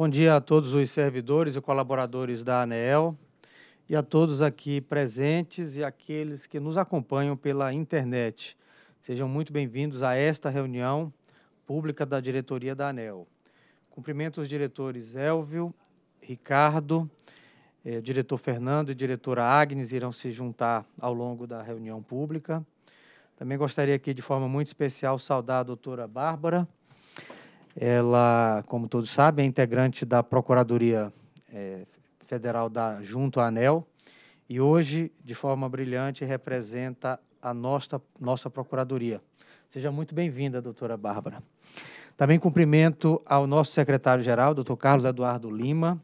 Bom dia a todos os servidores e colaboradores da ANEEL e a todos aqui presentes e aqueles que nos acompanham pela internet. Sejam muito bem-vindos a esta reunião pública da diretoria da ANEL. Cumprimento os diretores Elvio, Ricardo, eh, diretor Fernando e diretora Agnes irão se juntar ao longo da reunião pública. Também gostaria aqui, de forma muito especial, saudar a doutora Bárbara. Ela, como todos sabem, é integrante da Procuradoria eh, Federal da, junto à ANEL e hoje, de forma brilhante, representa a nossa, nossa Procuradoria. Seja muito bem-vinda, doutora Bárbara. Também cumprimento ao nosso secretário-geral, doutor Carlos Eduardo Lima,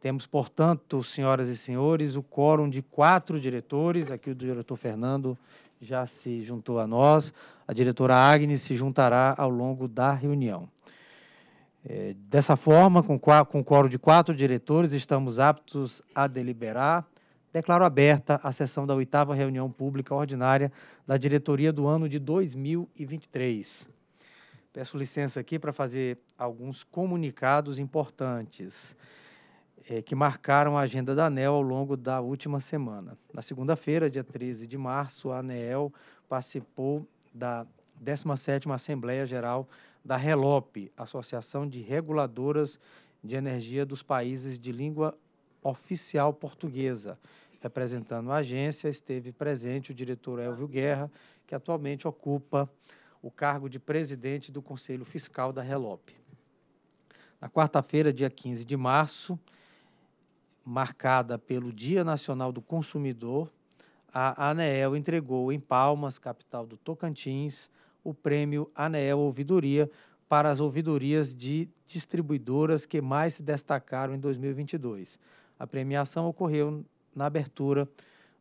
temos, portanto, senhoras e senhores, o quórum de quatro diretores. Aqui o diretor Fernando já se juntou a nós. A diretora Agnes se juntará ao longo da reunião. É, dessa forma, com, com o quórum de quatro diretores, estamos aptos a deliberar. Declaro aberta a sessão da oitava reunião pública ordinária da diretoria do ano de 2023. Peço licença aqui para fazer alguns comunicados importantes é, que marcaram a agenda da ANEL ao longo da última semana. Na segunda-feira, dia 13 de março, a ANEL participou da 17ª Assembleia Geral da RELOP, Associação de Reguladoras de Energia dos Países de Língua Oficial Portuguesa. Representando a agência, esteve presente o diretor Elvio Guerra, que atualmente ocupa o cargo de presidente do Conselho Fiscal da RELOP. Na quarta-feira, dia 15 de março, marcada pelo Dia Nacional do Consumidor, a ANEEL entregou em Palmas, capital do Tocantins, o prêmio ANEEL Ouvidoria para as ouvidorias de distribuidoras que mais se destacaram em 2022. A premiação ocorreu na abertura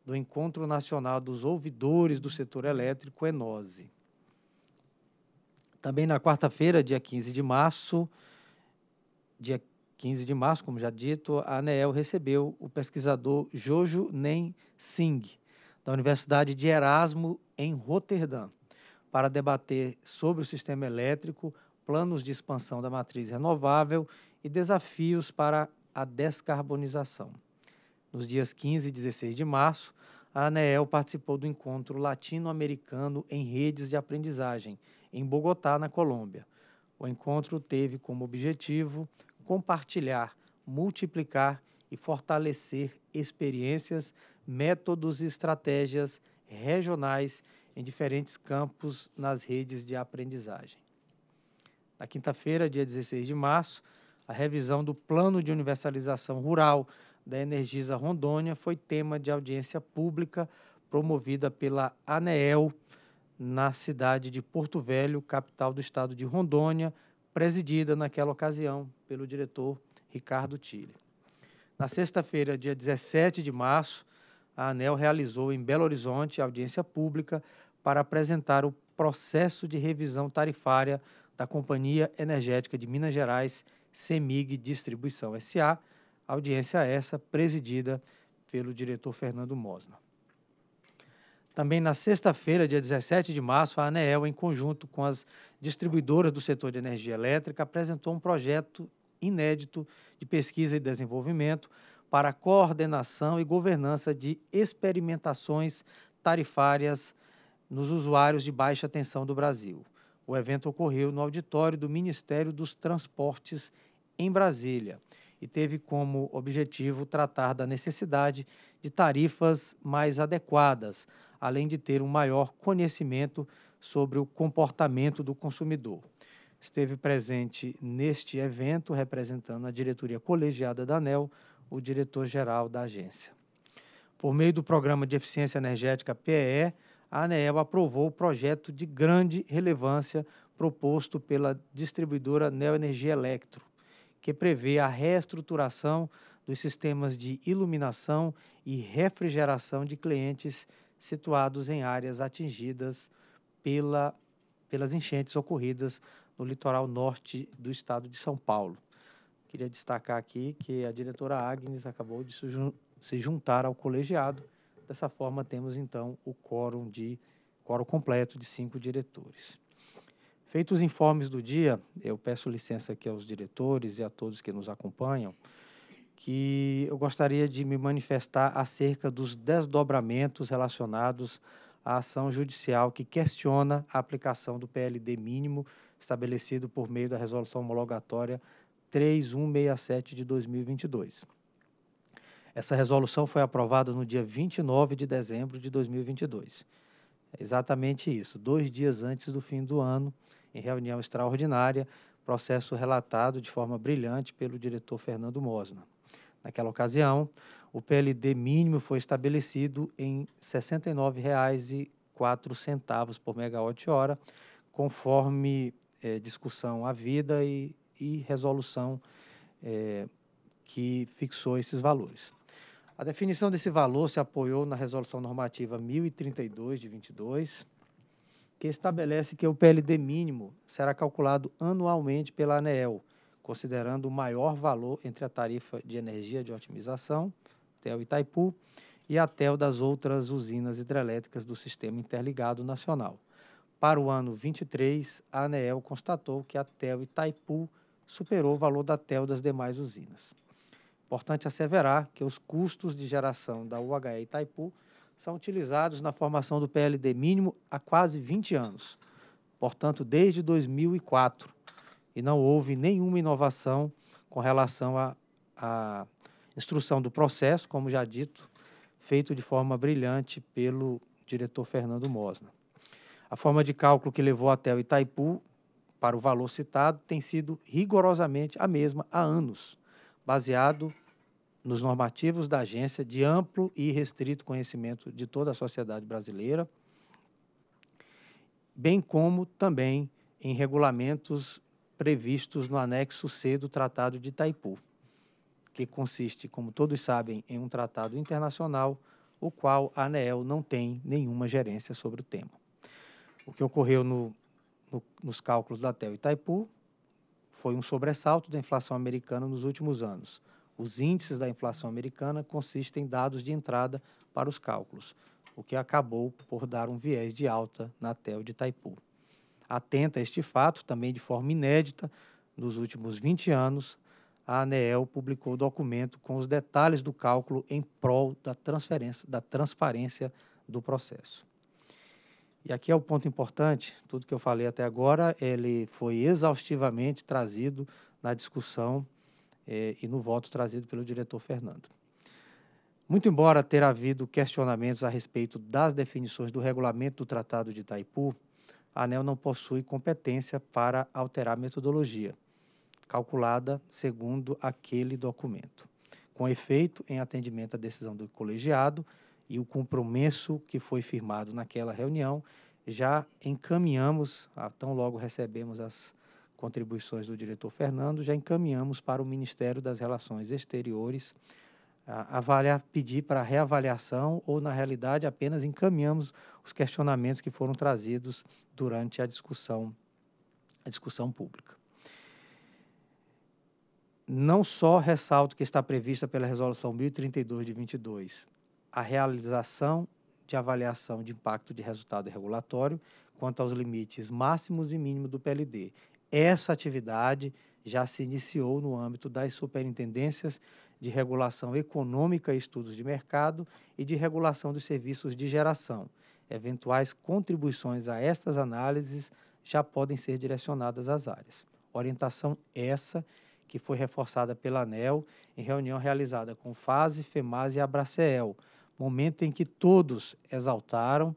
do Encontro Nacional dos Ouvidores do Setor Elétrico, ENOSE. Também na quarta-feira, dia 15 de março, dia 15 de março, como já dito, a ANEEL recebeu o pesquisador Jojo Nem Singh, da Universidade de Erasmo, em Roterdã, para debater sobre o sistema elétrico, planos de expansão da matriz renovável e desafios para a descarbonização. Nos dias 15 e 16 de março, a ANEEL participou do encontro latino-americano em redes de aprendizagem, em Bogotá, na Colômbia. O encontro teve como objetivo compartilhar, multiplicar e fortalecer experiências, métodos e estratégias regionais em diferentes campos nas redes de aprendizagem. Na quinta-feira, dia 16 de março, a revisão do Plano de Universalização Rural da Energisa Rondônia foi tema de audiência pública promovida pela ANEEL na cidade de Porto Velho, capital do estado de Rondônia, presidida naquela ocasião pelo diretor Ricardo Tille. Na sexta-feira, dia 17 de março, a ANEL realizou em Belo Horizonte audiência pública para apresentar o processo de revisão tarifária da Companhia Energética de Minas Gerais, CEMIG Distribuição SA, audiência essa presidida pelo diretor Fernando Mosna. Também na sexta-feira, dia 17 de março, a ANEEL, em conjunto com as distribuidoras do setor de energia elétrica, apresentou um projeto inédito de pesquisa e desenvolvimento para coordenação e governança de experimentações tarifárias nos usuários de baixa tensão do Brasil. O evento ocorreu no auditório do Ministério dos Transportes em Brasília e teve como objetivo tratar da necessidade de tarifas mais adequadas além de ter um maior conhecimento sobre o comportamento do consumidor. Esteve presente neste evento, representando a diretoria colegiada da ANEL, o diretor-geral da agência. Por meio do Programa de Eficiência Energética PEE, a ANEEL aprovou o projeto de grande relevância proposto pela distribuidora Neoenergia Electro, que prevê a reestruturação dos sistemas de iluminação e refrigeração de clientes situados em áreas atingidas pela, pelas enchentes ocorridas no litoral norte do estado de São Paulo. Queria destacar aqui que a diretora Agnes acabou de se juntar ao colegiado. Dessa forma, temos então o quórum de quórum completo de cinco diretores. Feitos os informes do dia, eu peço licença aqui aos diretores e a todos que nos acompanham, que eu gostaria de me manifestar acerca dos desdobramentos relacionados à ação judicial que questiona a aplicação do PLD mínimo estabelecido por meio da resolução homologatória 3167 de 2022. Essa resolução foi aprovada no dia 29 de dezembro de 2022. É exatamente isso, dois dias antes do fim do ano, em reunião extraordinária, processo relatado de forma brilhante pelo diretor Fernando Mosna. Naquela ocasião, o PLD mínimo foi estabelecido em R$ 69,04 por megawatt-hora, conforme é, discussão à vida e, e resolução é, que fixou esses valores. A definição desse valor se apoiou na Resolução Normativa 1032 de 22, que estabelece que o PLD mínimo será calculado anualmente pela ANEEL, considerando o maior valor entre a tarifa de energia de otimização, TEL Itaipu, e a TEL das outras usinas hidrelétricas do Sistema Interligado Nacional. Para o ano 23, a ANEEL constatou que a TEL Itaipu superou o valor da TEL das demais usinas. Importante asseverar que os custos de geração da UHE Itaipu são utilizados na formação do PLD mínimo há quase 20 anos, portanto, desde 2004, e não houve nenhuma inovação com relação à, à instrução do processo, como já dito, feito de forma brilhante pelo diretor Fernando Mosna. A forma de cálculo que levou até o Itaipu para o valor citado tem sido rigorosamente a mesma há anos baseado nos normativos da agência de amplo e restrito conhecimento de toda a sociedade brasileira, bem como também em regulamentos previstos no anexo C do Tratado de Itaipu, que consiste, como todos sabem, em um tratado internacional, o qual a ANEEL não tem nenhuma gerência sobre o tema. O que ocorreu no, no, nos cálculos da TEL Itaipu foi um sobressalto da inflação americana nos últimos anos. Os índices da inflação americana consistem em dados de entrada para os cálculos, o que acabou por dar um viés de alta na TEL de Itaipu. Atenta a este fato, também de forma inédita, nos últimos 20 anos, a ANEEL publicou o documento com os detalhes do cálculo em prol da, transferência, da transparência do processo. E aqui é o ponto importante, tudo que eu falei até agora, ele foi exaustivamente trazido na discussão eh, e no voto trazido pelo diretor Fernando. Muito embora ter havido questionamentos a respeito das definições do regulamento do Tratado de Itaipu, a ANEL não possui competência para alterar a metodologia, calculada segundo aquele documento. Com efeito, em atendimento à decisão do colegiado, e o compromisso que foi firmado naquela reunião, já encaminhamos, ah, tão logo recebemos as contribuições do diretor Fernando, já encaminhamos para o Ministério das Relações Exteriores avaliar, pedir para reavaliação ou, na realidade, apenas encaminhamos os questionamentos que foram trazidos durante a discussão, a discussão pública. Não só ressalto que está prevista pela Resolução 1032 de 22 a realização de avaliação de impacto de resultado regulatório quanto aos limites máximos e mínimos do PLD. Essa atividade já se iniciou no âmbito das superintendências de regulação econômica e estudos de mercado e de regulação dos serviços de geração. Eventuais contribuições a estas análises já podem ser direcionadas às áreas. Orientação essa que foi reforçada pela ANEL em reunião realizada com FASE, FEMAS e Abraceel, momento em que todos exaltaram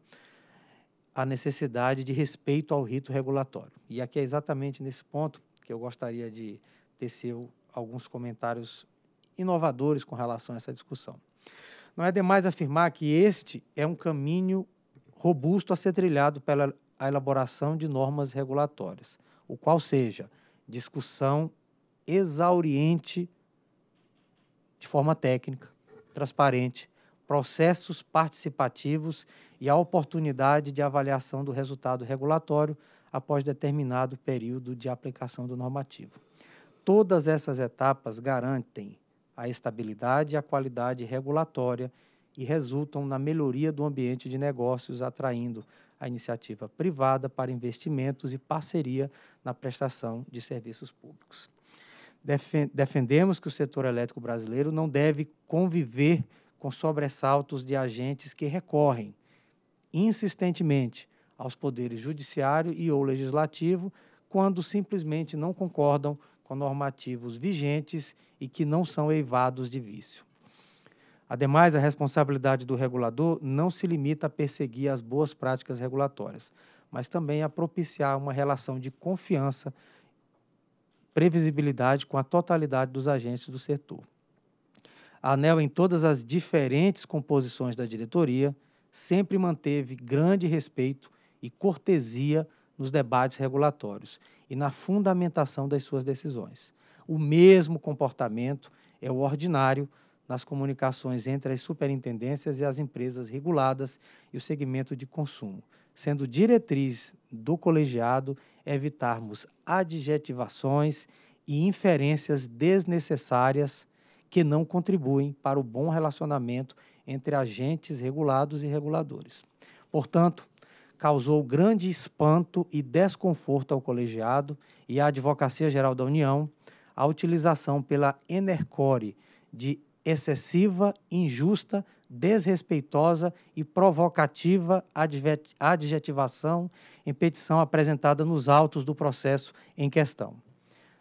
a necessidade de respeito ao rito regulatório. E aqui é exatamente nesse ponto que eu gostaria de tecer alguns comentários inovadores com relação a essa discussão. Não é demais afirmar que este é um caminho robusto a ser trilhado pela elaboração de normas regulatórias, o qual seja discussão exauriente de forma técnica, transparente, processos participativos e a oportunidade de avaliação do resultado regulatório após determinado período de aplicação do normativo. Todas essas etapas garantem a estabilidade e a qualidade regulatória e resultam na melhoria do ambiente de negócios, atraindo a iniciativa privada para investimentos e parceria na prestação de serviços públicos. Defendemos que o setor elétrico brasileiro não deve conviver com sobressaltos de agentes que recorrem insistentemente aos poderes judiciário e ou legislativo quando simplesmente não concordam com normativos vigentes e que não são eivados de vício. Ademais, a responsabilidade do regulador não se limita a perseguir as boas práticas regulatórias, mas também a propiciar uma relação de confiança, previsibilidade com a totalidade dos agentes do setor. ANEL, em todas as diferentes composições da diretoria, sempre manteve grande respeito e cortesia nos debates regulatórios e na fundamentação das suas decisões. O mesmo comportamento é o ordinário nas comunicações entre as superintendências e as empresas reguladas e o segmento de consumo, sendo diretriz do colegiado evitarmos adjetivações e inferências desnecessárias que não contribuem para o bom relacionamento entre agentes regulados e reguladores. Portanto, causou grande espanto e desconforto ao colegiado e à Advocacia Geral da União a utilização pela Enercore de excessiva, injusta, desrespeitosa e provocativa adjetivação em petição apresentada nos autos do processo em questão.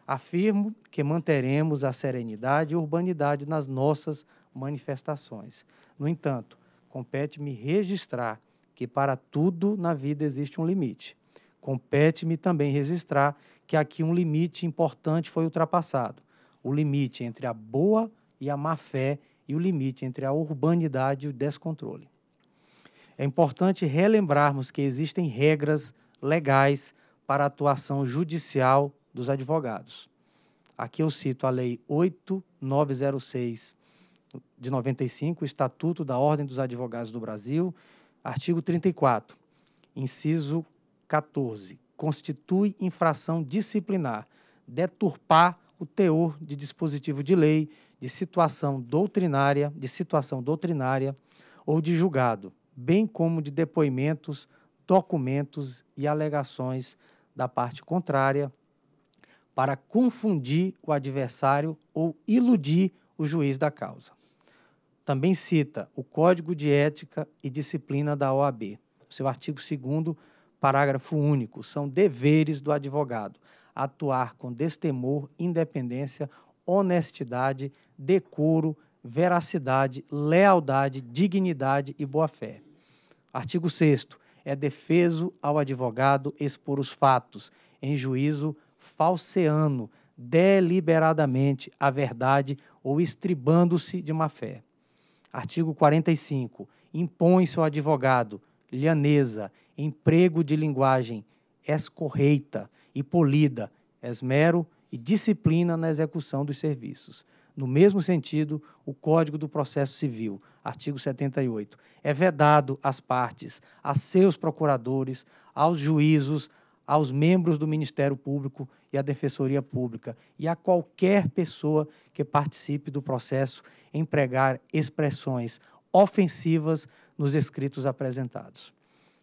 Afirmo que manteremos a serenidade e urbanidade nas nossas manifestações. No entanto, compete-me registrar que para tudo na vida existe um limite. Compete-me também registrar que aqui um limite importante foi ultrapassado. O limite entre a boa e a má fé e o limite entre a urbanidade e o descontrole. É importante relembrarmos que existem regras legais para a atuação judicial dos advogados. Aqui eu cito a Lei 8906 de 95, o Estatuto da Ordem dos Advogados do Brasil, artigo 34, inciso 14, constitui infração disciplinar deturpar o teor de dispositivo de lei de situação doutrinária, de situação doutrinária ou de julgado, bem como de depoimentos, documentos e alegações da parte contrária, para confundir o adversário ou iludir o juiz da causa. Também cita o Código de Ética e Disciplina da OAB, seu artigo 2 parágrafo único, são deveres do advogado atuar com destemor, independência, honestidade, decoro, veracidade, lealdade, dignidade e boa-fé. Artigo 6 é defeso ao advogado expor os fatos em juízo falseando deliberadamente a verdade ou estribando-se de má fé. Artigo 45. Impõe-se ao advogado lhaneza, emprego de linguagem escorreita e polida, esmero e disciplina na execução dos serviços. No mesmo sentido, o Código do Processo Civil, artigo 78, é vedado às partes, a seus procuradores, aos juízos, aos membros do Ministério Público e à Defensoria Pública e a qualquer pessoa que participe do processo empregar expressões ofensivas nos escritos apresentados.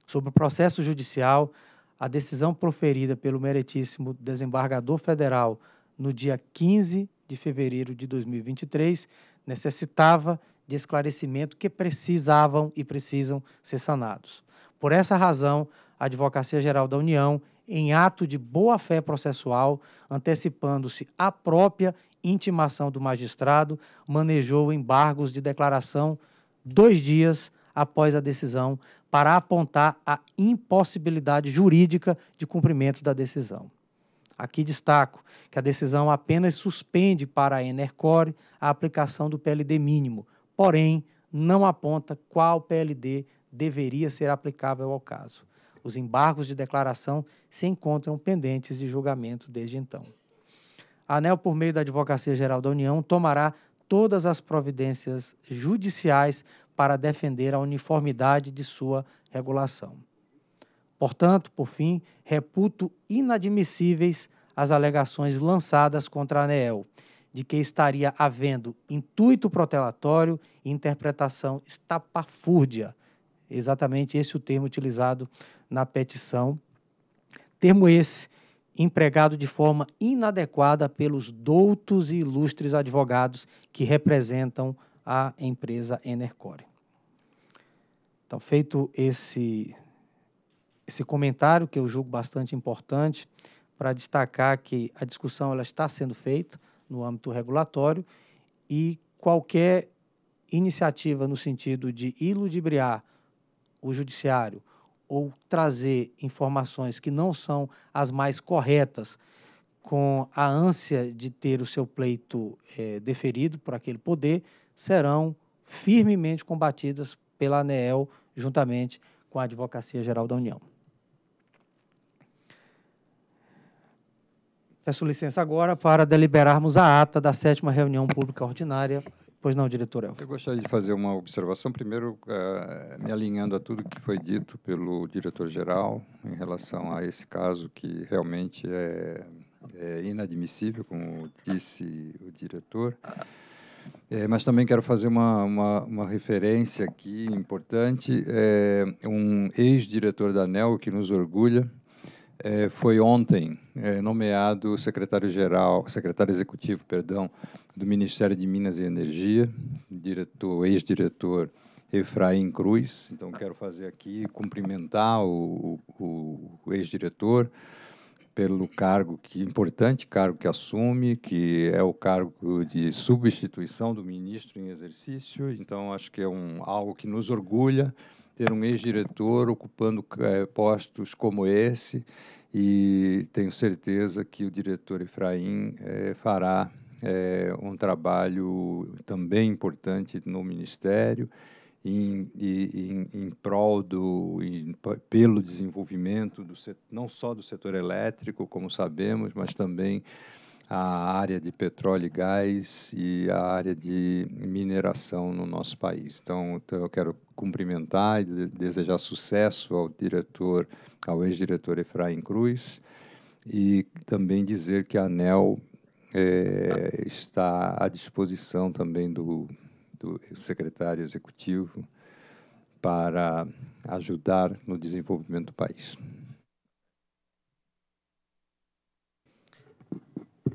Sobre o processo judicial, a decisão proferida pelo meritíssimo desembargador federal no dia 15 de fevereiro de 2023 necessitava de esclarecimento que precisavam e precisam ser sanados. Por essa razão, a Advocacia Geral da União, em ato de boa-fé processual, antecipando-se à própria intimação do magistrado, manejou embargos de declaração dois dias após a decisão para apontar a impossibilidade jurídica de cumprimento da decisão. Aqui destaco que a decisão apenas suspende para a Enercore a aplicação do PLD mínimo, porém não aponta qual PLD deveria ser aplicável ao caso. Os embargos de declaração se encontram pendentes de julgamento desde então. A ANEL, por meio da Advocacia Geral da União, tomará todas as providências judiciais para defender a uniformidade de sua regulação. Portanto, por fim, reputo inadmissíveis as alegações lançadas contra a ANEEL, de que estaria havendo intuito protelatório e interpretação estapafúrdia, exatamente esse o termo utilizado na petição. Termo esse empregado de forma inadequada pelos doutos e ilustres advogados que representam a empresa Enercore. Então, feito esse, esse comentário, que eu julgo bastante importante, para destacar que a discussão ela está sendo feita no âmbito regulatório e qualquer iniciativa no sentido de iludibriar o judiciário ou trazer informações que não são as mais corretas com a ânsia de ter o seu pleito é, deferido por aquele poder, serão firmemente combatidas pela ANEEL juntamente com a Advocacia Geral da União. Peço licença agora para deliberarmos a ata da sétima reunião pública ordinária Pois não, diretor Elvio. Eu gostaria de fazer uma observação, primeiro, uh, me alinhando a tudo que foi dito pelo diretor-geral em relação a esse caso, que realmente é, é inadmissível, como disse o diretor. É, mas também quero fazer uma, uma, uma referência aqui importante. É, um ex-diretor da ANEL que nos orgulha, é, foi ontem nomeado secretário-geral, secretário executivo, perdão, do Ministério de Minas e Energia, diretor, ex-diretor Efraim Cruz. Então, quero fazer aqui, cumprimentar o, o, o ex-diretor pelo cargo que importante cargo que assume, que é o cargo de substituição do ministro em exercício. Então, acho que é um algo que nos orgulha ter um ex-diretor ocupando é, postos como esse e tenho certeza que o diretor Efraim é, fará é, um trabalho também importante no Ministério em, em, em prol do em, pelo desenvolvimento do não só do setor elétrico como sabemos mas também a área de petróleo e gás e a área de mineração no nosso país. Então, eu quero cumprimentar e desejar sucesso ao diretor, ao ex-diretor Efraim Cruz, e também dizer que a ANEL é, está à disposição também do, do secretário executivo para ajudar no desenvolvimento do país.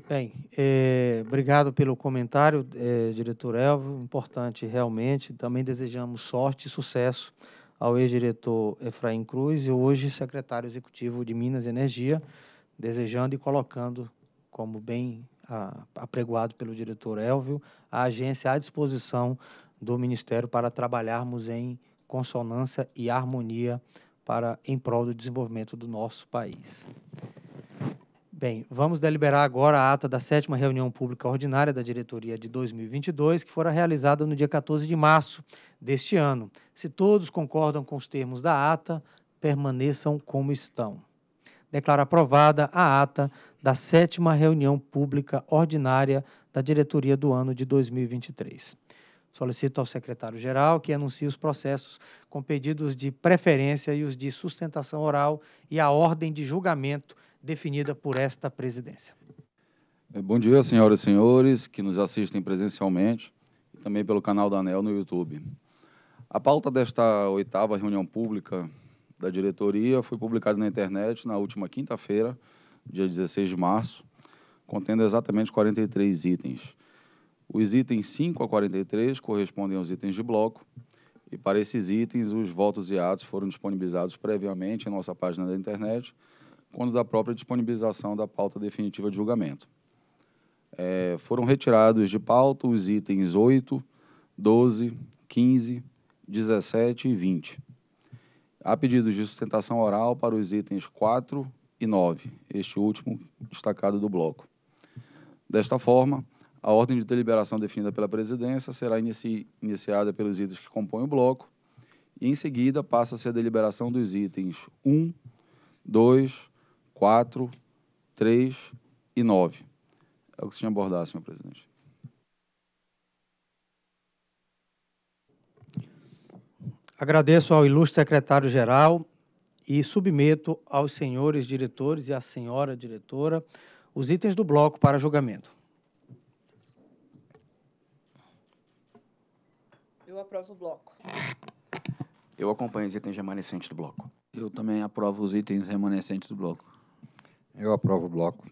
Bem, é, obrigado pelo comentário, é, diretor Elvio. Importante, realmente. Também desejamos sorte e sucesso ao ex-diretor Efraim Cruz e hoje secretário executivo de Minas e Energia, desejando e colocando, como bem apregoado pelo diretor Elvio, a agência à disposição do Ministério para trabalharmos em consonância e harmonia para em prol do desenvolvimento do nosso país. Bem, vamos deliberar agora a ata da sétima reunião pública ordinária da diretoria de 2022, que fora realizada no dia 14 de março deste ano. Se todos concordam com os termos da ata, permaneçam como estão. Declaro aprovada a ata da sétima reunião pública ordinária da diretoria do ano de 2023. Solicito ao secretário-geral que anuncie os processos com pedidos de preferência e os de sustentação oral e a ordem de julgamento definida por esta presidência. É, bom dia, senhoras e senhores que nos assistem presencialmente e também pelo canal da ANEL no YouTube. A pauta desta oitava reunião pública da diretoria foi publicada na internet na última quinta-feira, dia 16 de março, contendo exatamente 43 itens. Os itens 5 a 43 correspondem aos itens de bloco, e para esses itens, os votos e atos foram disponibilizados previamente em nossa página da internet quando da própria disponibilização da pauta definitiva de julgamento. É, foram retirados de pauta os itens 8, 12, 15, 17 e 20. Há pedidos de sustentação oral para os itens 4 e 9, este último destacado do bloco. Desta forma, a ordem de deliberação definida pela presidência será inici iniciada pelos itens que compõem o bloco e, em seguida, passa-se a deliberação dos itens 1, 2, 4, 3 e 9. É o que se tinha abordado, senhor presidente. Agradeço ao ilustre secretário-geral e submeto aos senhores diretores e à senhora diretora os itens do bloco para julgamento. Eu aprovo o bloco. Eu acompanho os itens remanescentes do bloco. Eu também aprovo os itens remanescentes do bloco. Eu aprovo o bloco.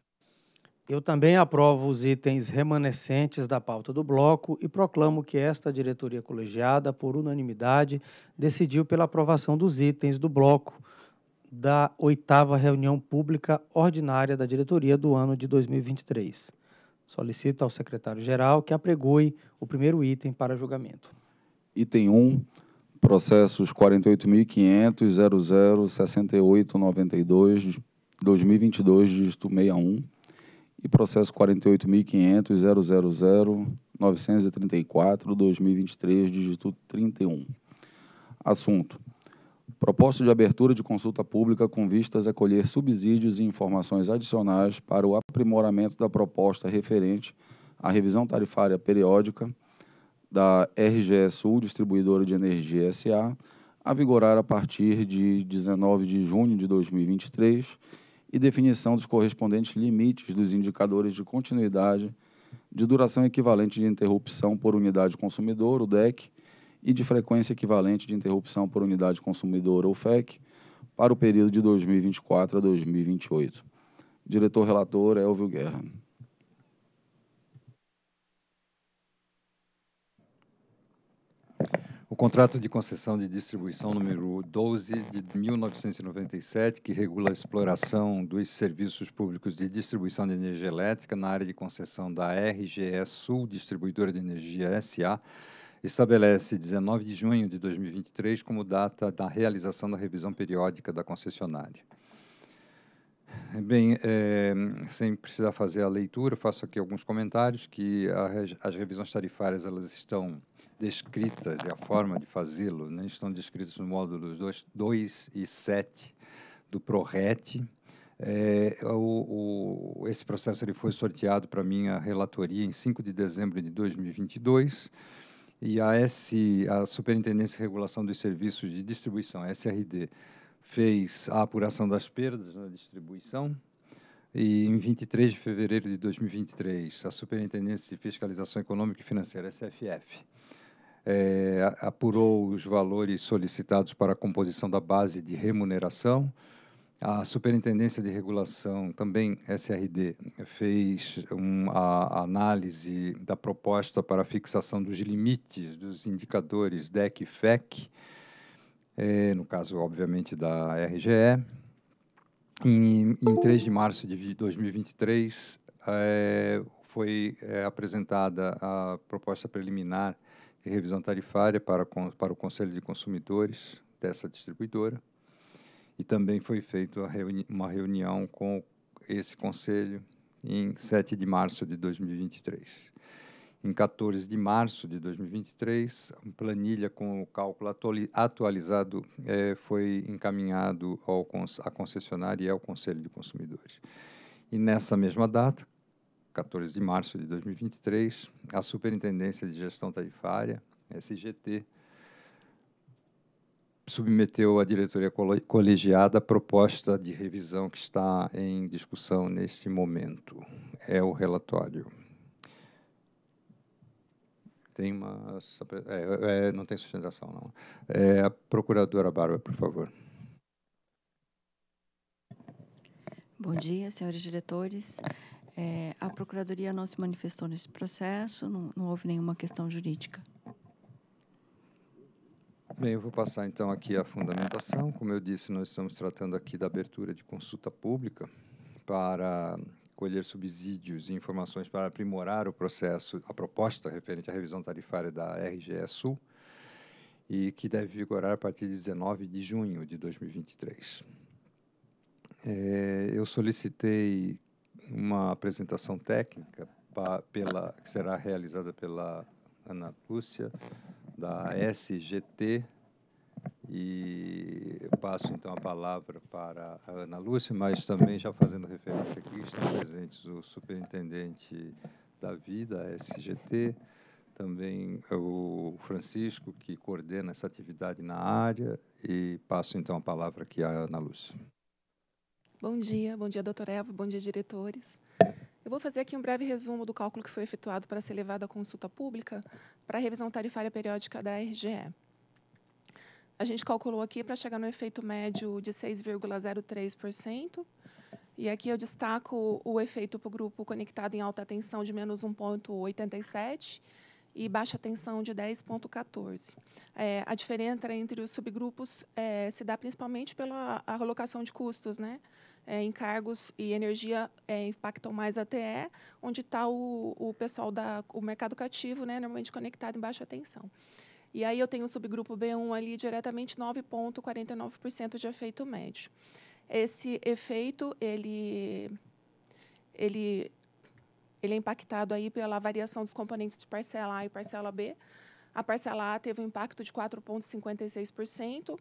Eu também aprovo os itens remanescentes da pauta do bloco e proclamo que esta diretoria colegiada, por unanimidade, decidiu pela aprovação dos itens do bloco da oitava reunião pública ordinária da diretoria do ano de 2023. Solicito ao secretário-geral que apregoe o primeiro item para julgamento. Item 1, processos 48.500.006892, 2022, dígito 61, e processo 48.500.000.934, 2023, dígito 31. Assunto: Proposta de abertura de consulta pública com vistas a colher subsídios e informações adicionais para o aprimoramento da proposta referente à revisão tarifária periódica da RGE Sul Distribuidora de Energia SA, a vigorar a partir de 19 de junho de 2023 e definição dos correspondentes limites dos indicadores de continuidade de duração equivalente de interrupção por unidade consumidor, o DEC, e de frequência equivalente de interrupção por unidade consumidora, ou FEC, para o período de 2024 a 2028. Diretor relator Elvio Guerra. O contrato de concessão de distribuição número 12 de 1997, que regula a exploração dos serviços públicos de distribuição de energia elétrica na área de concessão da RGE Sul Distribuidora de Energia SA, estabelece 19 de junho de 2023 como data da realização da revisão periódica da concessionária. Bem, é, sem precisar fazer a leitura, faço aqui alguns comentários que a, as revisões tarifárias elas estão descritas e a forma de fazê-lo né, estão descritas no módulos 2, 2 e 7 do PRORET. É, o, o, esse processo ele foi sorteado para minha relatoria em 5 de dezembro de 2022 e a, S, a Superintendência de Regulação dos Serviços de Distribuição, SRD, fez a apuração das perdas na distribuição. E em 23 de fevereiro de 2023, a Superintendência de Fiscalização Econômica e Financeira, SFF, é, apurou os valores solicitados para a composição da base de remuneração a Superintendência de Regulação, também SRD, fez uma análise da proposta para fixação dos limites dos indicadores DEC e FEC, é, no caso, obviamente, da RGE. Em, em 3 de março de 2023, é, foi é, apresentada a proposta preliminar de revisão tarifária para, para o Conselho de Consumidores dessa distribuidora e também foi feita reuni uma reunião com esse conselho em 7 de março de 2023. Em 14 de março de 2023, a planilha com o cálculo atualizado é, foi encaminhado ao, à concessionária e ao Conselho de Consumidores. E nessa mesma data, 14 de março de 2023, a Superintendência de Gestão Tarifária, SGT, submeteu à diretoria colegiada a proposta de revisão que está em discussão neste momento. É o relatório. Tem uma. É, é, não tem sustentação, não. É, a procuradora Bárbara, por favor. Bom dia, senhores diretores. É, a Procuradoria não se manifestou nesse processo, não, não houve nenhuma questão jurídica. Bem, eu vou passar então aqui a fundamentação. Como eu disse, nós estamos tratando aqui da abertura de consulta pública para colher subsídios e informações para aprimorar o processo, a proposta referente à revisão tarifária da RGE Sul, e que deve vigorar a partir de 19 de junho de 2023. É, eu solicitei uma apresentação técnica pela, que será realizada pela Ana Lúcia, da SGT. E eu passo então a palavra para a Ana Lúcia, mas também já fazendo referência aqui, estão presentes o superintendente da Vida, SGT, também o Francisco, que coordena essa atividade na área, e passo então a palavra aqui à Ana Lúcia. Bom dia, bom dia, doutor Eva, bom dia, diretores. Eu vou fazer aqui um breve resumo do cálculo que foi efetuado para ser levado à consulta pública para a revisão tarifária periódica da RGE. A gente calculou aqui para chegar no efeito médio de 6,03%. E aqui eu destaco o efeito para o grupo conectado em alta tensão de menos 1,87 e baixa tensão de 10,14. É, a diferença entre os subgrupos é, se dá principalmente pela alocação de custos, né? É, encargos e energia é, impactam mais a TE, onde está o, o pessoal da o mercado cativo, né, normalmente conectado em baixa tensão. E aí eu tenho o subgrupo B1 ali diretamente 9,49% de efeito médio. Esse efeito ele ele ele é impactado aí pela variação dos componentes de parcela A e parcela B. A parcela A teve um impacto de 4,56%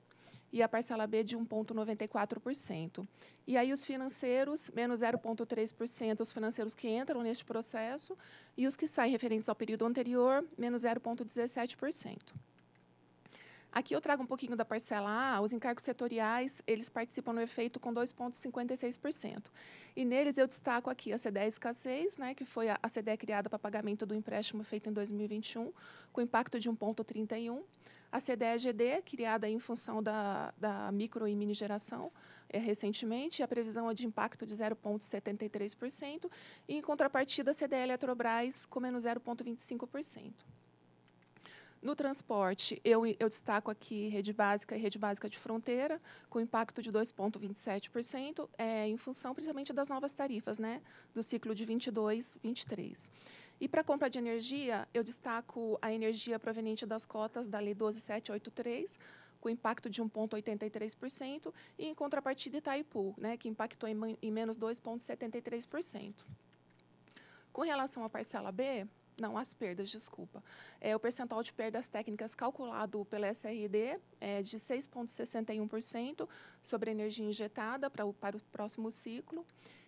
e a parcela B de 1,94%. E aí os financeiros, menos 0,3%, os financeiros que entram neste processo, e os que saem referentes ao período anterior, menos 0,17%. Aqui eu trago um pouquinho da parcela A. Os encargos setoriais, eles participam no efeito com 2,56%. E neles eu destaco aqui a CDE Escassez, né, que foi a, a CDE criada para pagamento do empréstimo feito em 2021, com impacto de 1,31%. A CDE GD, criada em função da, da micro e mini geração, é, recentemente, a previsão é de impacto de 0,73%, e, em contrapartida, a CDE Eletrobras com menos 0,25%. No transporte, eu, eu destaco aqui rede básica e rede básica de fronteira, com impacto de 2,27%, é, em função principalmente das novas tarifas, né, do ciclo de 22, 23. E para compra de energia, eu destaco a energia proveniente das cotas da Lei 12783, com impacto de 1,83%, e em contrapartida Itaipu, né, que impactou em, em menos 2,73%. Com relação à parcela B, não, as perdas, desculpa. É, o percentual de perdas técnicas calculado pela SRD é de 6,61% sobre a energia injetada para o, para o próximo ciclo.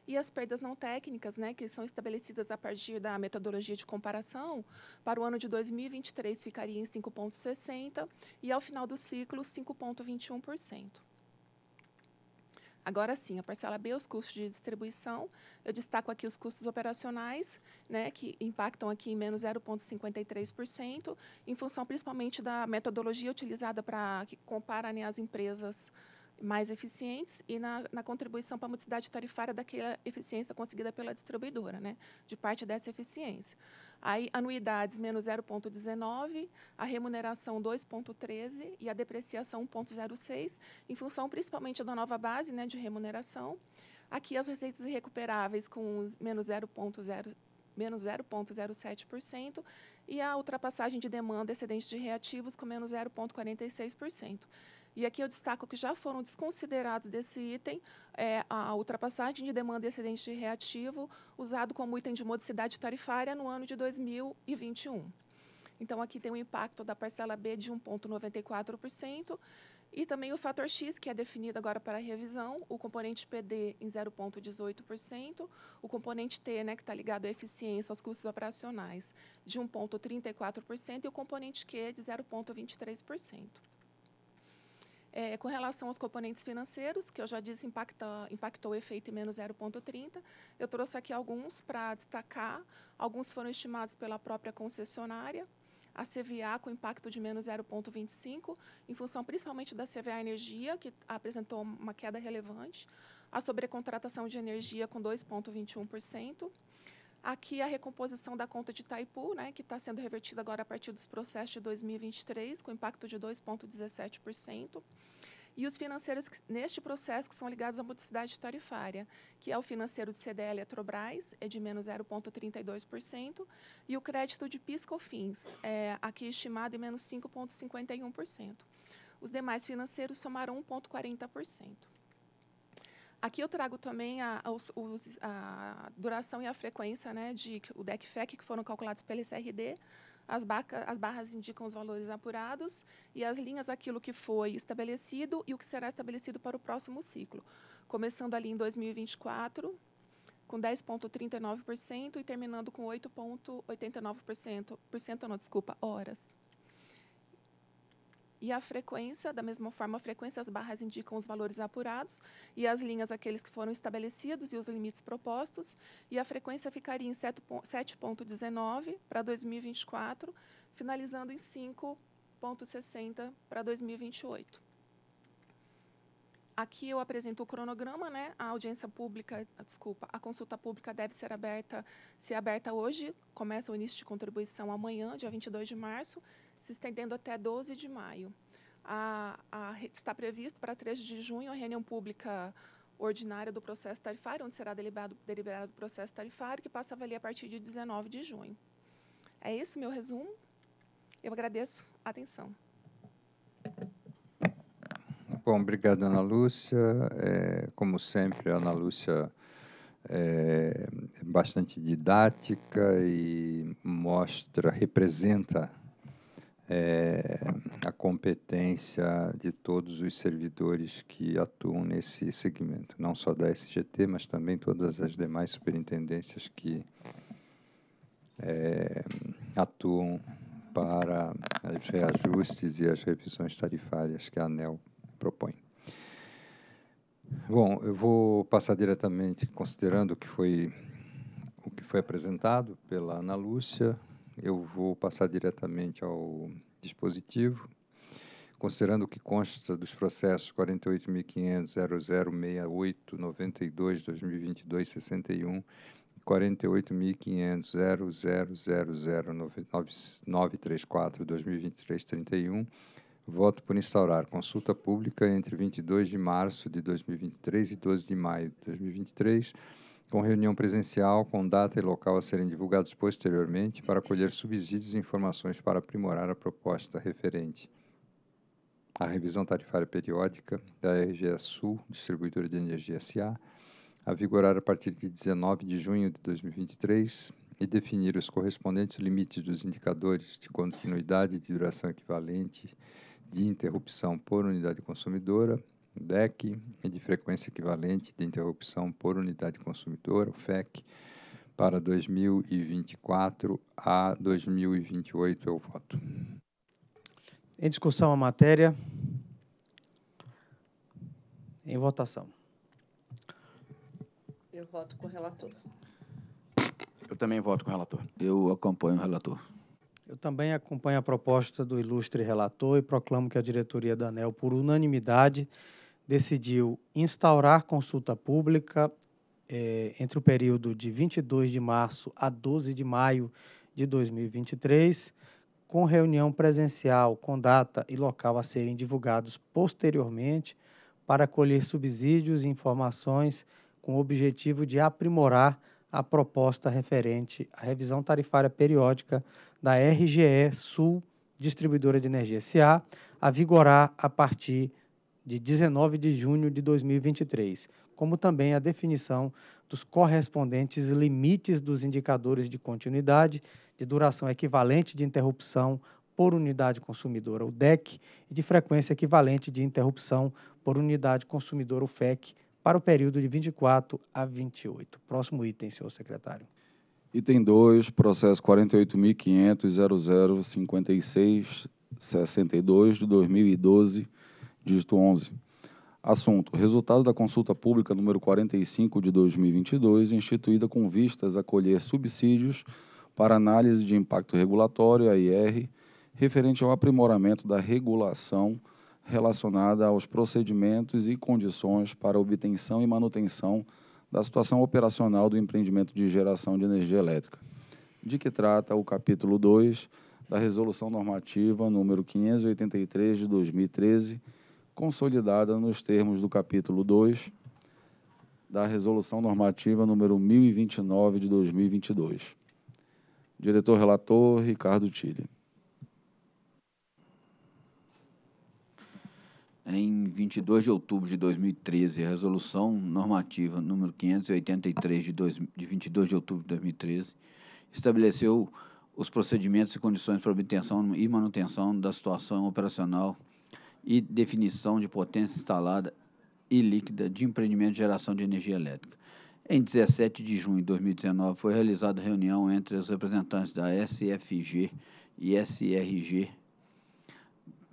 E as perdas não técnicas, né, que são estabelecidas a partir da metodologia de comparação, para o ano de 2023 ficaria em 5,60% e, ao final do ciclo, 5,21%. Agora sim, a parcela B, os custos de distribuição. Eu destaco aqui os custos operacionais, né, que impactam aqui em menos 0,53%, em função principalmente da metodologia utilizada para que compara né, as empresas mais eficientes e na, na contribuição para a modicidade tarifária daquela eficiência conseguida pela distribuidora, né, de parte dessa eficiência. Aí, anuidades, menos 0,19, a remuneração 2,13 e a depreciação 1,06, em função principalmente da nova base né, de remuneração. Aqui, as receitas irrecuperáveis com menos 0,0 menos 0,07%, e a ultrapassagem de demanda excedente de reativos com menos 0,46%. E aqui eu destaco que já foram desconsiderados desse item é, a ultrapassagem de demanda excedente de reativo usado como item de modicidade tarifária no ano de 2021. Então, aqui tem um impacto da parcela B de 1,94%, e também o fator X, que é definido agora para revisão, o componente PD em 0,18%, o componente T, né, que está ligado à eficiência, aos custos operacionais, de 1,34%, e o componente Q de 0,23%. É, com relação aos componentes financeiros, que eu já disse impacta, impactou o efeito em menos 0,30, eu trouxe aqui alguns para destacar. Alguns foram estimados pela própria concessionária, a CVA com impacto de menos 0,25, em função principalmente da CVA Energia, que apresentou uma queda relevante, a sobrecontratação de energia com 2,21%, Aqui a recomposição da conta de Itaipu, né, que está sendo revertida agora a partir dos processos de 2023, com impacto de 2,17%. E os financeiros que, neste processo que são ligados à modicidade tarifária, que é o financeiro de CDL Eletrobras, é de menos 0,32%, e o crédito de PIS/COFINS, é, aqui estimado em menos 5,51%. Os demais financeiros somaram 1,40%. Aqui eu trago também a, a, a, duração e a frequência né, de o DECFEC, que foram calculados pela SRD. As, baca, as barras indicam os valores apurados e as linhas aquilo que foi estabelecido e o que será estabelecido para o próximo ciclo. Começando ali em 2024, com 10,39% e terminando com 8,89%, não, desculpa, horas. E a frequência, da mesma forma, a frequência, as barras indicam os valores apurados e as linhas aqueles que foram estabelecidos e os limites propostos. E a frequência ficaria em 7,19 para 2024, finalizando em 5 0,60 para 2028. Aqui eu apresento o cronograma, né? A audiência pública, desculpa, a consulta pública deve ser aberta, se aberta hoje, começa o início de contribuição amanhã, dia 22 de março, se estendendo até 12 de maio. A, a, está previsto para 3 de junho a reunião pública ordinária do processo tarifário, onde será deliberado, deliberado o processo tarifário, que passa a valer a partir de 19 de junho. É esse meu resumo. Eu agradeço a atenção. Bom, obrigado, Ana Lúcia. É, como sempre, a Ana Lúcia é, é bastante didática e mostra, representa é, a competência de todos os servidores que atuam nesse segmento, não só da SGT, mas também todas as demais superintendências que é, atuam para os reajustes e as revisões tarifárias que a ANEL propõe. Bom, eu vou passar diretamente, considerando o que foi, o que foi apresentado pela Ana Lúcia, eu vou passar diretamente ao dispositivo, considerando o que consta dos processos 48.500.0068.92.2022.61 e 48.500.0000.934.2023.31, voto por instaurar consulta pública entre 22 de março de 2023 e 12 de maio de 2023, com reunião presencial com data e local a serem divulgados posteriormente para colher subsídios e informações para aprimorar a proposta referente à revisão tarifária periódica da RGE Sul, Distribuidora de Energia SA, a vigorar a partir de 19 de junho de 2023 e definir os correspondentes limites dos indicadores de continuidade de duração equivalente de interrupção por unidade consumidora, DEC, e de frequência equivalente de interrupção por unidade consumidora, o FEC, para 2024 a 2028 eu voto. Em discussão a matéria. Em votação. Eu voto com o relator. Eu também voto com o relator. Eu acompanho o relator. Eu também acompanho a proposta do ilustre relator e proclamo que a diretoria da ANEL, por unanimidade, decidiu instaurar consulta pública eh, entre o período de 22 de março a 12 de maio de 2023, com reunião presencial com data e local a serem divulgados posteriormente para colher subsídios e informações com o objetivo de aprimorar a proposta referente à revisão tarifária periódica da RGE Sul Distribuidora de Energia SA, a vigorar a partir de 19 de junho de 2023, como também a definição dos correspondentes limites dos indicadores de continuidade, de duração equivalente de interrupção por unidade consumidora, o DEC, e de frequência equivalente de interrupção por unidade consumidora, o FEC, para o período de 24 a 28. Próximo item, senhor secretário. Item 2, processo 48.500.0056.62 de 2012, dígito 11. Assunto: Resultado da consulta pública número 45 de 2022, instituída com vistas a colher subsídios para análise de impacto regulatório, AIR, referente ao aprimoramento da regulação relacionada aos procedimentos e condições para obtenção e manutenção da situação operacional do empreendimento de geração de energia elétrica, de que trata o capítulo 2 da Resolução Normativa número 583 de 2013, consolidada nos termos do capítulo 2 da Resolução Normativa número 1029 de 2022. Diretor relator Ricardo Tille. Em 22 de outubro de 2013, a resolução normativa número 583 de, dois, de 22 de outubro de 2013 estabeleceu os procedimentos e condições para obtenção e manutenção da situação operacional e definição de potência instalada e líquida de empreendimento de geração de energia elétrica. Em 17 de junho de 2019, foi realizada reunião entre os representantes da SFG e SRG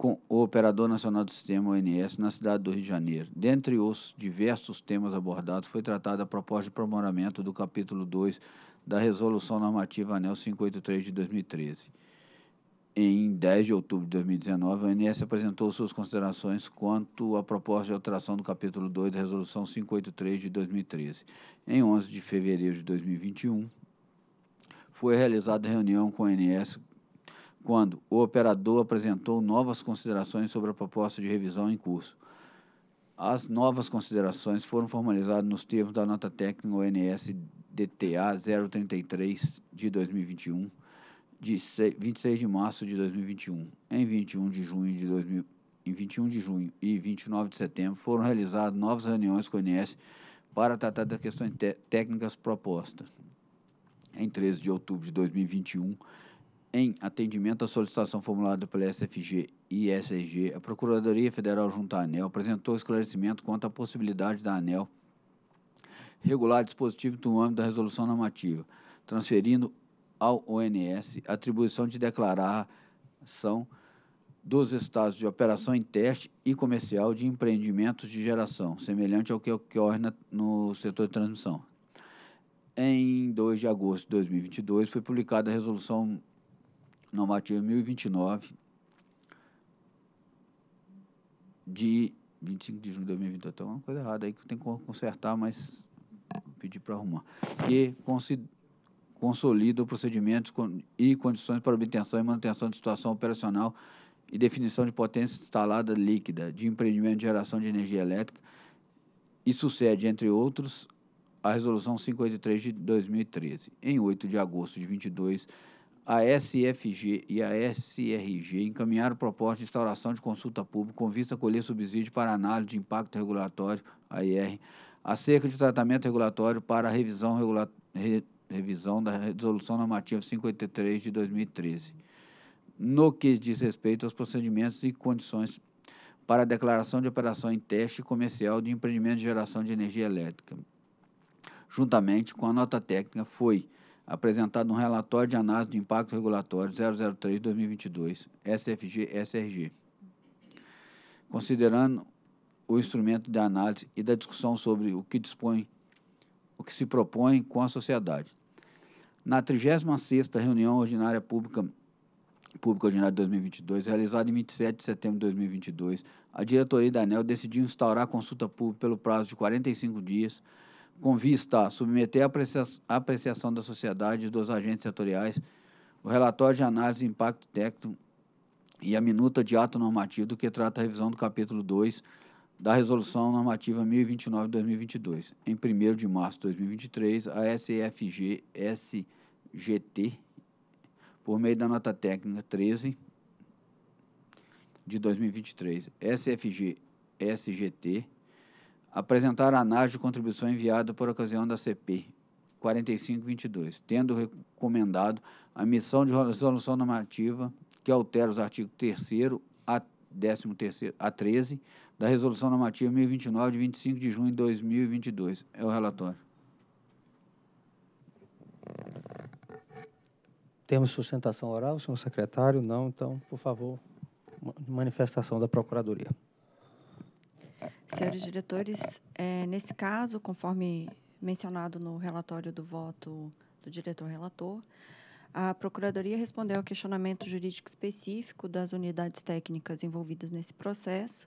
com o Operador Nacional do Sistema, ONS, na cidade do Rio de Janeiro. Dentre os diversos temas abordados, foi tratada a proposta de aprimoramento do capítulo 2 da Resolução Normativa ANEL 583 de 2013. Em 10 de outubro de 2019, a ONS apresentou suas considerações quanto à proposta de alteração do capítulo 2 da Resolução 583 de 2013. Em 11 de fevereiro de 2021, foi realizada reunião com a ONS quando o operador apresentou novas considerações sobre a proposta de revisão em curso. As novas considerações foram formalizadas nos termos da nota técnica ONS DTA 033 de 2021, de 26 de março de 2021. Em 21 de junho de 2000, em 21 de junho e 29 de setembro foram realizadas novas reuniões com a ONS para tratar das questões técnicas propostas. Em 13 de outubro de 2021, em atendimento à solicitação formulada pela SFG e SRG, a Procuradoria Federal junto à ANEL apresentou esclarecimento quanto à possibilidade da ANEL regular dispositivo no âmbito da resolução normativa, transferindo ao ONS atribuição de declaração dos estados de operação em teste e comercial de empreendimentos de geração, semelhante ao que ocorre no setor de transmissão. Em 2 de agosto de 2022, foi publicada a Resolução normativa 1029 de 25 de junho de 2020. Então, uma coisa errada aí que tem que consertar, mas pedir para arrumar. Que consolida procedimentos e condições para obtenção e manutenção de situação operacional e definição de potência instalada líquida de empreendimento de geração de energia elétrica e sucede, entre outros, a Resolução 583 de 2013. Em 8 de agosto de 22, a SFG e a SRG encaminharam proposta de instauração de consulta pública com vista a colher subsídio para análise de impacto regulatório, AIR, acerca de tratamento regulatório para revisão, regula re revisão da Resolução Normativa 583 de 2013, no que diz respeito aos procedimentos e condições para a declaração de operação em teste comercial de empreendimento de geração de energia elétrica. Juntamente com a nota técnica, foi apresentado um relatório de análise de impacto regulatório 003-2022, SFG-SRG, considerando o instrumento de análise e da discussão sobre o que dispõe, o que se propõe com a sociedade. Na 36ª reunião ordinária pública Pública Ordinária de 2022, realizada em 27 de setembro de 2022, a diretoria da ANEL decidiu instaurar consulta pública pelo prazo de 45 dias, com vista a submeter à apreciação da sociedade e dos agentes setoriais o relatório de análise de impacto técnico e a minuta de ato normativo que trata a revisão do capítulo 2 da Resolução Normativa 1029 de 2022. Em 1 de março de 2023, a SEFG SGT, por meio da nota técnica 13 de 2023, SFG SGT, apresentar a análise de contribuição enviada por ocasião da CP 4522, tendo recomendado a missão de resolução normativa que altera os artigos 3 a 13 a 13 da Resolução Normativa 1029 de 25 de junho de 2022. É o relatório. Temos sustentação oral, senhor secretário? Não, então, por favor, manifestação da Procuradoria. Senhores diretores, é, nesse caso, conforme mencionado no relatório do voto do diretor relator, a Procuradoria respondeu ao questionamento jurídico específico das unidades técnicas envolvidas nesse processo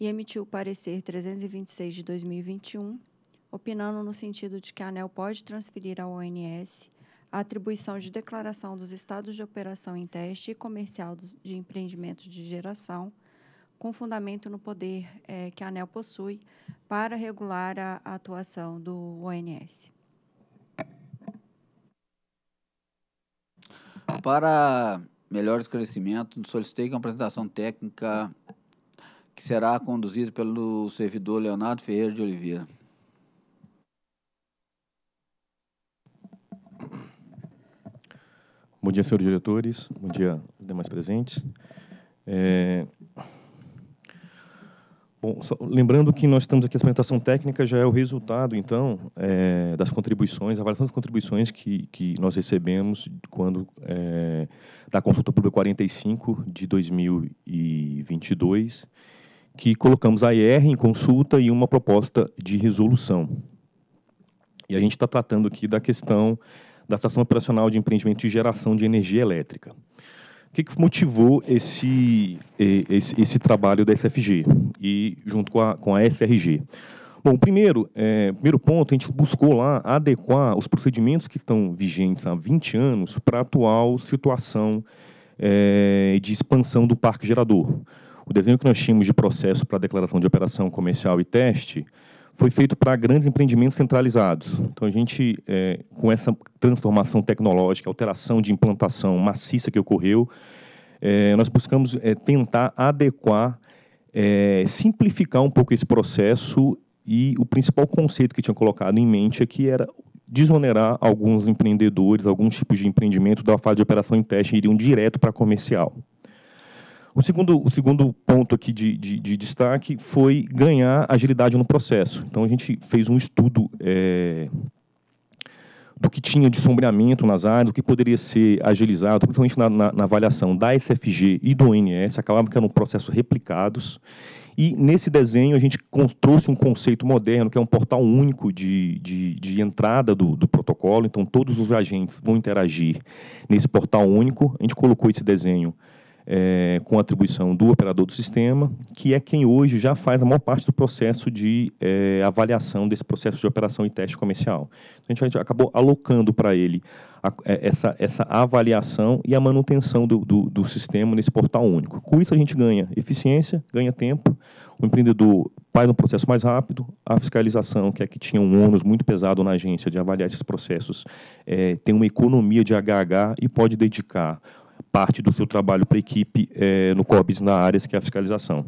e emitiu o parecer 326 de 2021, opinando no sentido de que a ANEL pode transferir ao ONS a atribuição de declaração dos estados de operação em teste e comercial de empreendimentos de geração com fundamento no poder é, que a ANEL possui para regular a, a atuação do ONS. Para melhor esclarecimento, solicitei que a apresentação técnica que será conduzida pelo servidor Leonardo Ferreira de Oliveira. Bom dia, senhores diretores. Bom dia, demais presentes. É, Bom, só, lembrando que nós estamos aqui, a apresentação técnica já é o resultado, então, é, das contribuições, a avaliação das contribuições que, que nós recebemos quando é, da consulta pública 45 de 2022, que colocamos a IR em consulta e uma proposta de resolução. E a gente está tratando aqui da questão da estação operacional de empreendimento de geração de energia elétrica. O que, que motivou esse, esse, esse, trabalho da SFG e junto com a, com a SRG? Bom, primeiro, é, primeiro ponto, a gente buscou lá adequar os procedimentos que estão vigentes há 20 anos para a atual situação é, de expansão do parque gerador. O desenho que nós tínhamos de processo para declaração de operação comercial e teste foi feito para grandes empreendimentos centralizados. Então, a gente, é, com essa transformação tecnológica, alteração de implantação maciça que ocorreu, é, nós buscamos é, tentar adequar, é, simplificar um pouco esse processo e o principal conceito que tinha colocado em mente é que era desonerar alguns empreendedores, alguns tipos de empreendimento da fase de operação em teste iriam direto para comercial. O segundo, o segundo ponto aqui de, de, de, destaque foi ganhar agilidade no processo. Então, a gente fez um estudo é, do que tinha de sombreamento nas áreas, do que poderia ser agilizado, principalmente na, na, na avaliação da SFG e do ONS, acabava que eram processos replicados. E nesse desenho a gente trouxe um conceito moderno, que é um portal único de, de, de entrada do, do, protocolo. Então, todos os agentes vão interagir nesse portal único. A gente colocou esse desenho é, com atribuição do operador do sistema, que é quem hoje já faz a maior parte do processo de é, avaliação desse processo de operação e teste comercial. Então, a gente acabou alocando para ele a, é, essa, essa avaliação e a manutenção do, do, do, sistema nesse portal único. Com isso, a gente ganha eficiência, ganha tempo, o empreendedor faz um processo mais rápido, a fiscalização, que é que tinha um ônus muito pesado na agência de avaliar esses processos, é, tem uma economia de HH e pode dedicar parte do seu trabalho para a equipe é, no COBIS na área que é a fiscalização.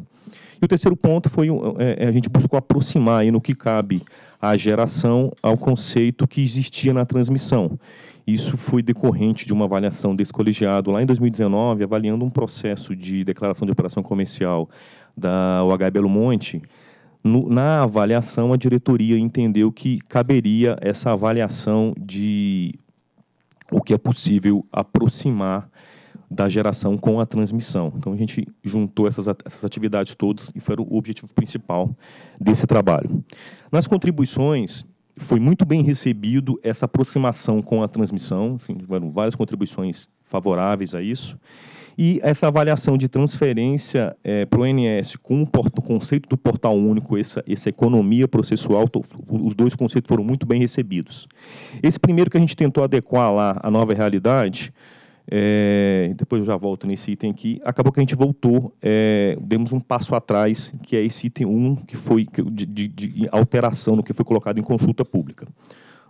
E o terceiro ponto foi é, a gente buscou aproximar aí no que cabe a geração ao conceito que existia na transmissão. Isso foi decorrente de uma avaliação desse colegiado lá em 2019, avaliando um processo de declaração de operação comercial da OH Belo Monte. No, na avaliação, a diretoria entendeu que caberia essa avaliação de o que é possível aproximar da geração com a transmissão. Então a gente juntou essas, essas atividades todas e foi o objetivo principal desse trabalho. Nas contribuições, foi muito bem recebido essa aproximação com a transmissão, assim, tiveram várias contribuições favoráveis a isso. E essa avaliação de transferência é, para o ONS com o, o, conceito do portal único, essa, essa economia processual, os dois conceitos foram muito bem recebidos. Esse primeiro que a gente tentou adequar lá à nova realidade, é, depois eu já volto nesse item aqui. Acabou que a gente voltou, é, demos um passo atrás, que é esse item 1, que foi de, de, de, alteração no que foi colocado em consulta pública.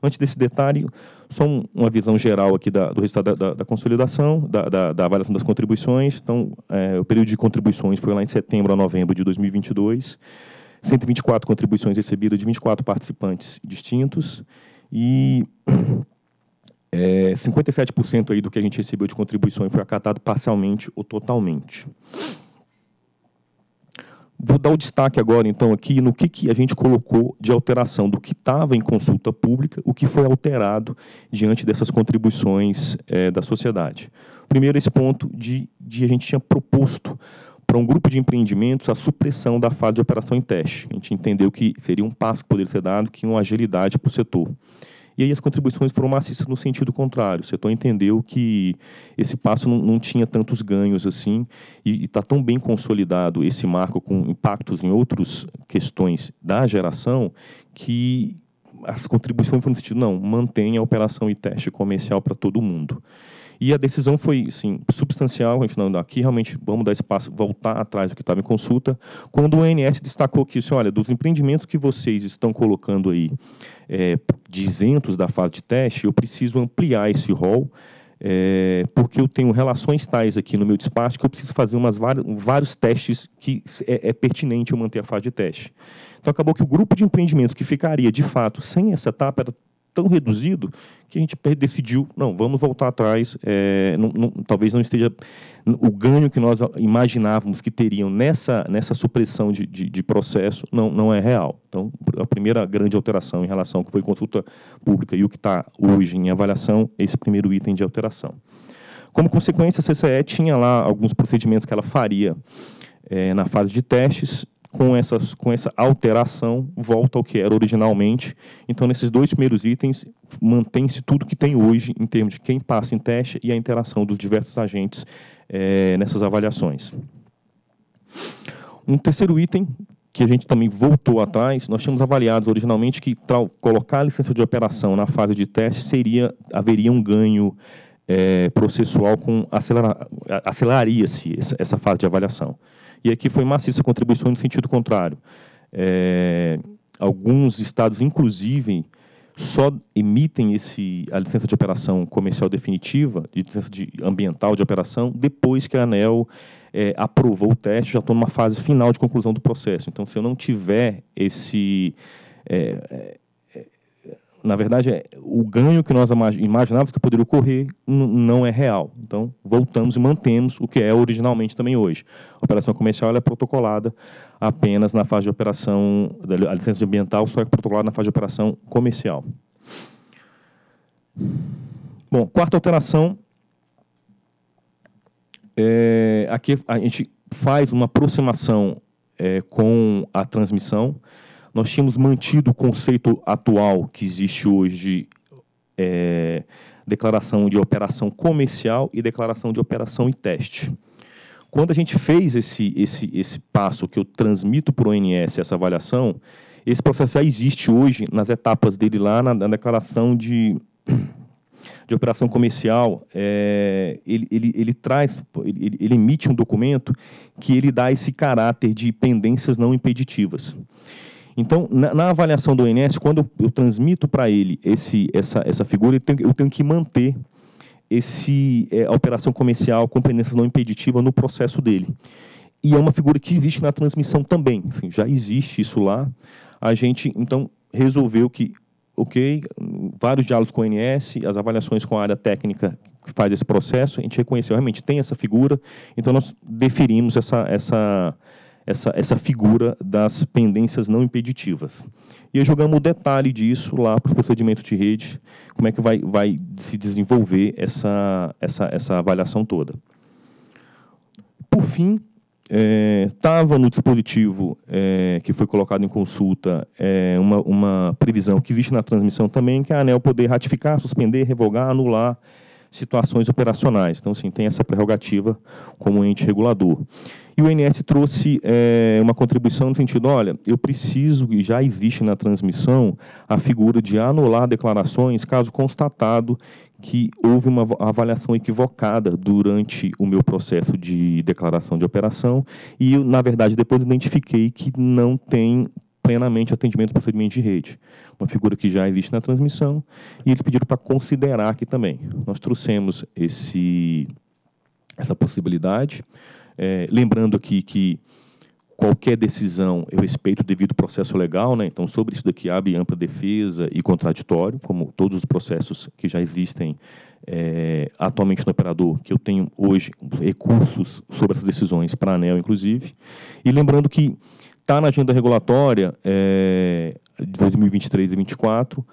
Antes desse detalhe, só uma visão geral aqui da, do resultado da, da, da consolidação, da, da, avaliação das contribuições. Então, é, o período de contribuições foi lá em setembro a novembro de 2022. 124 contribuições recebidas de 24 participantes distintos. E é, 57% aí do que a gente recebeu de contribuições foi acatado parcialmente ou totalmente. Vou dar o destaque agora, então, aqui no que, que a gente colocou de alteração do que estava em consulta pública, o que foi alterado diante dessas contribuições é, da sociedade. Primeiro, esse ponto de, de a gente tinha proposto para um grupo de empreendimentos a supressão da fase de operação em teste. A gente entendeu que seria um passo que poderia ser dado, que uma agilidade para o setor. E aí as contribuições foram maciças no sentido contrário. O setor entendeu que esse passo não, não tinha tantos ganhos assim e está tão bem consolidado esse marco com impactos em outras questões da geração que as contribuições foram no sentido, não, mantenha a operação e teste comercial para todo mundo. E a decisão foi, assim, substancial, não, aqui realmente vamos dar espaço, voltar atrás do que estava em consulta, quando o ONS destacou que, assim, olha, dos empreendimentos que vocês estão colocando aí, é, de isentos da fase de teste, eu preciso ampliar esse rol, é, porque eu tenho relações tais aqui no meu despacho que eu preciso fazer umas vários testes que é, é pertinente eu manter a fase de teste. Então, acabou que o grupo de empreendimentos que ficaria, de fato, sem essa etapa era tão reduzido que a gente decidiu, não, vamos voltar atrás, é, não, não, talvez não esteja o ganho que nós imaginávamos que teriam nessa, nessa supressão de, de, de, processo não, não é real. Então, a primeira grande alteração em relação ao que foi consulta pública e o que está hoje em avaliação, esse primeiro item de alteração. Como consequência, a CCE tinha lá alguns procedimentos que ela faria é, na fase de testes, com, essas, com essa alteração, volta ao que era originalmente. Então, nesses dois primeiros itens, mantém-se tudo que tem hoje, em termos de quem passa em teste e a interação dos diversos agentes é, nessas avaliações. Um terceiro item, que a gente também voltou atrás, nós tínhamos avaliado originalmente que colocar a licença de operação na fase de teste seria haveria um ganho é, processual com aceleraria-se essa, essa fase de avaliação. E aqui foi maciça a contribuição no sentido contrário. É, alguns estados, inclusive, só emitem esse, a licença de operação comercial definitiva, de licença de, ambiental de operação, depois que a ANEL é, aprovou o teste, já estou numa fase final de conclusão do processo. Então, se eu não tiver esse é, na verdade, é, o ganho que nós imaginávamos que poderia ocorrer não é real. Então, voltamos e mantemos o que é originalmente também hoje. A operação comercial é protocolada apenas na fase de operação, a licença ambiental só é protocolada na fase de operação comercial. Bom, quarta alteração, é, aqui a gente faz uma aproximação é, com a transmissão, nós tínhamos mantido o conceito atual que existe hoje de é, declaração de operação comercial e declaração de operação e teste. Quando a gente fez esse, esse, esse passo que eu transmito para o ONS essa avaliação, esse processo já existe hoje nas etapas dele lá na, na declaração de, de operação comercial. É, ele, ele, ele traz, ele, ele emite um documento que ele dá esse caráter de pendências não impeditivas. Então, na, na avaliação do ONS, quando eu, eu transmito para ele esse, essa, essa figura, eu tenho, eu tenho que manter esse, é, a operação comercial com pendência não impeditiva no processo dele. E é uma figura que existe na transmissão também. Já existe isso lá. A gente, então, resolveu que, ok, vários diálogos com o ONS, as avaliações com a área técnica que faz esse processo, a gente reconheceu realmente tem essa figura, então nós deferimos essa, essa, essa, essa figura das pendências não impeditivas. E aí jogamos o detalhe disso lá para o procedimento de rede, como é que vai, vai se desenvolver essa, essa, essa avaliação toda. Por fim, estava é, no dispositivo é, que foi colocado em consulta é, uma, uma previsão que existe na transmissão também, que é a ANEL poder ratificar, suspender, revogar, anular situações operacionais. Então, sim, tem essa prerrogativa como ente regulador. E o INS trouxe é, uma contribuição no sentido, olha, eu preciso, e já existe na transmissão, a figura de anular declarações caso constatado que houve uma avaliação equivocada durante o meu processo de declaração de operação e, na verdade, depois identifiquei que não tem plenamente atendimento ao procedimento de rede. Uma figura que já existe na transmissão e eles pediram para considerar aqui também. Nós trouxemos esse, essa possibilidade. É, lembrando aqui que qualquer decisão eu respeito o devido processo legal, né? então sobre isso daqui abre ampla defesa e contraditório, como todos os processos que já existem é, atualmente no operador, que eu tenho hoje recursos sobre essas decisões para a ANEL, inclusive. E lembrando que está na agenda regulatória é, de 2023 e 2024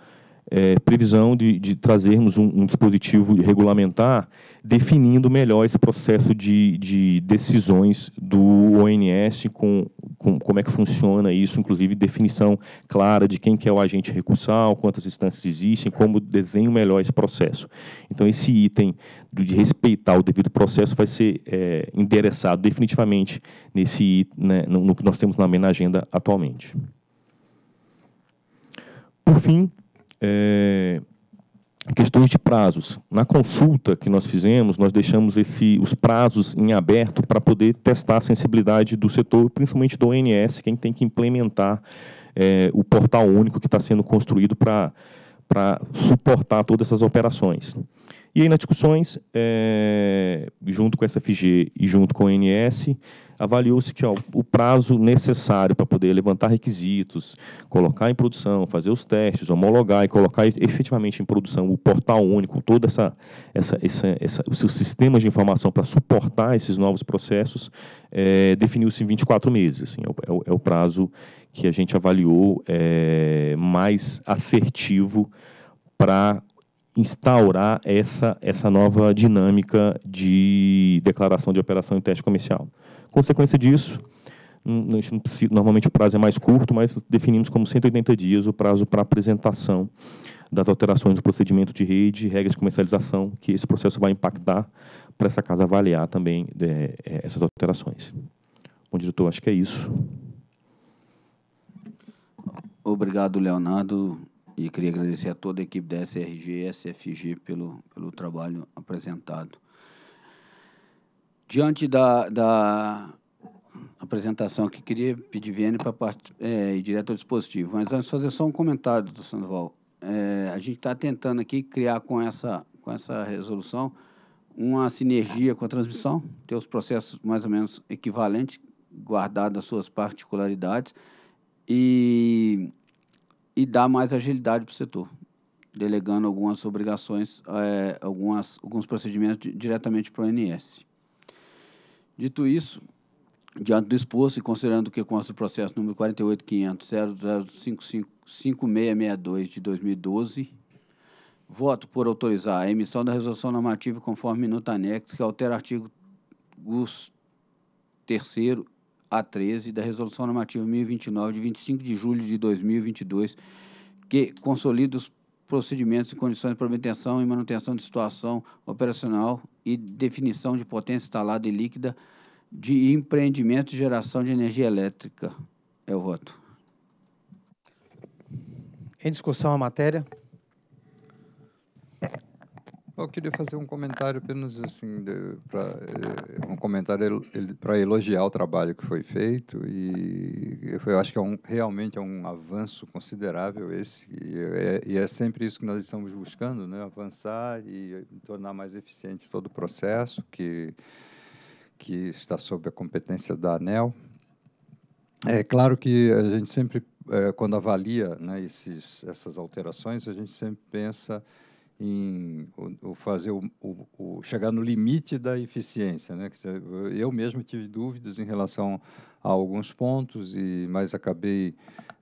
é, previsão de, de trazermos um, um, dispositivo regulamentar definindo melhor esse processo de, de decisões do ONS, com, com, como é que funciona isso, inclusive definição clara de quem que é o agente recursal, quantas instâncias existem, como desenho melhor esse processo. Então, esse item de respeitar o devido processo vai ser é, endereçado definitivamente nesse, né, no, no que nós temos na, agenda atualmente. Por fim, é, questões de prazos. Na consulta que nós fizemos, nós deixamos esse, os prazos em aberto para poder testar a sensibilidade do setor, principalmente do ONS, quem tem que implementar é, o portal único que está sendo construído para suportar todas essas operações. E aí, nas discussões, é, junto com a SFG e junto com o ONS, avaliou-se que ó, o prazo necessário para poder levantar requisitos, colocar em produção, fazer os testes, homologar e colocar efetivamente em produção o portal único, todo essa, essa, essa, essa seus sistemas de informação para suportar esses novos processos, é, definiu-se em 24 meses. Assim, é, o, é, o, prazo que a gente avaliou é, mais assertivo para instaurar essa, essa nova dinâmica de declaração de operação em teste comercial. Consequência disso, Normalmente o prazo é mais curto, mas definimos como 180 dias o prazo para apresentação das alterações do procedimento de rede regras de comercialização, que esse processo vai impactar para essa casa avaliar também é, é, essas alterações. Bom, diretor, acho que é isso. Obrigado, Leonardo, e queria agradecer a toda a equipe da SRG e SFG pelo, pelo trabalho apresentado. Diante da, da apresentação aqui, queria pedir Viane para é, ir direto ao dispositivo, mas antes fazer só um comentário, doutor Sandoval. É, a gente está tentando aqui criar com essa, com essa resolução uma sinergia com a transmissão, ter os processos mais ou menos equivalentes, guardadas as suas particularidades, e, e dar mais agilidade para o setor, delegando algumas obrigações, é, algumas, alguns procedimentos di- diretamente para o ONS. Dito isso, diante do exposto e considerando que consta o processo número 48.500.0055.5662 de 2012, voto por autorizar a emissão da resolução normativa conforme minuta anexo que altera artigo 3 a 13 da Resolução Normativa 1029, de 25 de julho de 2022, que consolida os procedimentos e condições para obtenção e manutenção de situação operacional e definição de potência instalada e líquida de empreendimento de geração de energia elétrica. É o voto. Em discussão a matéria? Eu queria fazer um comentário apenas assim, pra, eh, um comentário para elogiar o trabalho que foi feito e eu acho que é um, realmente é um avanço considerável esse e é, e é sempre isso que nós estamos buscando, né? Avançar e tornar mais eficiente todo o processo que que está sob a competência da ANEL. É claro que a gente sempre, eh, quando avalia né, esses, essas alterações, a gente sempre pensa em o, o fazer o, o, chegar no limite da eficiência, né? Eu mesmo tive dúvidas em relação a alguns pontos e mas acabei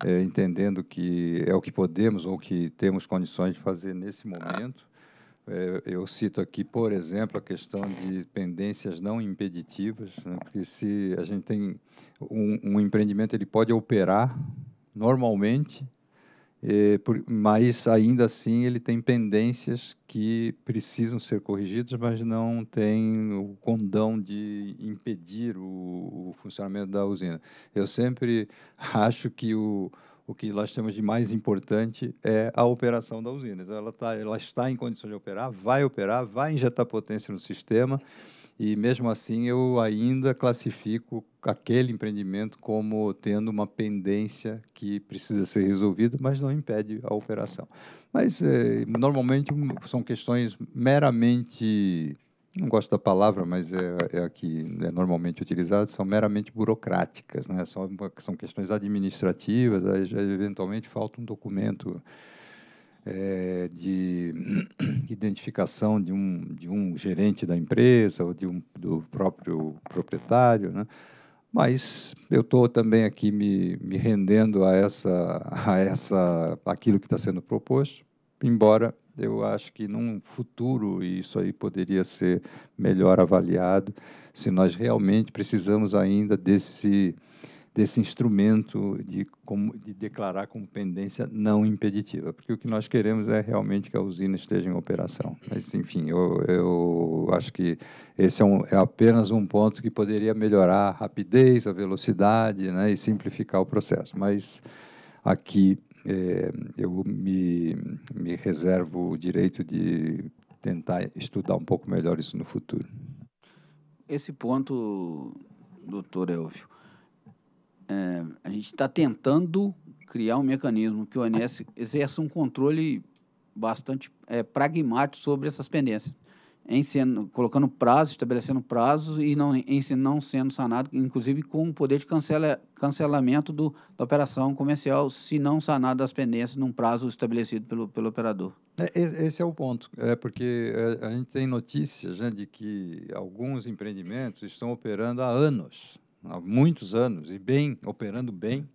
é, entendendo que é o que podemos ou que temos condições de fazer nesse momento. É, eu cito aqui, por exemplo, a questão de pendências não impeditivas, né? porque se a gente tem um, um empreendimento, ele pode operar normalmente é, por, mas ainda assim ele tem pendências que precisam ser corrigidas, mas não tem o condão de impedir o, o funcionamento da usina. Eu sempre acho que o, o que nós temos de mais importante é a operação da usina. Então, ela, tá, ela está em condições de operar, vai operar, vai injetar potência no sistema, e mesmo assim eu ainda classifico aquele empreendimento como tendo uma pendência que precisa ser resolvida, mas não impede a operação. Mas é, normalmente são questões meramente, não gosto da palavra, mas é, é a que é normalmente utilizada, são meramente burocráticas, né? são, são questões administrativas, aí, eventualmente falta um documento é, de identificação de um, de um gerente da empresa ou de um, do próprio proprietário, né? Mas eu estou também aqui me, me rendendo a essa, a essa, aquilo que está sendo proposto, embora eu acho que num futuro isso aí poderia ser melhor avaliado, se nós realmente precisamos ainda desse desse instrumento de, como, de declarar como pendência não impeditiva, porque o que nós queremos é realmente que a usina esteja em operação. Mas, enfim, eu, eu acho que esse é, um, é apenas um ponto que poderia melhorar a rapidez, a velocidade né, e simplificar o processo. Mas aqui é, eu me, me reservo o direito de tentar estudar um pouco melhor isso no futuro. Esse ponto, doutor Elvio, é, a gente está tentando criar um mecanismo que o ONS exerça um controle bastante é, pragmático sobre essas pendências, em sendo, colocando prazos, estabelecendo prazos e não, em não sendo sanado, inclusive com o poder de cancela, cancelamento do, da operação comercial, se não sanado as pendências num prazo estabelecido pelo, pelo operador. Esse é o ponto, é porque a gente tem notícias né, de que alguns empreendimentos estão operando há anos, há muitos anos, e bem, operando bem,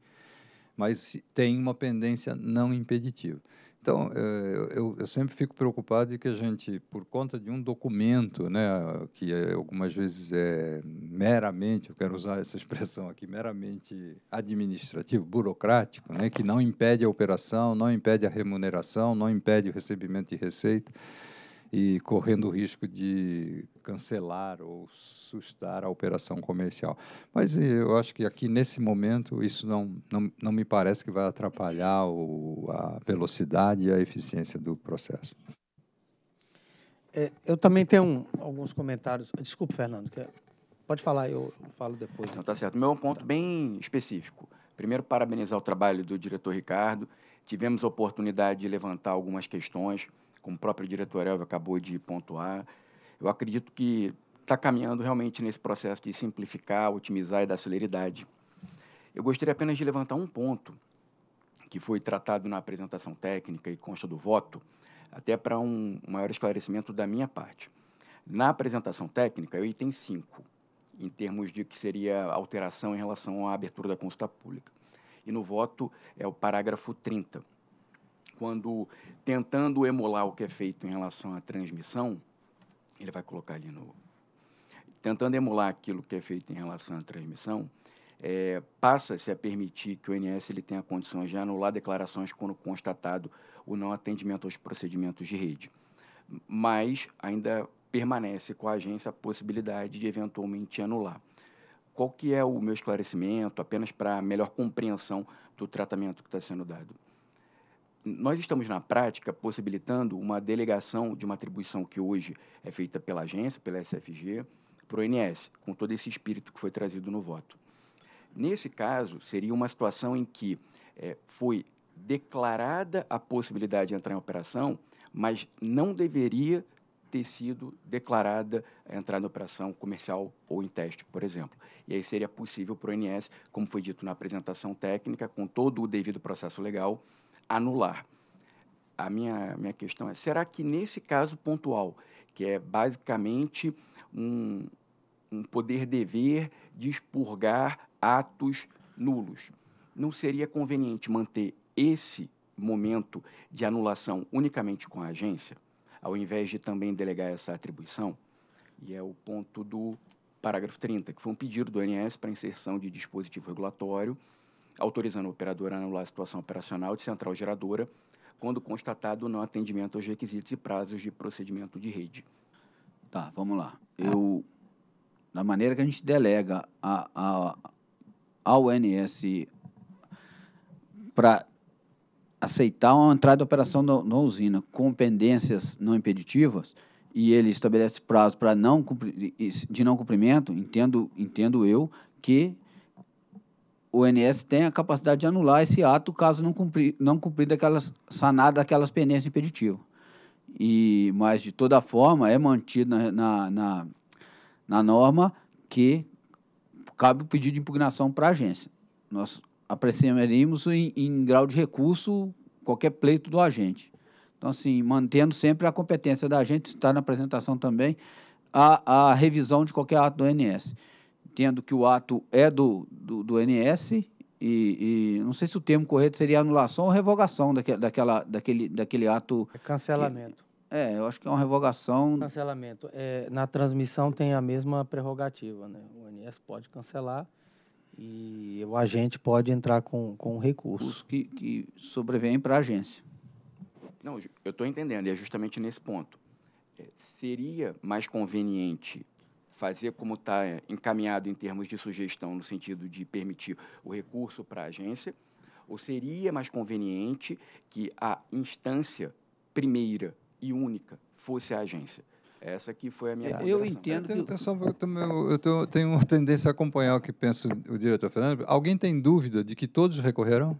mas tem uma pendência não impeditiva. Então, eh, eu, eu, sempre fico preocupado de que a gente, por conta de um documento, né, que é, algumas vezes é meramente, eu quero usar essa expressão aqui, meramente administrativo, burocrático, né, que não impede a operação, não impede a remuneração, não impede o recebimento de receita, e correndo o risco de cancelar ou sustar a operação comercial. Mas eh, eu acho que aqui, nesse momento, isso não, não, não me parece que vai atrapalhar o, a velocidade e a eficiência do processo. É, eu também tenho um, alguns comentários. Desculpe, Fernando. Quer... Pode falar, eu falo depois. Não, tá certo. O meu é um ponto bem específico. Primeiro, parabenizar o trabalho do diretor Ricardo. Tivemos a oportunidade de levantar algumas questões como o próprio diretor Elvio acabou de pontuar. Eu acredito que está caminhando realmente nesse processo de simplificar, otimizar e dar celeridade. Eu gostaria apenas de levantar um ponto que foi tratado na apresentação técnica e consta do voto, até para um maior esclarecimento da minha parte. Na apresentação técnica, o item 5, em termos de que seria alteração em relação à abertura da consulta pública. E no voto é o parágrafo 30, quando tentando emular o que é feito em relação à transmissão, ele vai colocar ali no. Tentando emular aquilo que é feito em relação à transmissão, é, passa-se a permitir que o INS ele tenha condições de anular declarações quando constatado o não atendimento aos procedimentos de rede. Mas ainda permanece com a agência a possibilidade de eventualmente anular. Qual que é o meu esclarecimento, apenas para melhor compreensão do tratamento que está sendo dado? Nós estamos, na prática, possibilitando uma delegação de uma atribuição que hoje é feita pela agência, pela SFG, para o INS, com todo esse espírito que foi trazido no voto. Nesse caso, seria uma situação em que é, foi declarada a possibilidade de entrar em operação, mas não deveria ter sido declarada a entrada em operação comercial ou em teste, por exemplo. E aí seria possível para o INS, como foi dito na apresentação técnica, com todo o devido processo legal, anular. A minha, minha questão é: será que nesse caso pontual, que é basicamente um, um poder-dever de expurgar atos nulos, não seria conveniente manter esse momento de anulação unicamente com a agência, ao invés de também delegar essa atribuição? E é o ponto do parágrafo 30, que foi um pedido do ONS para inserção de dispositivo regulatório autorizando o operador a anular a situação operacional de central geradora quando constatado o não atendimento aos requisitos e prazos de procedimento de rede. Tá, vamos lá. Eu, da maneira que a gente delega a, a, ao ONS para aceitar uma entrada de operação na usina com pendências não impeditivas e ele estabelece prazo para não de não cumprimento, entendo, entendo eu que o INS tem a capacidade de anular esse ato caso não cumprir, não cumprir daquelas, sanar daquelas pendências impeditivas. E, mas, de toda forma, é mantido na, na, na, na norma que cabe o pedido de impugnação para a agência. Nós apreciaríamos em, em grau de recurso qualquer pleito do agente. Então, assim, mantendo sempre a competência da agente, está na apresentação também, a, a revisão de qualquer ato do INS entendo que o ato é do, do, do NS e, e, não sei se o termo correto seria anulação ou revogação daquele, daquela, daquele, daquele ato. É cancelamento. Que, é, eu acho que é uma revogação. Cancelamento. É, na transmissão tem a mesma prerrogativa, né? O NS pode cancelar e o agente pode entrar com, com recurso. Que, que sobrevêm para a agência. Não, eu estou entendendo, e é justamente nesse ponto. É, seria mais conveniente fazer como está é, encaminhado em termos de sugestão, no sentido de permitir o recurso para a agência, ou seria mais conveniente que a instância primeira e única fosse a agência? Essa que foi a minha é, Eu entendo. Eu tenho, eu, tenho, eu tenho uma tendência a acompanhar o que pensa o diretor Fernando. Alguém tem dúvida de que todos recorrerão?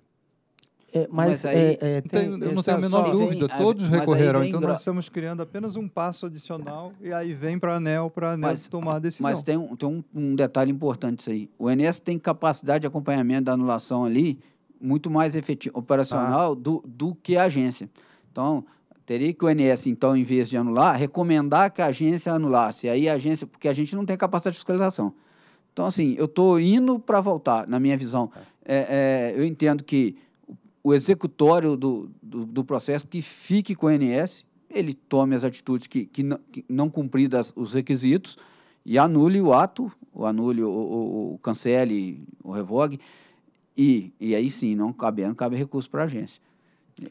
É, mas, mas aí, é, é, tem, eu não tenho a menor dúvida, vem, todos recorreram. Então, nós estamos criando apenas um passo adicional e aí vem para a ANEL, para a ANEL mas, tomar a decisão. Mas tem, um, tem um, um, detalhe importante isso aí. O ENS tem capacidade de acompanhamento da anulação ali muito mais efetivo, operacional ah. do, do que a agência. Então, teria que o ENS, então, em vez de anular, recomendar que a agência anulasse. E aí a agência, porque a gente não tem capacidade de fiscalização. Então, assim, eu estou indo para voltar, na minha visão. É, é, eu entendo que o executório do, do, do, processo que fique com o INS, ele tome as atitudes que, que, não, que não cumpridas os requisitos e anule o ato, ou anule, ou, cancele, o revogue, e, e aí sim, não cabe, não cabe recurso para a agência.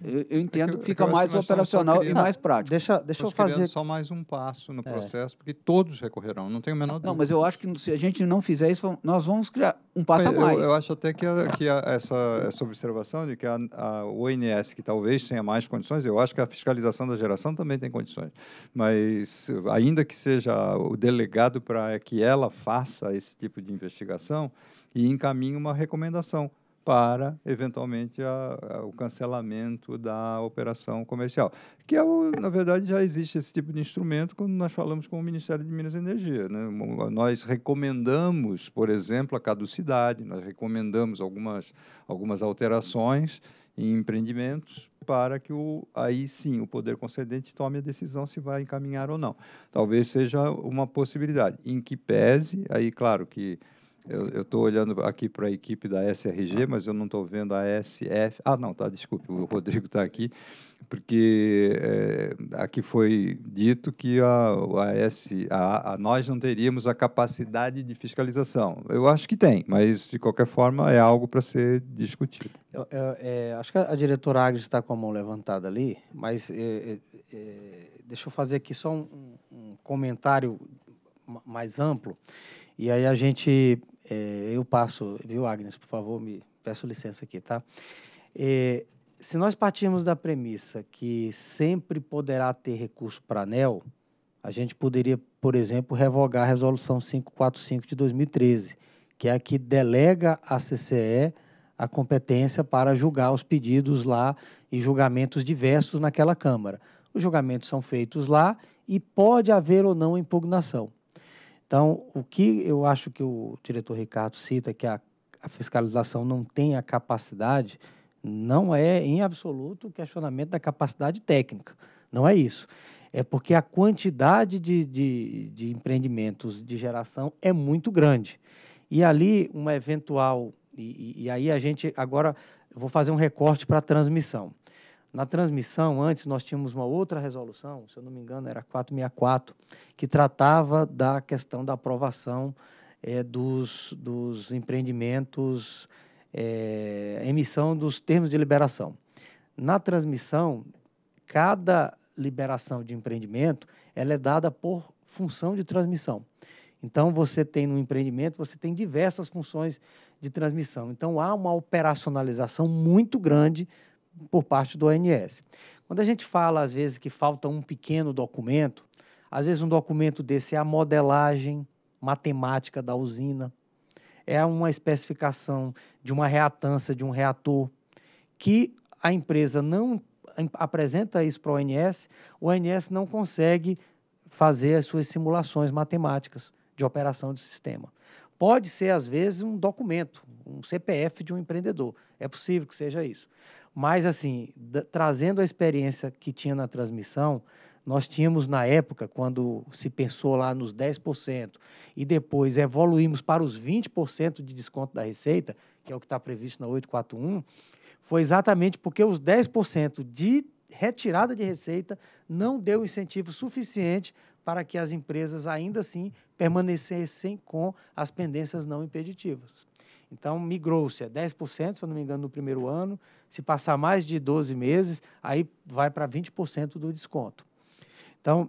Eu, eu entendo é que, que fica mais operacional querendo, e mais prático. Deixa, deixa eu fazer só mais um passo no é. processo, porque todos recorrerão, não tem o menor dúvida. Não, mas eu acho que se a gente não fizer isso, nós vamos criar um passo a mais. Eu, eu acho até que, a, que a, essa, essa observação de que a, a, ONS, que talvez tenha mais condições, eu acho que a fiscalização da geração também tem condições. Mas, ainda que seja o delegado para que ela faça esse tipo de investigação e encaminhe uma recomendação para, eventualmente, a, a, o cancelamento da operação comercial. Que, é o, na verdade, já existe esse tipo de instrumento quando nós falamos com o Ministério de Minas e Energia. Né? Nós recomendamos, por exemplo, a caducidade, nós recomendamos algumas, algumas alterações em empreendimentos para que o, aí sim o poder concedente tome a decisão se vai encaminhar ou não. Talvez seja uma possibilidade, em que pese, aí claro que eu estou olhando aqui para a equipe da SRG, mas eu não estou vendo a SF. Ah, não, tá, desculpe, o Rodrigo está aqui, porque é, aqui foi dito que a, a, S, a, a, nós não teríamos a capacidade de fiscalização. Eu acho que tem, mas de qualquer forma é algo para ser discutido. Eu, eu, é, acho que a diretora Agnes está com a mão levantada ali, mas é, deixa eu fazer aqui só um, um comentário mais amplo. E aí a gente é, eu passo, viu, Agnes, por favor, me peço licença aqui, tá? É, se nós partirmos da premissa que sempre poderá ter recurso para ANEL, a gente poderia, por exemplo, revogar a resolução 545 de 2013, que é a que delega à CCE a competência para julgar os pedidos lá e julgamentos diversos naquela Câmara. Os julgamentos são feitos lá e pode haver ou não impugnação. Então, o que eu acho que o diretor Ricardo cita, que a, a fiscalização não tem a capacidade, não é em absoluto o questionamento da capacidade técnica. Não é isso. É porque a quantidade de, de, de empreendimentos de geração é muito grande. E ali, uma eventual. E, e aí a gente. Agora, vou fazer um recorte para a transmissão. Na transmissão, antes, nós tínhamos uma outra resolução, se eu não me engano, era 464, que tratava da questão da aprovação é, dos, dos empreendimentos, é, emissão dos termos de liberação. Na transmissão, cada liberação de empreendimento ela é dada por função de transmissão. Então, você tem no empreendimento, você tem diversas funções de transmissão. Então, há uma operacionalização muito grande por parte do ONS. Quando a gente fala, às vezes, que falta um pequeno documento, às vezes um documento desse é a modelagem matemática da usina, é uma especificação de uma reatância de um reator, que a empresa não apresenta isso para o ONS, o ONS não consegue fazer as suas simulações matemáticas de operação do sistema. Pode ser, às vezes, um documento, um CPF de um empreendedor. É possível que seja isso. Mas, assim, trazendo a experiência que tinha na transmissão, nós tínhamos na época, quando se pensou lá nos 10%, e depois evoluímos para os 20% de desconto da receita, que é o que está previsto na 841, foi exatamente porque os 10% de retirada de receita não deu incentivo suficiente para que as empresas ainda assim permanecessem com as pendências não impeditivas. Então, migrou-se a 10%, se eu não me engano, no primeiro ano. Se passar mais de 12 meses, aí vai para 20% do desconto. Então,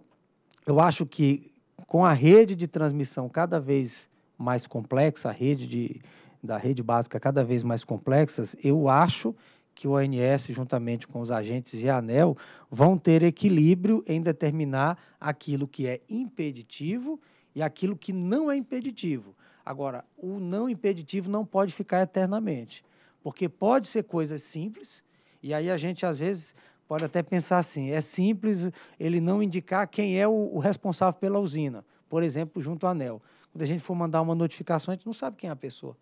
eu acho que com a rede de transmissão cada vez mais complexa, a rede de, da rede básica cada vez mais complexas, eu acho que o ONS, juntamente com os agentes e a ANEL, vão ter equilíbrio em determinar aquilo que é impeditivo e aquilo que não é impeditivo. Agora, o não impeditivo não pode ficar eternamente, porque pode ser coisas simples, e aí a gente, às vezes, pode até pensar assim: é simples ele não indicar quem é o, o responsável pela usina, por exemplo, junto à ANEL. Quando a gente for mandar uma notificação, a gente não sabe quem é a pessoa,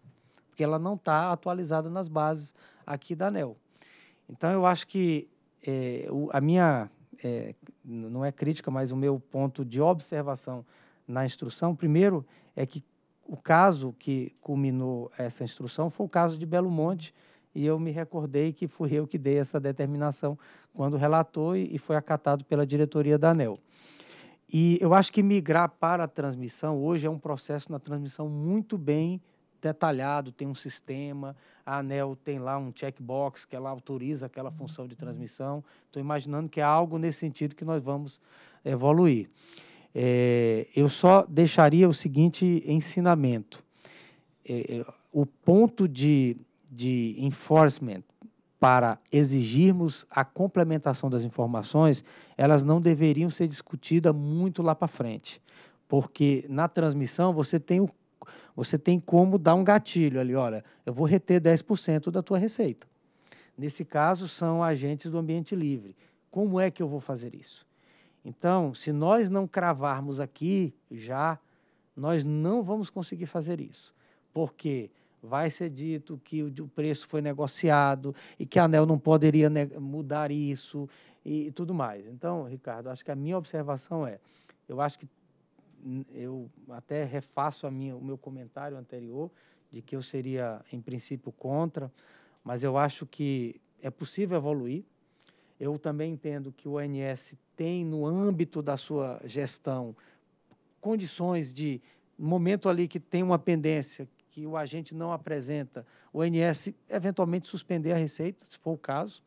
porque ela não está atualizada nas bases aqui da ANEL. Então, eu acho que é, o, a minha, é, não é crítica, mas o meu ponto de observação na instrução, primeiro, é que o caso que culminou essa instrução foi o caso de Belo Monte e eu me recordei que fui eu que dei essa determinação quando relatou e, foi acatado pela diretoria da ANEL. E eu acho que migrar para a transmissão hoje é um processo na transmissão muito bem detalhado, tem um sistema, a ANEL tem lá um checkbox que ela autoriza aquela função de transmissão. Estou imaginando que é algo nesse sentido que nós vamos evoluir. É, eu só deixaria o seguinte ensinamento. É, é o ponto de, de enforcement para exigirmos a complementação das informações, elas não deveriam ser discutidas muito lá para frente. Porque na transmissão você tem, o, você tem como dar um gatilho ali, olha, eu vou reter 10% da tua receita. Nesse caso, são agentes do ambiente livre. Como é que eu vou fazer isso? Então, se nós não cravarmos aqui já, nós não vamos conseguir fazer isso. Porque vai ser dito que o preço foi negociado e que a ANEL não poderia mudar isso e, e tudo mais. Então, Ricardo, acho que a minha observação é, eu acho que eu até refaço a minha, o meu comentário anterior de que eu seria, em princípio, contra, mas eu acho que é possível evoluir. Eu também entendo que o ONS tem, no âmbito da sua gestão, condições de, momento ali que tem uma pendência, que o agente não apresenta, o INS eventualmente suspender a receita, se for o caso,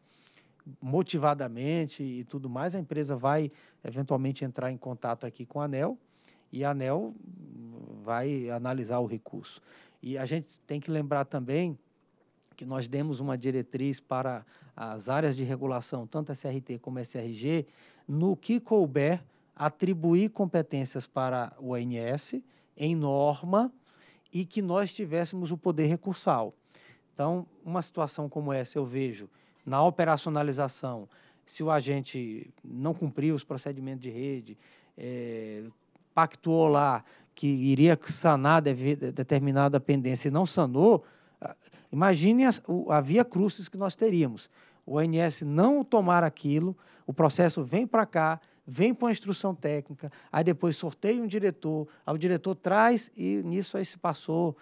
motivadamente e tudo mais, a empresa vai eventualmente entrar em contato aqui com a ANEL e a ANEL vai analisar o recurso. E a gente tem que lembrar também que nós demos uma diretriz para as áreas de regulação, tanto SRT como SRG, no que couber atribuir competências para o ANS em norma e que nós tivéssemos o poder recursal. Então, uma situação como essa eu vejo na operacionalização, se o agente não cumpriu os procedimentos de rede, é, pactuou lá que iria sanar determinada pendência e não sanou, ah, imagine a, a via crucis que nós teríamos. O ONS não tomar aquilo, o processo vem para cá, vem para uma instrução técnica, aí depois sorteia um diretor, aí o diretor traz e nisso aí se passou,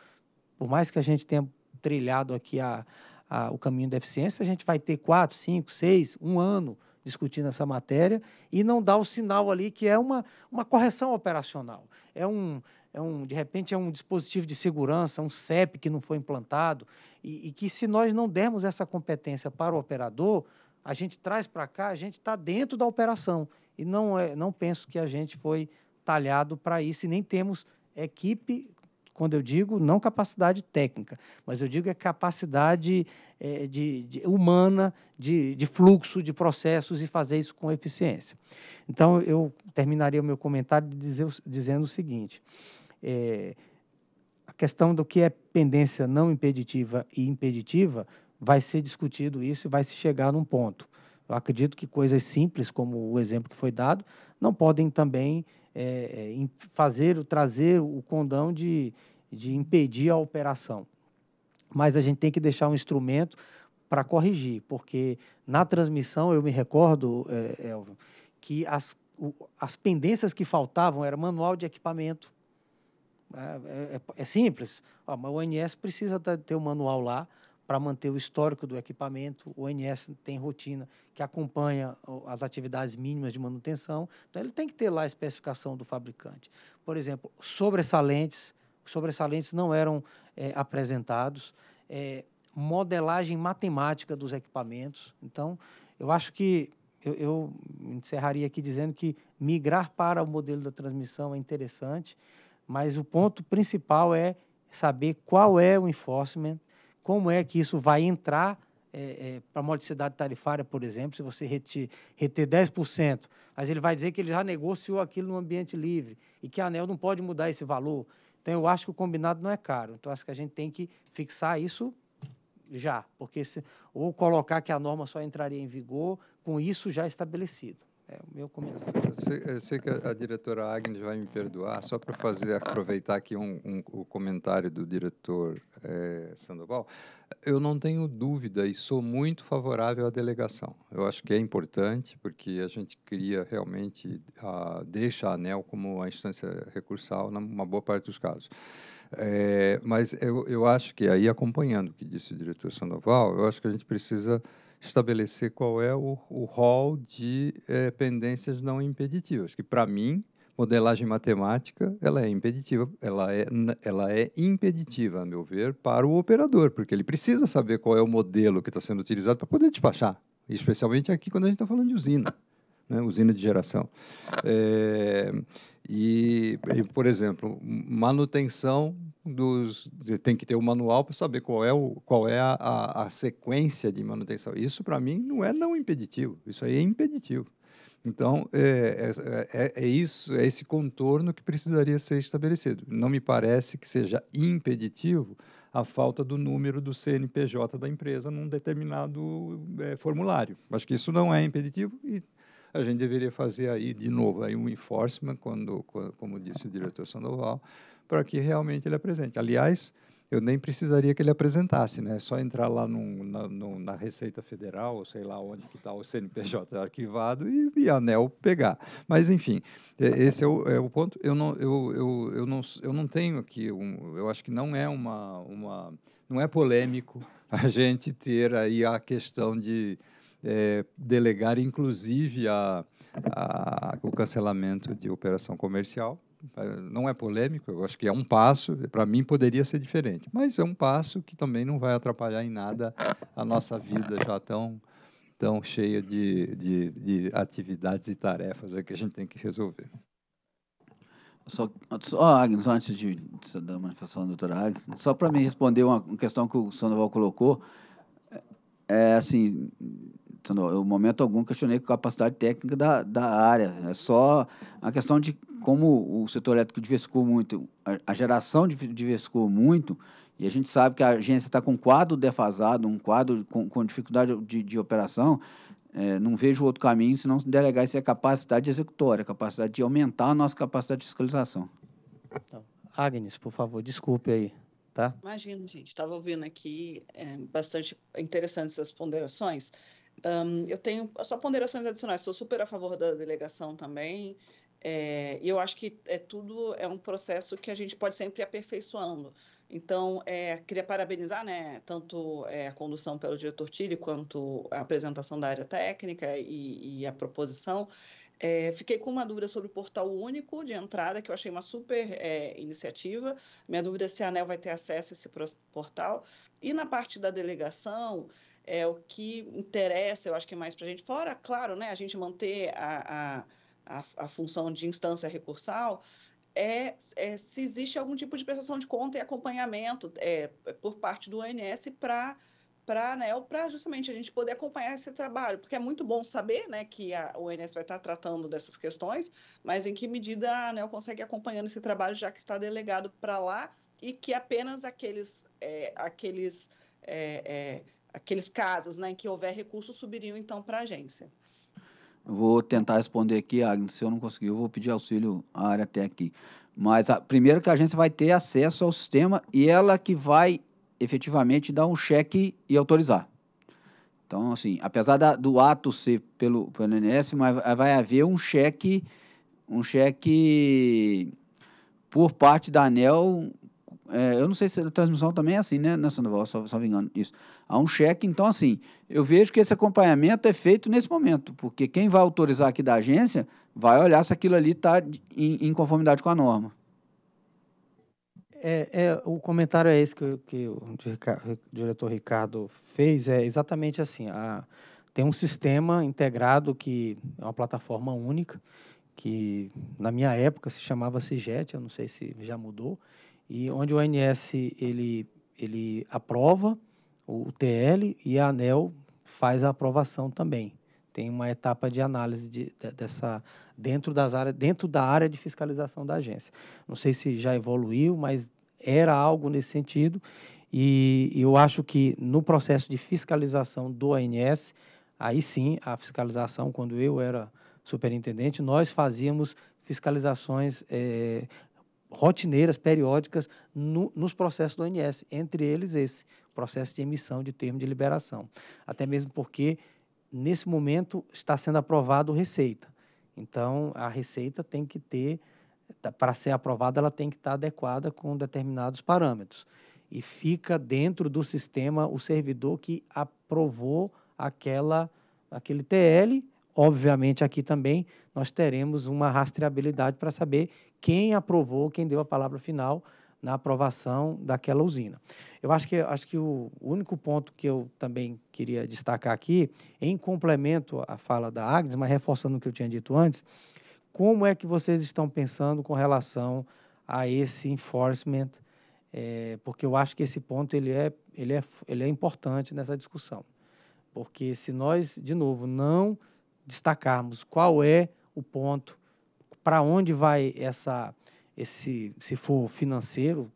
por mais que a gente tenha trilhado aqui a, a, o caminho da eficiência, a gente vai ter quatro, cinco, seis, um ano discutindo essa matéria e não dá o sinal ali que é uma, uma correção operacional. É um, é um, de repente, é um dispositivo de segurança, um CEP que não foi implantado, e, e que se nós não dermos essa competência para o operador, a gente traz para cá, a gente está dentro da operação. E não, é, não penso que a gente foi talhado para isso e nem temos equipe, quando eu digo não capacidade técnica, mas eu digo é capacidade é, de, de, humana de, de fluxo de processos e fazer isso com eficiência. Então, eu terminaria o meu comentário dizer, dizendo o seguinte: é, a questão do que é pendência não impeditiva e impeditiva vai ser discutido isso e vai se chegar num ponto. Eu acredito que coisas simples, como o exemplo que foi dado, não podem também é, é fazer, trazer o condão de, de impedir a operação. Mas a gente tem que deixar um instrumento para corrigir, porque na transmissão eu me recordo, é, Elvio, que as, o, as pendências que faltavam era manual de equipamento. É, é, é simples, Ó, mas o ONS precisa ter o manual lá para manter o histórico do equipamento. O ONS tem rotina que acompanha as atividades mínimas de manutenção. Então, ele tem que ter lá a especificação do fabricante. Por exemplo, sobressalentes. Sobressalentes não eram é, apresentados. É, modelagem matemática dos equipamentos. Então, eu acho que eu, eu encerraria aqui dizendo que migrar para o modelo da transmissão é interessante, mas o ponto principal é saber qual é o enforcement, como é que isso vai entrar é, é, para a modicidade tarifária, por exemplo, se você reter, reter 10%, mas ele vai dizer que ele já negociou aquilo no ambiente livre e que a ANEL não pode mudar esse valor. Então, eu acho que o combinado não é caro. Então, acho que a gente tem que fixar isso já, porque se, ou colocar que a norma só entraria em vigor com isso já estabelecido. É o meu comentário. Eu sei, eu sei que a, a, diretora Agnes vai me perdoar, só para fazer aproveitar aqui um, um, o comentário do diretor é, Sandoval. Eu não tenho dúvida e sou muito favorável à delegação. Eu acho que é importante porque a gente cria realmente, a, deixa a ANEL como uma instância recursal na boa parte dos casos. É, mas eu, eu acho que aí, acompanhando o que disse o diretor Sandoval, eu acho que a gente precisa estabelecer qual é o, o rol de é, pendências não impeditivas, que para mim, modelagem matemática, ela é impeditiva, ela é, ela é impeditiva, a meu ver, para o operador, porque ele precisa saber qual é o modelo que está sendo utilizado para poder despachar, especialmente aqui quando a gente está falando de usina, né, usina de geração. É, e, e, por exemplo, manutenção dos tem que ter o um manual para saber qual é o qual é a, a, a sequência de manutenção. Isso para mim não é não impeditivo. Isso aí é impeditivo. Então é, é, é, é, isso, é esse contorno que precisaria ser estabelecido. Não me parece que seja impeditivo a falta do número do CNPJ da empresa num determinado é, formulário. Acho que isso não é impeditivo e a gente deveria fazer aí de novo aí um enforcement, quando, como disse o diretor Sandoval, para que realmente ele apresente. Aliás, eu nem precisaria que ele apresentasse, né? É só entrar lá na, na, Receita Federal, ou sei lá onde que está o CNPJ arquivado e, e ANEL pegar. Mas, enfim, esse é o, é o, ponto. Eu não, eu, eu, eu, não, eu não tenho aqui, um, eu acho que não é uma, uma, não é polêmico a gente ter aí a questão de é, delegar, inclusive, a, a, o cancelamento de operação comercial. Não é polêmico, eu acho que é um passo, para mim poderia ser diferente, mas é um passo que também não vai atrapalhar em nada a nossa vida já tão, tão cheia de, de, de atividades e tarefas que a gente tem que resolver. Só, só Agnes, antes de, da manifestação da doutora Agnes, só para me responder uma questão que o Sandoval colocou, é assim, no momento algum questionei a capacidade técnica da, da área. É só a questão de como o setor elétrico diversificou muito, a, geração diversificou muito, e a gente sabe que a agência está com um quadro defasado, um quadro com, com dificuldade de, de operação, é, não vejo outro caminho senão delegar essa capacidade executória, a capacidade de aumentar a nossa capacidade de fiscalização. Então, Agnes, por favor, desculpe aí. Tá? Imagino, gente. Estava ouvindo aqui é, bastante interessantes essas ponderações. Um, eu tenho só ponderações adicionais, estou super a favor da delegação também. É, e eu acho que é tudo é um processo que a gente pode sempre aperfeiçoando. Então, é, queria parabenizar né, tanto é, a condução pelo diretor Tille quanto a apresentação da área técnica e, e a proposição. É, fiquei com uma dúvida sobre o portal único de entrada, que eu achei uma super é, iniciativa. Minha dúvida é se a ANEL vai ter acesso a esse portal. E na parte da delegação, é, o que interessa, eu acho que é mais para a gente, fora, claro, né, a gente manter a, a, a, a função de instância recursal, é, é, se existe algum tipo de prestação de conta e acompanhamento é, por parte do ONS para para né, para justamente a gente poder acompanhar esse trabalho, porque é muito bom saber né, que a ONS vai estar tratando dessas questões, mas em que medida a ANEL consegue acompanhando esse trabalho, já que está delegado para lá e que apenas aqueles, é, aqueles é, é, aqueles casos né, em que houver recurso subiriam então para a agência. Vou tentar responder aqui, Agnes. Se eu não conseguir, eu vou pedir auxílio à área até aqui. Mas a, primeiro que a agência vai ter acesso ao sistema e ela que vai efetivamente dar um cheque e autorizar. Então, assim, apesar da, do ato ser pelo, pelo INSS, mas vai haver um cheque, um cheque por parte da ANEL é, eu não sei se a transmissão também é assim, né, né Sandoval? Só, só me engano, isso. Há um cheque, então, assim, eu vejo que esse acompanhamento é feito nesse momento, porque quem vai autorizar aqui da agência vai olhar se aquilo ali está em, em, conformidade com a norma. É, é, o comentário é esse que, que o diretor Ricardo fez, é exatamente assim, a, tem um sistema integrado que é uma plataforma única, que na minha época se chamava CIGET, eu não sei se já mudou, e onde o ONS ele, ele aprova o TL e a ANEL faz a aprovação também. Tem uma etapa de análise de, de, dessa dentro das áreas, dentro da área de fiscalização da agência. Não sei se já evoluiu, mas era algo nesse sentido. E eu acho que no processo de fiscalização do ONS, aí sim a fiscalização, quando eu era superintendente, nós fazíamos fiscalizações é, rotineiras, periódicas, no, nos processos do ONS, entre eles esse processo de emissão de termo de liberação. Até mesmo porque, nesse momento, está sendo aprovado Receita. Então, a Receita tem que ter, para ser aprovada, ela tem que estar adequada com determinados parâmetros. E fica dentro do sistema o servidor que aprovou aquela, aquele TL. Obviamente, aqui também nós teremos uma rastreabilidade para saber quem aprovou, quem deu a palavra final na aprovação daquela usina. Eu acho que, acho que o único ponto que eu também queria destacar aqui, em complemento à fala da Agnes, mas reforçando o que eu tinha dito antes, como é que vocês estão pensando com relação a esse enforcement? É, porque eu acho que esse ponto ele é, ele, é, ele é importante nessa discussão. Porque se nós, de novo, não destacarmos qual é o ponto, para onde vai essa, esse, se for financeiro,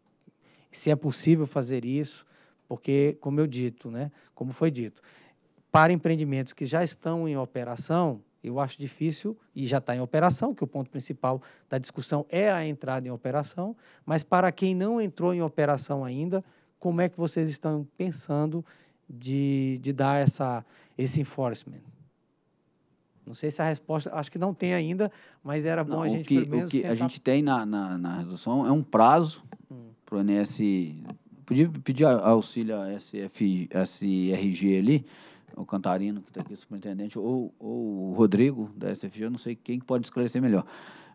se é possível fazer isso, porque, como eu dito, né, como foi dito, para empreendimentos que já estão em operação, eu acho difícil, e já está em operação, que o ponto principal da discussão é a entrada em operação, mas para quem não entrou em operação ainda, como é que vocês estão pensando de, de dar essa, esse enforcement? Não sei se a resposta, acho que não tem ainda, mas era bom não, a gente que, pelo menos O que tentar... a gente tem na, na, na resolução é um prazo hum. para o INS... Podia pedir auxílio a SF, SRG ali, o Cantarino, que está aqui, o superintendente, ou, ou o Rodrigo, da SFG, eu não sei quem pode esclarecer melhor.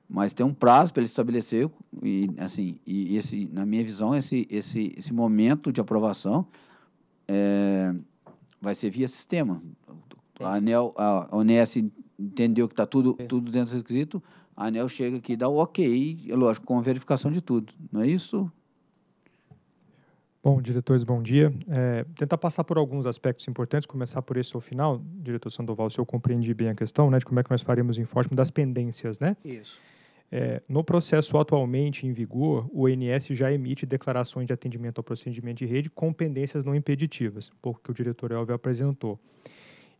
Mas tem um prazo para ele estabelecer, e, assim, e esse, na minha visão, esse, esse, esse momento de aprovação é, vai ser via sistema. A ANEL, a ONS entendeu que está tudo, tudo dentro do requisito, a ANEL chega aqui e dá o ok, é lógico, com a verificação de tudo. Não é isso? Bom, diretores, bom dia. É, tentar passar por alguns aspectos importantes, começar por esse ao final, diretor Sandoval, se eu compreendi bem a questão, né, de como é que nós faríamos o enforcement das pendências, né? Isso. É, no processo atualmente em vigor, o ONS já emite declarações de atendimento ao procedimento de rede com pendências não impeditivas, pouco que o diretor Elvio apresentou.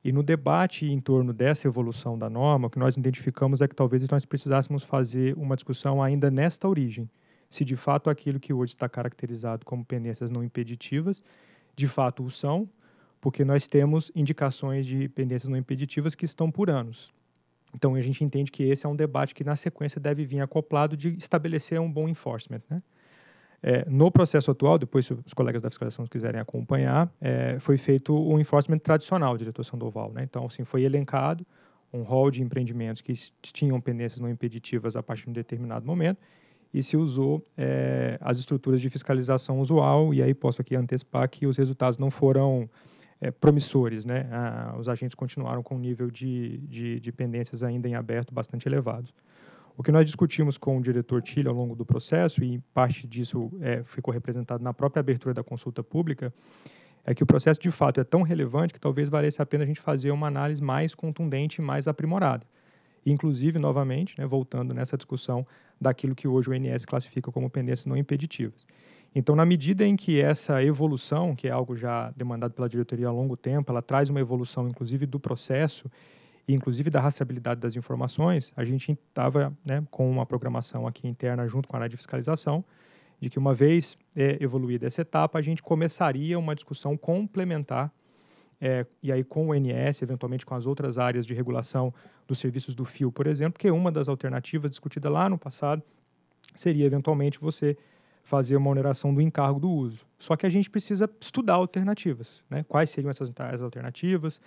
E no debate em torno dessa evolução da norma, o que nós identificamos é que talvez nós precisássemos fazer uma discussão ainda nesta origem, se de fato aquilo que hoje está caracterizado como pendências não impeditivas, de fato o são, porque nós temos indicações de pendências não impeditivas que estão por anos. Então a gente entende que esse é um debate que na sequência deve vir acoplado de estabelecer um bom enforcement, né? É, no processo atual, depois se os colegas da fiscalização quiserem acompanhar, é, foi feito o enforcement tradicional, diretor Sandoval. Né? Então, assim, foi elencado um rol de empreendimentos que tinham pendências não impeditivas a partir de um determinado momento e se usou é, as estruturas de fiscalização usual e aí posso aqui antecipar que os resultados não foram é, promissores, né? Ah, os agentes continuaram com um nível de, de, de pendências ainda em aberto bastante elevados. O que nós discutimos com o diretor Tilly ao longo do processo, e parte disso é, ficou representado na própria abertura da consulta pública, é que o processo de fato é tão relevante que talvez valesse a pena a gente fazer uma análise mais contundente, mais aprimorada. Inclusive, novamente, né, voltando nessa discussão daquilo que hoje o INS classifica como pendências não impeditivas. Então, na medida em que essa evolução, que é algo já demandado pela diretoria há longo tempo, ela traz uma evolução, inclusive, do processo inclusive da rastreabilidade das informações, a gente estava né, com uma programação aqui interna junto com a área de fiscalização, de que uma vez é, evoluída essa etapa, a gente começaria uma discussão complementar, é, e aí com o NS, eventualmente com as outras áreas de regulação dos serviços do fio, por exemplo, que uma das alternativas discutida lá no passado seria eventualmente você fazer uma oneração do encargo do uso. Só que a gente precisa estudar alternativas, né? Quais seriam essas alternativas?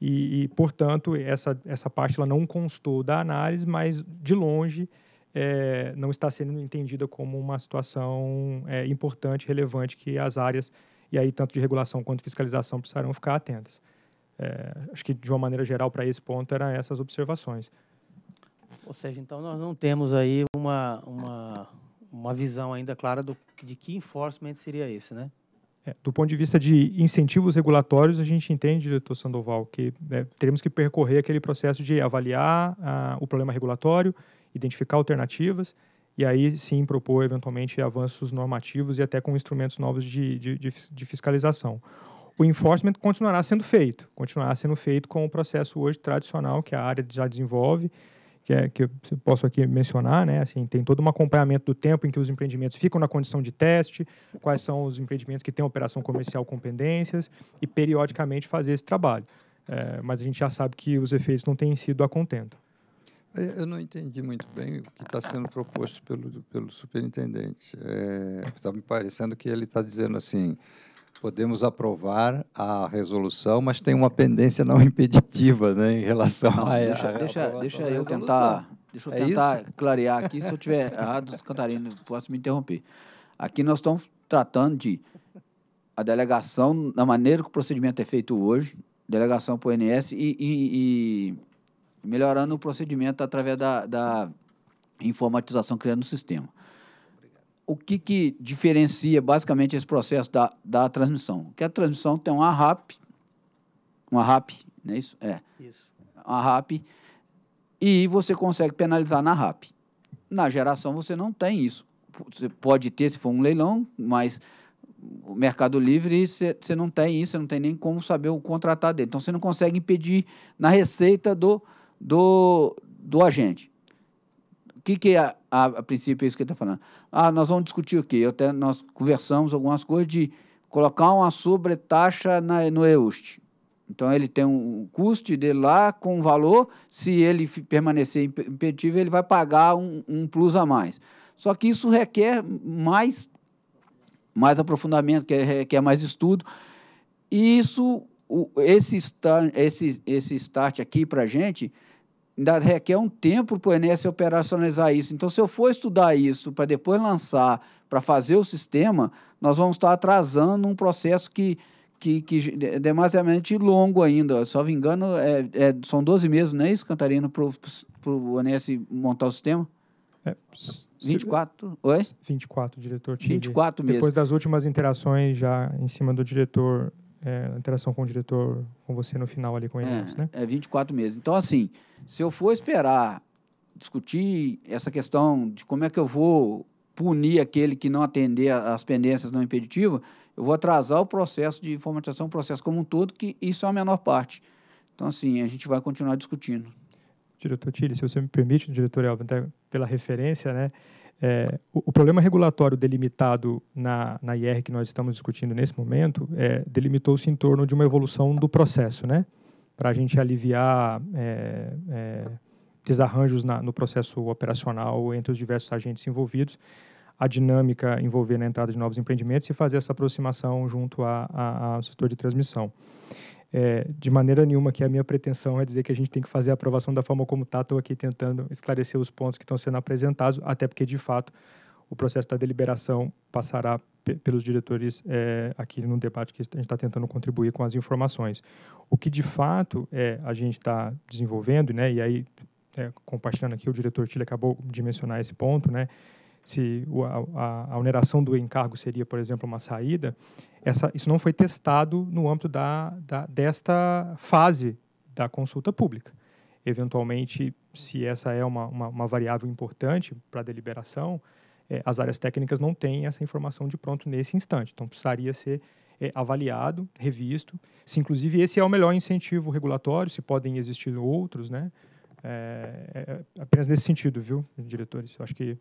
E, e, portanto, essa, essa parte ela não constou da análise, mas de longe é, não está sendo entendida como uma situação é, importante, relevante, que as áreas, e aí tanto de regulação quanto de fiscalização, precisarão ficar atentas. É, acho que, de uma maneira geral, para esse ponto, eram essas observações. Ou seja, então nós não temos aí uma, uma, uma visão ainda clara do, de que enforcement seria esse, né? É, do ponto de vista de incentivos regulatórios, a gente entende, diretor Sandoval, que é, teremos que percorrer aquele processo de avaliar ah, o problema regulatório, identificar alternativas e aí sim propor eventualmente avanços normativos e até com instrumentos novos de, de, de, de fiscalização. o enforcement continuará sendo feito, continuará sendo feito com o processo hoje tradicional que a área já desenvolve, que é que eu posso aqui mencionar, né? Assim, tem todo um acompanhamento do tempo em que os empreendimentos ficam na condição de teste, quais são os empreendimentos que têm operação comercial com pendências e periodicamente fazer esse trabalho. É, mas a gente já sabe que os efeitos não têm sido a contento. Eu não entendi muito bem o que está sendo proposto pelo, pelo superintendente. Está é, me parecendo que ele está dizendo assim: podemos aprovar a resolução, mas tem uma pendência não impeditiva né, em relação não, a Deixa, a, deixa, deixa eu tentar, deixa eu é tentar isso? clarear aqui. Se eu estiver errado, Cantarino, posso me interromper. Aqui nós estamos tratando de a delegação, da maneira que o procedimento é feito hoje, delegação para o INS e, e, e melhorando o procedimento através da, da informatização criando o sistema. O que, que diferencia basicamente esse processo da, da transmissão? Que a transmissão tem uma RAP, uma RAP, não é isso? É. Isso. Uma RAP, e você consegue penalizar na RAP. Na geração você não tem isso. Você pode ter se for um leilão, mas o Mercado Livre você não tem isso, você não tem nem como saber o contratar dele. Então você não consegue impedir na receita do, do, do agente. Que, que é, a, a, princípio, é isso que ele está falando? Ah, nós vamos discutir o quê? Eu até, nós conversamos algumas coisas de colocar uma sobretaxa na, no EUST. Então, ele tem um custo dele lá com um valor, se ele permanecer impeditivo, ele vai pagar um, um plus a mais. Só que isso requer mais, mais aprofundamento, requer mais estudo, e isso, o, esse, esse, esse start aqui para a gente ainda requer um tempo para o Enes operacionalizar isso. Então, se eu for estudar isso para depois lançar, para fazer o sistema, nós vamos estar atrasando um processo que, que, que é demasiadamente longo ainda. Só me engano, é, é, são 12 meses, não é isso, Cantarina, para o Enes montar o sistema? É, 24? Oi? 24, diretor. 24 meses. Depois das últimas interações já em cima do diretor, é, interação com o diretor, com você no final ali com Enes, é, né? É 24 meses. Então, assim, se eu for esperar discutir essa questão de como é que eu vou punir aquele que não atender às pendências não impeditivas, eu vou atrasar o processo de informatização, o processo como um todo, que isso é a menor parte. Então, assim, a gente vai continuar discutindo. Diretor Tille, se você me permite, diretor Elvin, até pela referência, né, é, o, o, problema regulatório delimitado na, na IR que nós estamos discutindo nesse momento é, delimitou-se em torno de uma evolução do processo, né? para a gente aliviar é, é, desarranjos na, no processo operacional entre os diversos agentes envolvidos, a dinâmica envolvendo a entrada de novos empreendimentos e fazer essa aproximação junto ao setor de transmissão. É, de maneira nenhuma que a minha pretensão é dizer que a gente tem que fazer a aprovação da forma como está. Estou aqui tentando esclarecer os pontos que estão sendo apresentados, até porque, de fato, o processo da deliberação passará pelos diretores é, aqui no debate que a gente está tentando contribuir com as informações. O que de fato é, a gente está desenvolvendo, né, e aí é, compartilhando aqui, o diretor Tille acabou de mencionar esse ponto, né, se a, a, oneração do encargo seria, por exemplo, uma saída, essa, isso não foi testado no âmbito da, da, desta fase da consulta pública. Eventualmente, se essa é uma, uma, uma variável importante para a deliberação, é, as áreas técnicas não têm essa informação de pronto nesse instante. Então, precisaria ser é, avaliado, revisto, se inclusive esse é o melhor incentivo regulatório, se podem existir outros, né? É, é, é apenas nesse sentido, viu, diretores? Eu acho que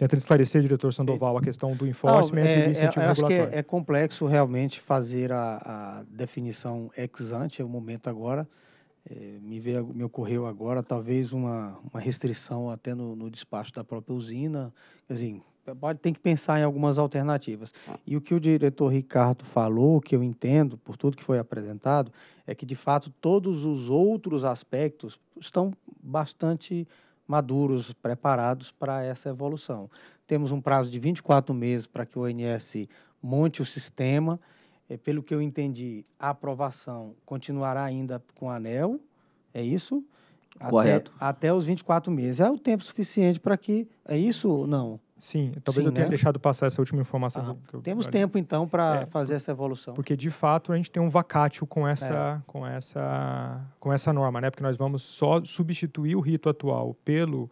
tentando esclarecer, diretor Sandoval, a questão do enforcement é, e do incentivo é, regulatório. Acho que é, complexo realmente fazer a, a definição ex ante, é o momento agora. É, me, veio, me ocorreu agora talvez uma, uma restrição até no, no despacho da própria usina. Assim, pode tem que pensar em algumas alternativas. E o que o diretor Ricardo falou, que eu entendo por tudo que foi apresentado, é que de fato todos os outros aspectos estão bastante maduros, preparados para essa evolução. Temos um prazo de 24 meses para que o ONS monte o sistema é, pelo que eu entendi, a aprovação continuará ainda com ANEL, é isso? Correto. Até, até os 24 meses. É o tempo suficiente para que. É isso ou não? Sim, talvez Sim, eu tenha né? deixado passar essa última informação. Ah, eu, temos tempo, então, para é, fazer essa evolução. Porque, de fato, a gente tem um vacátio com essa, é. com essa, com essa norma, né? Porque nós vamos só substituir o rito atual pelo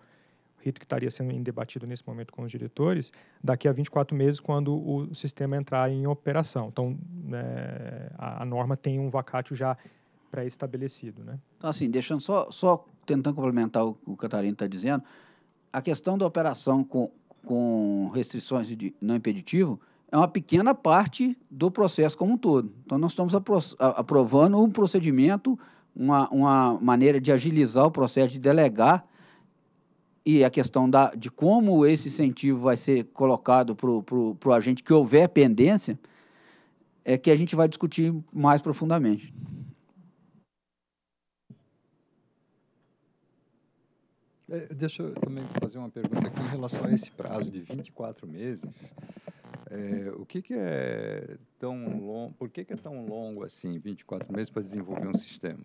rito que estaria sendo debatido nesse momento com os diretores, daqui a 24 meses, quando o sistema entrar em operação. Então, é, a, a, norma tem um vacátio já pré-estabelecido. Né? Então, assim, deixando só, só tentando complementar o que o Catarina está dizendo, a questão da operação com, com restrições de não impeditivo é uma pequena parte do processo como um todo. Então, nós estamos aprovando um procedimento, uma, uma maneira de agilizar o processo, de delegar, e a questão da, de como esse incentivo vai ser colocado para o agente que houver pendência, é que a gente vai discutir mais profundamente. É, deixa eu também fazer uma pergunta aqui em relação a esse prazo de 24 meses. É, o que, que, é tão longo? Por que, que é tão longo assim, 24 meses, para desenvolver um sistema?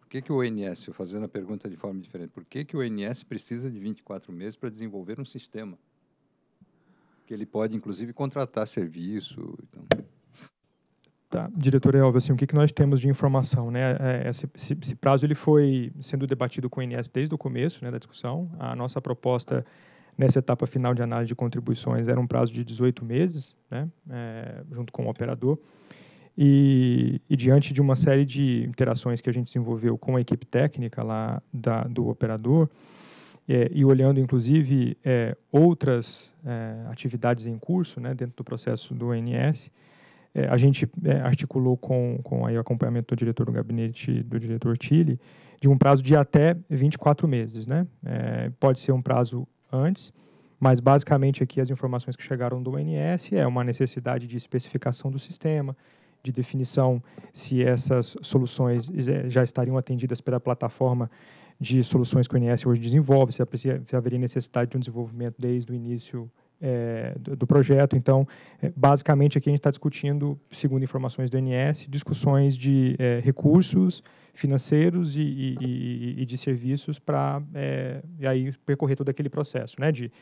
Por que, que o ONS, fazendo a pergunta de forma diferente, por que, que o ONS precisa de 24 meses para desenvolver um sistema? Que ele pode, inclusive, contratar serviço. Então. Tá. Diretor Elvio, assim, o que, que nós temos de informação? Né? É, esse, esse, prazo ele foi sendo debatido com o INS desde o começo né, da discussão. A nossa proposta nessa etapa final de análise de contribuições era um prazo de 18 meses, né, é, junto com o operador. E, e, diante de uma série de interações que a gente desenvolveu com a equipe técnica lá da, do operador, é, e olhando inclusive é, outras é, atividades em curso né, dentro do processo do ONS, é, a gente é, articulou com, com aí o acompanhamento do diretor do gabinete, do diretor Chile, de um prazo de até 24 meses. Né? É, pode ser um prazo antes, mas basicamente aqui as informações que chegaram do ONS é uma necessidade de especificação do sistema, de definição se essas soluções já estariam atendidas pela plataforma de soluções que o ONS hoje desenvolve, se haveria necessidade de um desenvolvimento desde o início é, do, projeto. Então, é, basicamente, aqui a gente está discutindo, segundo informações do INS, discussões de é, recursos financeiros e, e, e, e de serviços para é, e aí percorrer todo aquele processo, né, de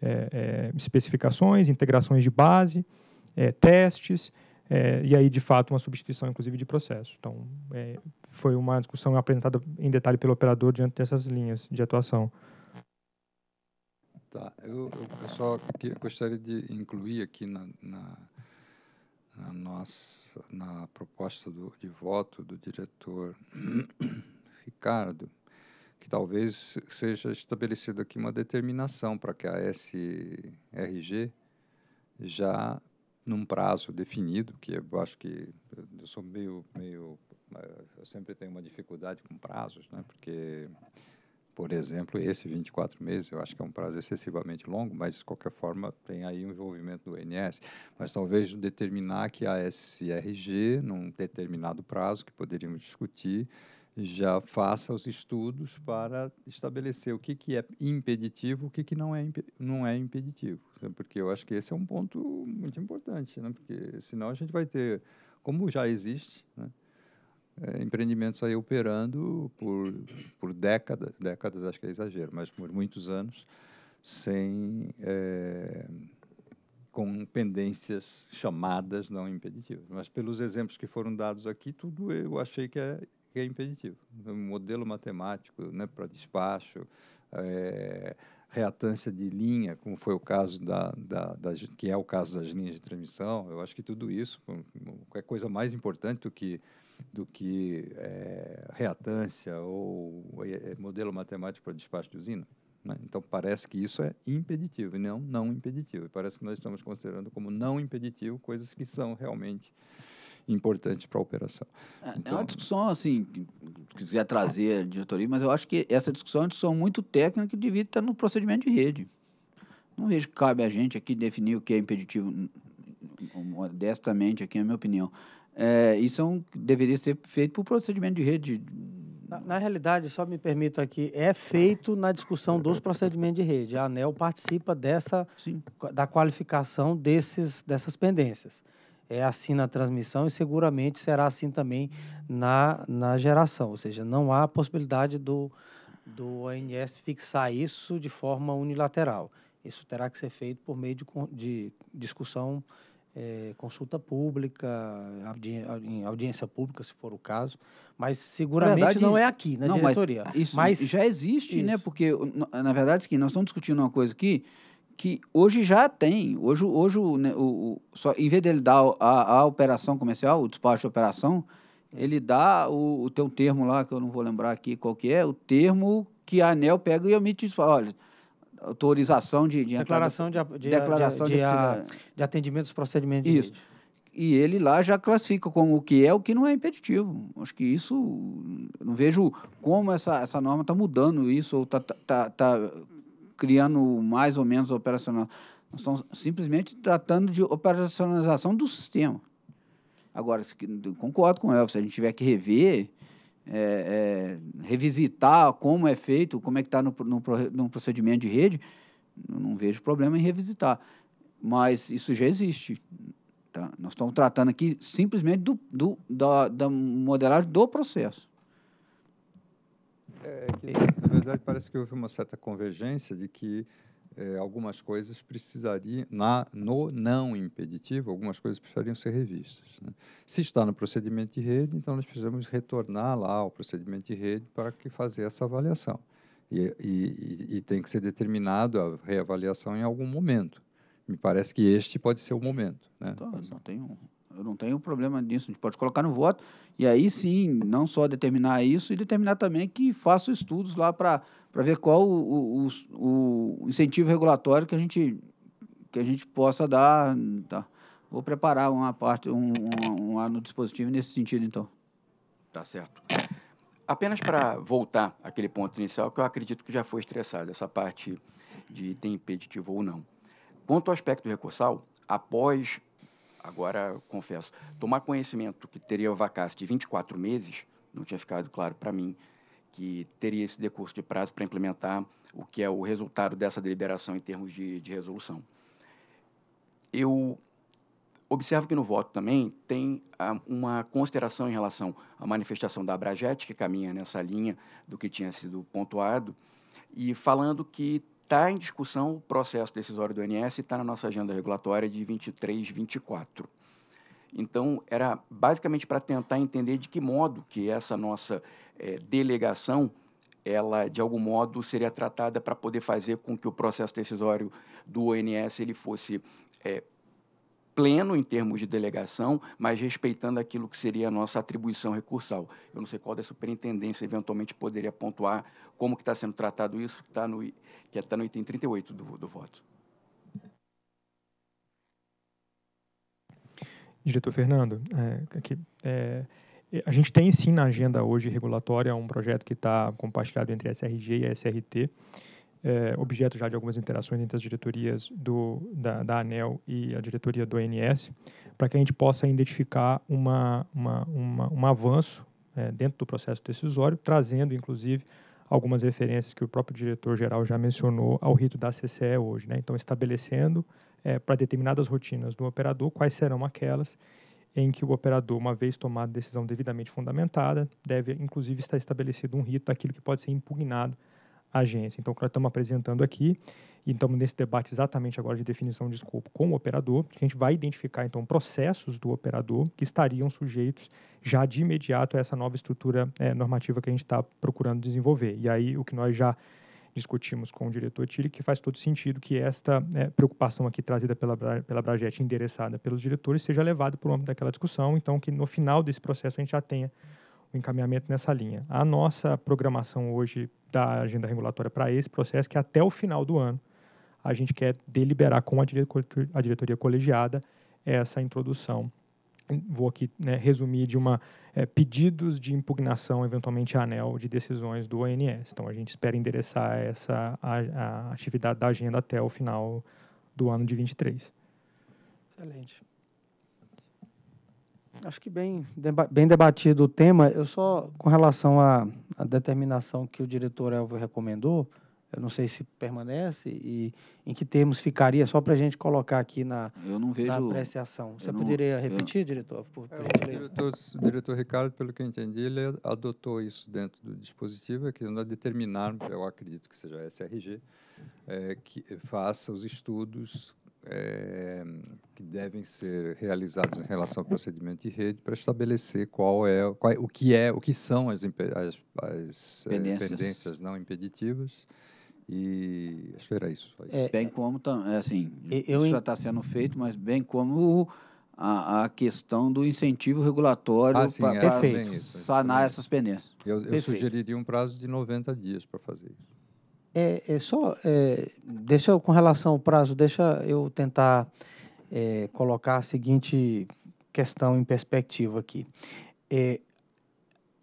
é, é, especificações, integrações de base, testes e aí de fato uma substituição, inclusive, de processo. Então, foi uma discussão apresentada em detalhe pelo operador diante dessas linhas de atuação. Tá, eu, eu só que, gostaria de incluir aqui na, na, na nossa na proposta do, de voto do diretor Ricardo, que talvez seja estabelecida aqui uma determinação para que a SRG já num prazo definido, que eu acho que eu sou meio meio eu sempre tenho uma dificuldade com prazos, né? Porque por exemplo, esse 24 meses, eu acho que é um prazo excessivamente longo, mas de qualquer forma tem aí o envolvimento do INS. Mas talvez determinar que a SRG, num determinado prazo que poderíamos discutir, já faça os estudos para estabelecer o que, que é impeditivo, o que, que não, é, não é impeditivo. Porque eu acho que esse é um ponto muito importante, né? porque senão a gente vai ter, como já existe, né? É, empreendimentos aí operando por, por décadas, décadas acho que é exagero, mas por muitos anos, sem é, com pendências chamadas não impeditivas. Mas pelos exemplos que foram dados aqui, tudo eu achei que é, que é impeditivo. Modelo matemático né, para despacho, é, reatância de linha, como foi o caso da, da, da, que é o caso das linhas de transmissão, eu acho que tudo isso, qualquer coisa mais importante do que do que é, reatância ou é, modelo matemático para despacho de usina. Né? Então, parece que isso é impeditivo e não não impeditivo. E parece que nós estamos considerando como não impeditivo coisas que são realmente importantes para a operação. É, então, é uma discussão, assim, se quiser trazer a diretoria, mas eu acho que essa discussão é uma discussão muito técnica que devia estar no procedimento de rede. Não vejo que cabe a gente aqui definir o que é impeditivo, modestamente, aqui, na minha opinião. É, isso é um, deveria ser feito por procedimento de rede. Na, na, realidade, só me permito aqui, é feito na discussão dos procedimentos de rede. A ANEL participa dessa, Sim. da qualificação desses, dessas pendências. É assim na transmissão e seguramente será assim também na, na geração. Ou seja, não há possibilidade do, do ONS fixar isso de forma unilateral. Isso terá que ser feito por meio de, de discussão é, consulta pública, audi em audiência pública, se for o caso, mas seguramente verdade, não é aqui, na não, diretoria. Mas isso mas, já existe, né? isso. né? Porque, na verdade, nós estamos discutindo uma coisa aqui que hoje já tem. Hoje, hoje o, né, o, só, em vez dele dar a, a operação comercial, o despacho de operação, ele dá o, o teu termo lá, que eu não vou lembrar aqui qual que é, o termo que a ANEL pega e omite isso. Olha, autorização de, de declaração de, de, declaração de, de, de, de atendimento dos procedimentos de isso. Rede. E ele lá já classifica como o que é o que não é impeditivo. Acho que isso não vejo como essa, essa norma está mudando isso ou está tá, tá, tá criando mais ou menos operacional. Nós estamos simplesmente tratando de operacionalização do sistema. Agora, concordo com o Elvis, se a gente tiver que rever, é, é, revisitar como é feito, como é que está no, no, no, procedimento de rede, não vejo problema em revisitar. Mas isso já existe. Tá? Nós estamos tratando aqui simplesmente do, do, da, da modelagem do processo. É que, na verdade, parece que houve uma certa convergência de que é, algumas coisas precisariam, na, no não impeditivo, algumas coisas precisariam ser revistas. Né? Se está no procedimento de rede, então nós precisamos retornar lá ao procedimento de rede para que fazer essa avaliação. E, e, e tem que ser determinado a reavaliação em algum momento. Me parece que este pode ser o momento. Né? Então, não tenho, eu não tenho problema nisso. A gente pode colocar no voto e aí sim, não só determinar isso, e determinar também que faça estudos lá para ver qual o, o, o, incentivo regulatório que a gente, que a gente possa dar. Tá? Vou preparar uma parte, um, um, um no dispositivo nesse sentido, então. Tá certo. Apenas para voltar àquele ponto inicial, que eu acredito que já foi estressado, essa parte de ter impeditivo ou não. Quanto ao aspecto recursal, após agora confesso, tomar conhecimento que teria vacância de 24 meses, não tinha ficado claro para mim que teria esse decurso de prazo para implementar o que é o resultado dessa deliberação em termos de, de resolução. Eu observo que no voto também tem ah, uma consideração em relação à manifestação da Abrajet, que caminha nessa linha do que tinha sido pontuado, e falando que Está em discussão o processo decisório do INS, está na nossa agenda regulatória de 23, 24. Então, era basicamente para tentar entender de que modo que essa nossa é, delegação, ela, de algum modo, seria tratada para poder fazer com que o processo decisório do ONS ele fosse é, pleno em termos de delegação, mas respeitando aquilo que seria a nossa atribuição recursal. Eu não sei qual da superintendência eventualmente poderia pontuar como que está sendo tratado isso, que está no, que está no item 38 do, do voto. Diretor Fernando, é, aqui, é, a gente tem sim na agenda hoje regulatória um projeto que está compartilhado entre a SRG e a SRT, é, objeto já de algumas interações entre as diretorias do, da, da ANEL e a diretoria do ONS, para que a gente possa identificar uma, uma, uma um avanço é, dentro do processo decisório, trazendo, inclusive, algumas referências que o próprio diretor-geral já mencionou ao rito da CCE hoje. Né? Então, estabelecendo é, para determinadas rotinas do operador quais serão aquelas em que o operador, uma vez tomada a decisão devidamente fundamentada, deve, inclusive, estar estabelecido um rito daquilo que pode ser impugnado agência. Então, o que nós estamos apresentando aqui, e estamos nesse debate exatamente agora de definição de escopo com o operador, a gente vai identificar, então, processos do operador que estariam sujeitos já de imediato a essa nova estrutura é, normativa que a gente está procurando desenvolver. E aí, o que nós já discutimos com o diretor Tille, que faz todo sentido que esta é, preocupação aqui trazida pela, pela Brajet, endereçada pelos diretores, seja levada para o âmbito daquela discussão, então que no final desse processo a gente já tenha o encaminhamento nessa linha. A nossa programação hoje da agenda regulatória para esse processo, que até o final do ano a gente quer deliberar com a diretoria, a diretoria colegiada essa introdução. Vou aqui né, resumir de uma é, pedidos de impugnação, eventualmente, a ANEL de decisões do ONS. Então, a gente espera endereçar essa a, a atividade da agenda até o final do ano de 23. Excelente. Acho que bem, bem debatido o tema. Eu só, com relação à, à determinação que o diretor Elvio recomendou, eu não sei se permanece e em que termos ficaria, só para a gente colocar aqui na, eu não vejo, na apreciação. Você não, poderia repetir, eu, diretor? Por, por é, o, diretor, o diretor Ricardo, pelo que eu entendi, ele adotou isso dentro do dispositivo, é que nós determinarmos, eu acredito que seja a SRG, é, que faça os estudos é, que devem ser realizados em relação ao procedimento de rede para estabelecer qual é, qual, o que é, o que são as, as, as pendências. pendências não impeditivas e acho que era isso. É, bem como, é assim, eu, isso já está sendo feito, mas bem como a, a questão do incentivo regulatório ah, para é, sanar essas pendências. Eu, eu sugeriria um prazo de 90 dias para fazer isso. É, é só, é, deixa eu, com relação ao prazo, deixa eu tentar é, colocar a seguinte questão em perspectiva aqui. É,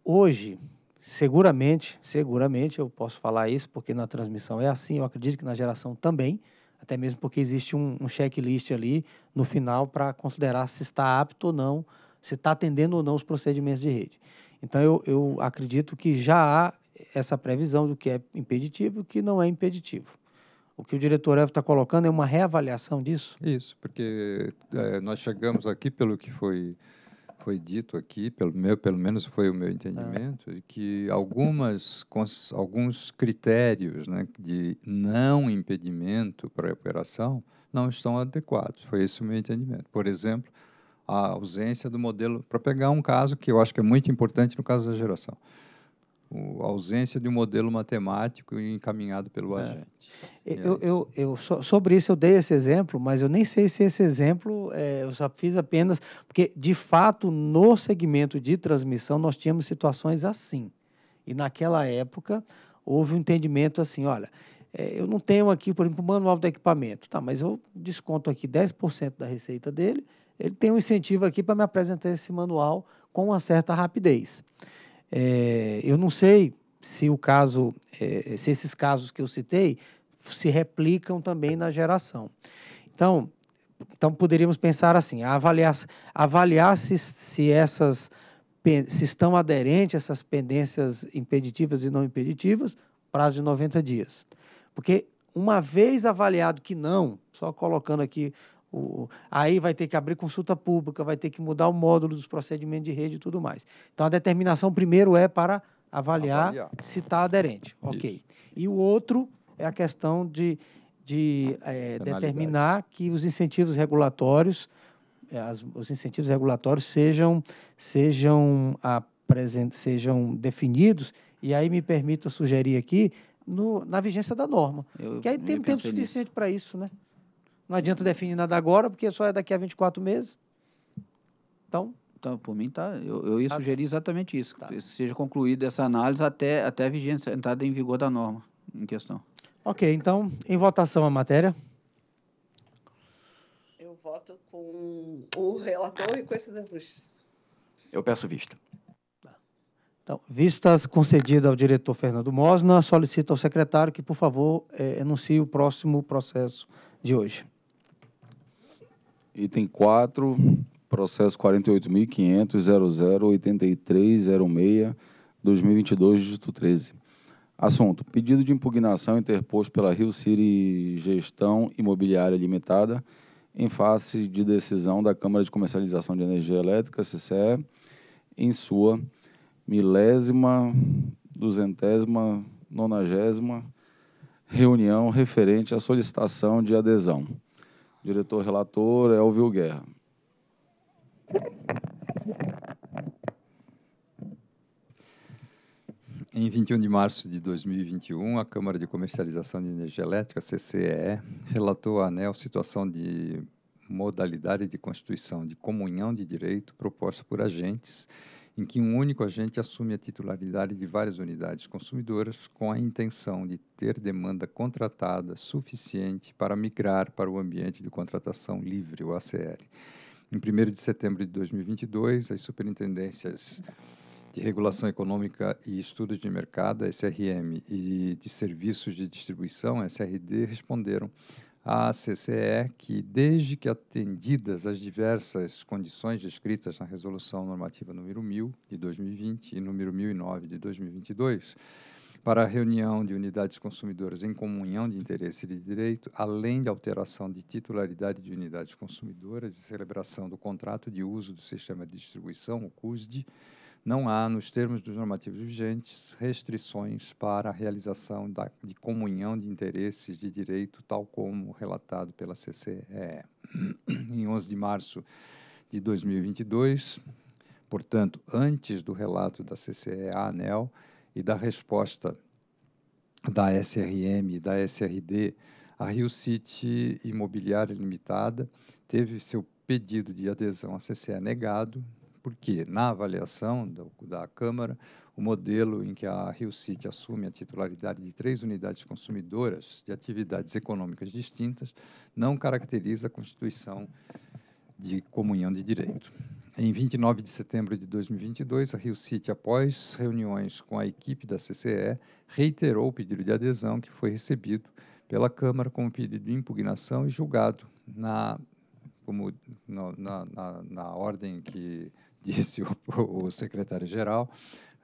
hoje, seguramente, seguramente eu posso falar isso, porque na transmissão é assim, eu acredito que na geração também, até mesmo porque existe um, um checklist ali no final para considerar se está apto ou não, se está atendendo ou não os procedimentos de rede. Então, eu, eu acredito que já há essa previsão do que é impeditivo e o que não é impeditivo. O que o diretor Evo está colocando é uma reavaliação disso? Isso, porque é, nós chegamos aqui pelo que foi foi dito aqui, pelo meu, pelo menos foi o meu entendimento, ah. que algumas alguns critérios, né, de não impedimento para a operação não estão adequados. Foi esse o meu entendimento. Por exemplo, a ausência do modelo, para pegar um caso que eu acho que é muito importante no caso da geração a ausência de um modelo matemático encaminhado pelo é. agente. Eu, eu, eu, sobre isso eu dei esse exemplo, mas eu nem sei se esse exemplo é, eu só fiz apenas porque de fato no segmento de transmissão nós tínhamos situações assim e naquela época houve um entendimento assim, olha, é, eu não tenho aqui, por exemplo, o manual do equipamento, tá? Mas eu desconto aqui 10% da receita dele, ele tem um incentivo aqui para me apresentar esse manual com uma certa rapidez. É, eu não sei se o caso, é, se esses casos que eu citei se replicam também na geração. Então, então poderíamos pensar assim, avaliar, avaliar se, se essas se estão aderentes essas pendências impeditivas e não impeditivas, prazo de 90 dias. Porque uma vez avaliado que não, só colocando aqui o, aí vai ter que abrir consulta pública, vai ter que mudar o módulo dos procedimentos de rede e tudo mais. Então, a determinação primeiro é para avaliar, avaliar. se está aderente. Isso. Ok. E o outro é a questão de, de é, determinar que os incentivos regulatórios, é, as, os incentivos regulatórios sejam, sejam, apresent, sejam definidos, e aí me permito sugerir aqui, no, na vigência da norma. Eu, que aí tem tempo suficiente para isso, né? Não adianta definir nada agora, porque só é daqui a 24 meses. Então. Então, por mim, tá, eu, eu ia tá. sugerir exatamente isso. Tá. Que seja concluída essa análise até, até a vigência, a entrada em vigor da norma em questão. Ok, então, em votação a matéria. Eu voto com o relator e com esses ajustes. Eu peço vista. Então, vistas concedidas ao diretor Fernando Mosna, solicito ao secretário que, por favor, é, enuncie o próximo processo de hoje. Item 4, processo 48.500.008306-2022, dígito 13. Assunto: pedido de impugnação interposto pela Rio City Gestão Imobiliária Limitada em face de decisão da Câmara de Comercialização de Energia Elétrica, CCE, em sua milésima, duzentésima, nonagésima reunião referente à solicitação de adesão. Diretor relator Elvio Guerra. Em 21 de março de 2021, a Câmara de Comercialização de Energia Elétrica, CCE, relatou à ANEL situação de modalidade de constituição de comunhão de direito proposta por agentes em que um único agente assume a titularidade de várias unidades consumidoras com a intenção de ter demanda contratada suficiente para migrar para o ambiente de contratação livre, o ACL. Em 1 de setembro de 2022, as superintendências de Regulação Econômica e Estudos de Mercado, SRM, e de Serviços de Distribuição, SRD, responderam a CCE que, desde que atendidas as diversas condições descritas na Resolução Normativa número 1000 de 2020 e número 1009 de 2022, para a reunião de unidades consumidoras em comunhão de interesse de direito, além de alteração de titularidade de unidades consumidoras e celebração do contrato de uso do sistema de distribuição, o CUSD, não há, nos termos dos normativos vigentes, restrições para a realização da, de comunhão de interesses de direito, tal como relatado pela CCE. Em 11 de março de 2022, portanto, antes do relato da CCE à ANEL e da resposta da SRM e da SRD, a Rio City Imobiliária Limitada teve seu pedido de adesão à CCE negado porque na avaliação do, da Câmara, o modelo em que a Rio City assume a titularidade de três unidades consumidoras de atividades econômicas distintas não caracteriza a constituição de comunhão de direito. Em 29 de setembro de 2022, a Rio City, após reuniões com a equipe da CCE, reiterou o pedido de adesão que foi recebido pela Câmara como pedido de impugnação e julgado na, como, na, na, na ordem que disse o, o secretário-geral,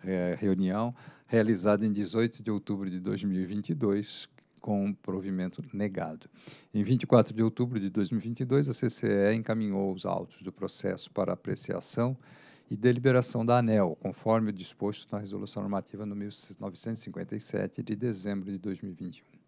é, reunião realizada em 18 de outubro de 2022, com provimento negado. Em 24 de outubro de 2022, a CCE encaminhou os autos do processo para apreciação e deliberação da ANEL, conforme o disposto na Resolução Normativa número 957 de dezembro de 2021.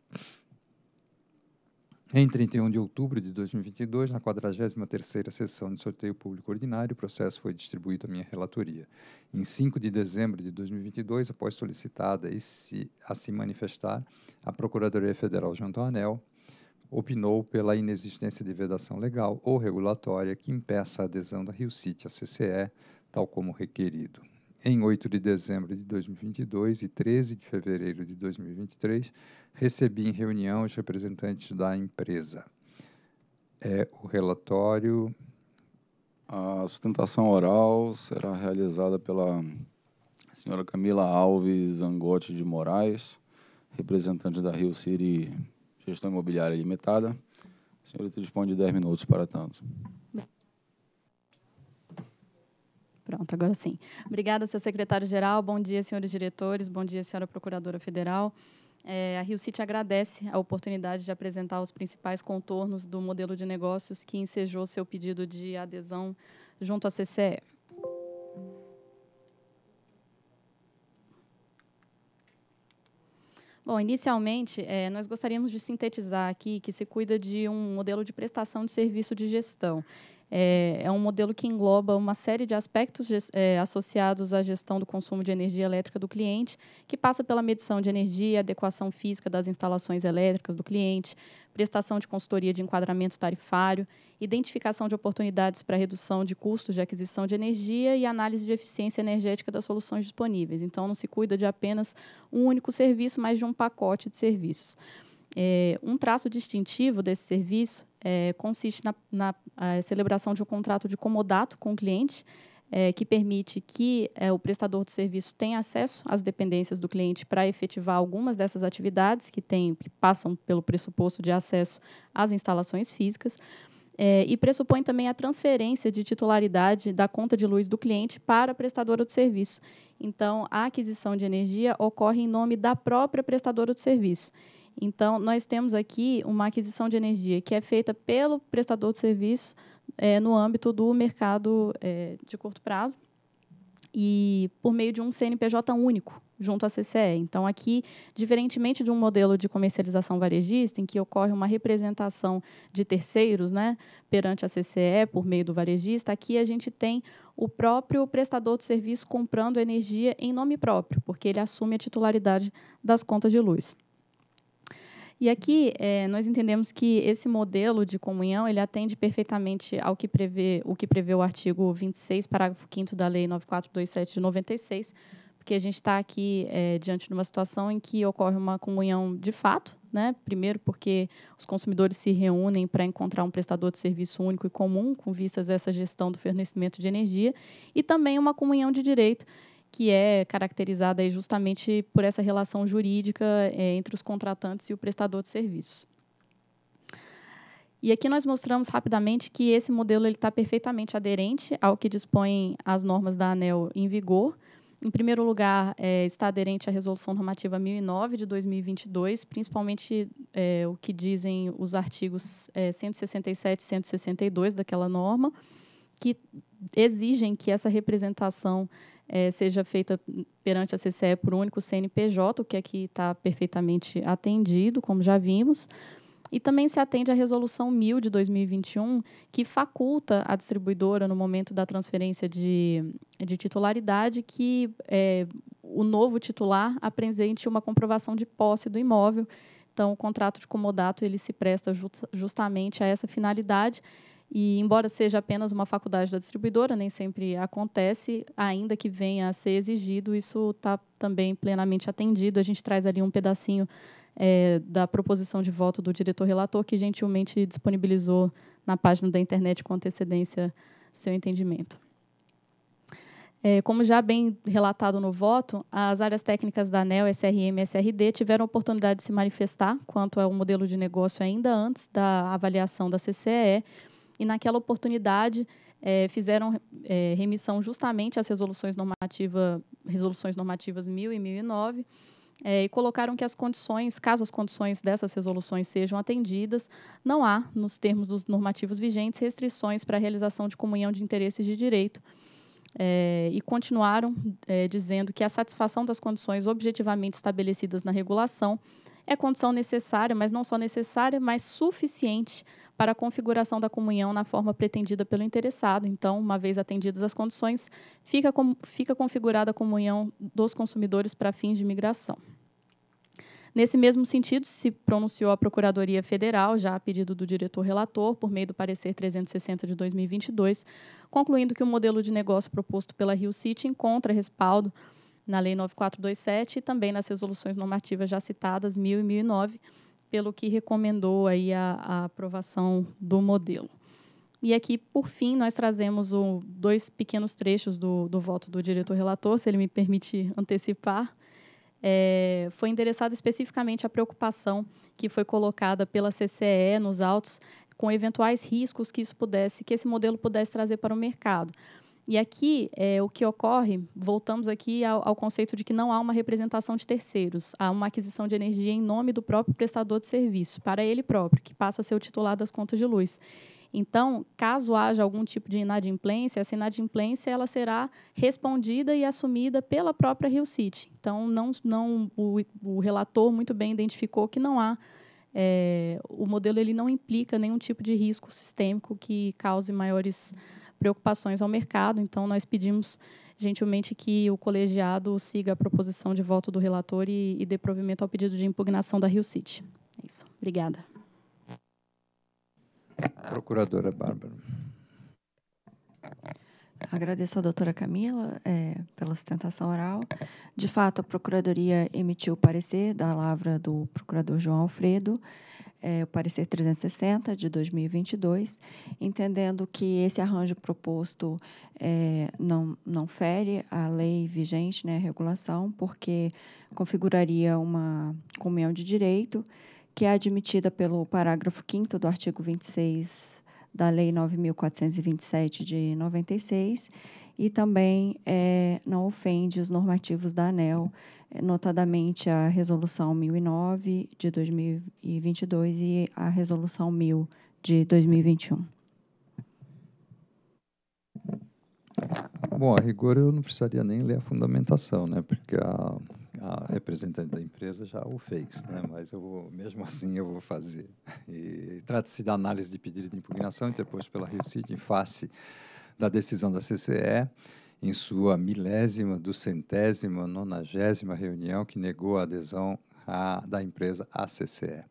Em 31 de outubro de 2022, na 43ª sessão de sorteio público ordinário, o processo foi distribuído à minha relatoria. Em 5 de dezembro de 2022, após solicitada e se, a se manifestar, a Procuradoria Federal junto ao ANEL opinou pela inexistência de vedação legal ou regulatória que impeça a adesão da Rio City à CCE, tal como requerido. Em 8 de dezembro de 2022 e 13 de fevereiro de 2023, recebi em reunião os representantes da empresa. É o relatório. A sustentação oral será realizada pela senhora Camila Alves Angote de Moraes, representante da Rio City Gestão Imobiliária Limitada. A senhorita dispõe de 10 minutos para tanto. Pronto, agora sim. Obrigada, seu secretário-geral. Bom dia, senhores diretores. Bom dia, senhora procuradora federal. É, a Rio City agradece a oportunidade de apresentar os principais contornos do modelo de negócios que ensejou seu pedido de adesão junto à CCE. Bom, inicialmente, é, nós gostaríamos de sintetizar aqui que se cuida de um modelo de prestação de serviço de gestão. É, é um modelo que engloba uma série de aspectos é, associados à gestão do consumo de energia elétrica do cliente, que passa pela medição de energia, adequação física das instalações elétricas do cliente, prestação de consultoria de enquadramento tarifário, identificação de oportunidades para redução de custos de aquisição de energia e análise de eficiência energética das soluções disponíveis. Então, não se cuida de apenas um único serviço, mas de um pacote de serviços. É, um traço distintivo desse serviço é, consiste na, na celebração de um contrato de comodato com o cliente, é, que permite que é, o prestador de serviço tenha acesso às dependências do cliente para efetivar algumas dessas atividades que, tem, que passam pelo pressuposto de acesso às instalações físicas. É, e pressupõe também a transferência de titularidade da conta de luz do cliente para a prestadora do serviço. Então, a aquisição de energia ocorre em nome da própria prestadora do serviço. Então, nós temos aqui uma aquisição de energia que é feita pelo prestador de serviço é, no âmbito do mercado é, de curto prazo e por meio de um CNPJ único junto à CCE. Então, aqui, diferentemente de um modelo de comercialização varejista, em que ocorre uma representação de terceiros né, perante a CCE por meio do varejista, aqui a gente tem o próprio prestador de serviço comprando energia em nome próprio, porque ele assume a titularidade das contas de luz. E aqui é, nós entendemos que esse modelo de comunhão ele atende perfeitamente ao que prevê o que prevê o artigo 26, parágrafo 5 da Lei 9427 de 96, porque a gente está aqui é, diante de uma situação em que ocorre uma comunhão de fato, né? Primeiro, porque os consumidores se reúnem para encontrar um prestador de serviço único e comum, com vistas a essa gestão do fornecimento de energia, e também uma comunhão de direito que é caracterizada justamente por essa relação jurídica é, entre os contratantes e o prestador de serviço. E aqui nós mostramos rapidamente que esse modelo está perfeitamente aderente ao que dispõem as normas da ANEL em vigor. Em primeiro lugar, é, está aderente à Resolução Normativa 1009 de 2022, principalmente é, o que dizem os artigos é, 167 e 162 daquela norma, que exigem que essa representação é, seja feita perante a CCE por um único CNPJ, o que aqui está perfeitamente atendido, como já vimos. E também se atende à Resolução 1000 de 2021, que faculta a distribuidora, no momento da transferência de, de titularidade, que é, o novo titular apresente uma comprovação de posse do imóvel. Então, o contrato de comodato ele se presta justamente a essa finalidade e, embora seja apenas uma faculdade da distribuidora, nem sempre acontece, ainda que venha a ser exigido, isso está também plenamente atendido. A gente traz ali um pedacinho é, da proposição de voto do diretor-relator, que gentilmente disponibilizou na página da internet com antecedência seu entendimento. É, como já bem relatado no voto, as áreas técnicas da ANEL, SRM e SRD tiveram oportunidade de se manifestar quanto ao modelo de negócio ainda antes da avaliação da CCE, e naquela oportunidade é, fizeram é, remissão justamente às resoluções, normativa, resoluções normativas 1000 e 1009 é, e colocaram que as condições, caso as condições dessas resoluções sejam atendidas, não há, nos termos dos normativos vigentes, restrições para a realização de comunhão de interesses de direito. É, e continuaram é, dizendo que a satisfação das condições objetivamente estabelecidas na regulação é condição necessária, mas não só necessária, mas suficiente para a configuração da comunhão na forma pretendida pelo interessado. Então, uma vez atendidas as condições, fica, com, fica configurada a comunhão dos consumidores para fins de migração. Nesse mesmo sentido, se pronunciou a Procuradoria Federal, já a pedido do diretor relator, por meio do parecer 360 de 2022, concluindo que o modelo de negócio proposto pela Rio City encontra respaldo na Lei 9427 e também nas resoluções normativas já citadas, 1000 e 1009, pelo que recomendou aí a, a aprovação do modelo. E aqui, por fim, nós trazemos o, dois pequenos trechos do, do voto do diretor relator, se ele me permite antecipar. É, foi endereçada especificamente a preocupação que foi colocada pela CCE nos autos com eventuais riscos que isso pudesse, que esse modelo pudesse trazer para o mercado. E aqui, é, o que ocorre, voltamos aqui ao, ao, conceito de que não há uma representação de terceiros, há uma aquisição de energia em nome do próprio prestador de serviço, para ele próprio, que passa a ser o titular das contas de luz. Então, caso haja algum tipo de inadimplência, essa inadimplência ela será respondida e assumida pela própria Rio City. Então, não, não, o, o relator muito bem identificou que não há é, o modelo ele não implica nenhum tipo de risco sistêmico que cause maiores preocupações ao mercado. Então, nós pedimos gentilmente que o colegiado siga a proposição de voto do relator e, e dê provimento ao pedido de impugnação da Rio City. É isso. Obrigada. Procuradora Bárbara. Agradeço à doutora Camila é, pela sustentação oral. De fato, a Procuradoria emitiu o parecer da lavra do procurador João Alfredo, é, o parecer 360 de 2022, entendendo que esse arranjo proposto é, não, não fere a lei vigente, né, a regulação, porque configuraria uma comunhão de direito que é admitida pelo parágrafo 5 do artigo 26 da Lei 9.427 de 96 e também é, não ofende os normativos da ANEL, notadamente a Resolução 1009 de 2022 e a Resolução 1000 de 2021. Bom, a rigor eu não precisaria nem ler a fundamentação, né? Porque a, a representante da empresa já o fez, né? Mas eu vou, mesmo assim eu vou fazer. E trata-se da análise de pedido de impugnação interposto pela Rio City em face da decisão da CCE em sua milésima, duzentésima, nonagésima reunião que negou a adesão da empresa à CCE.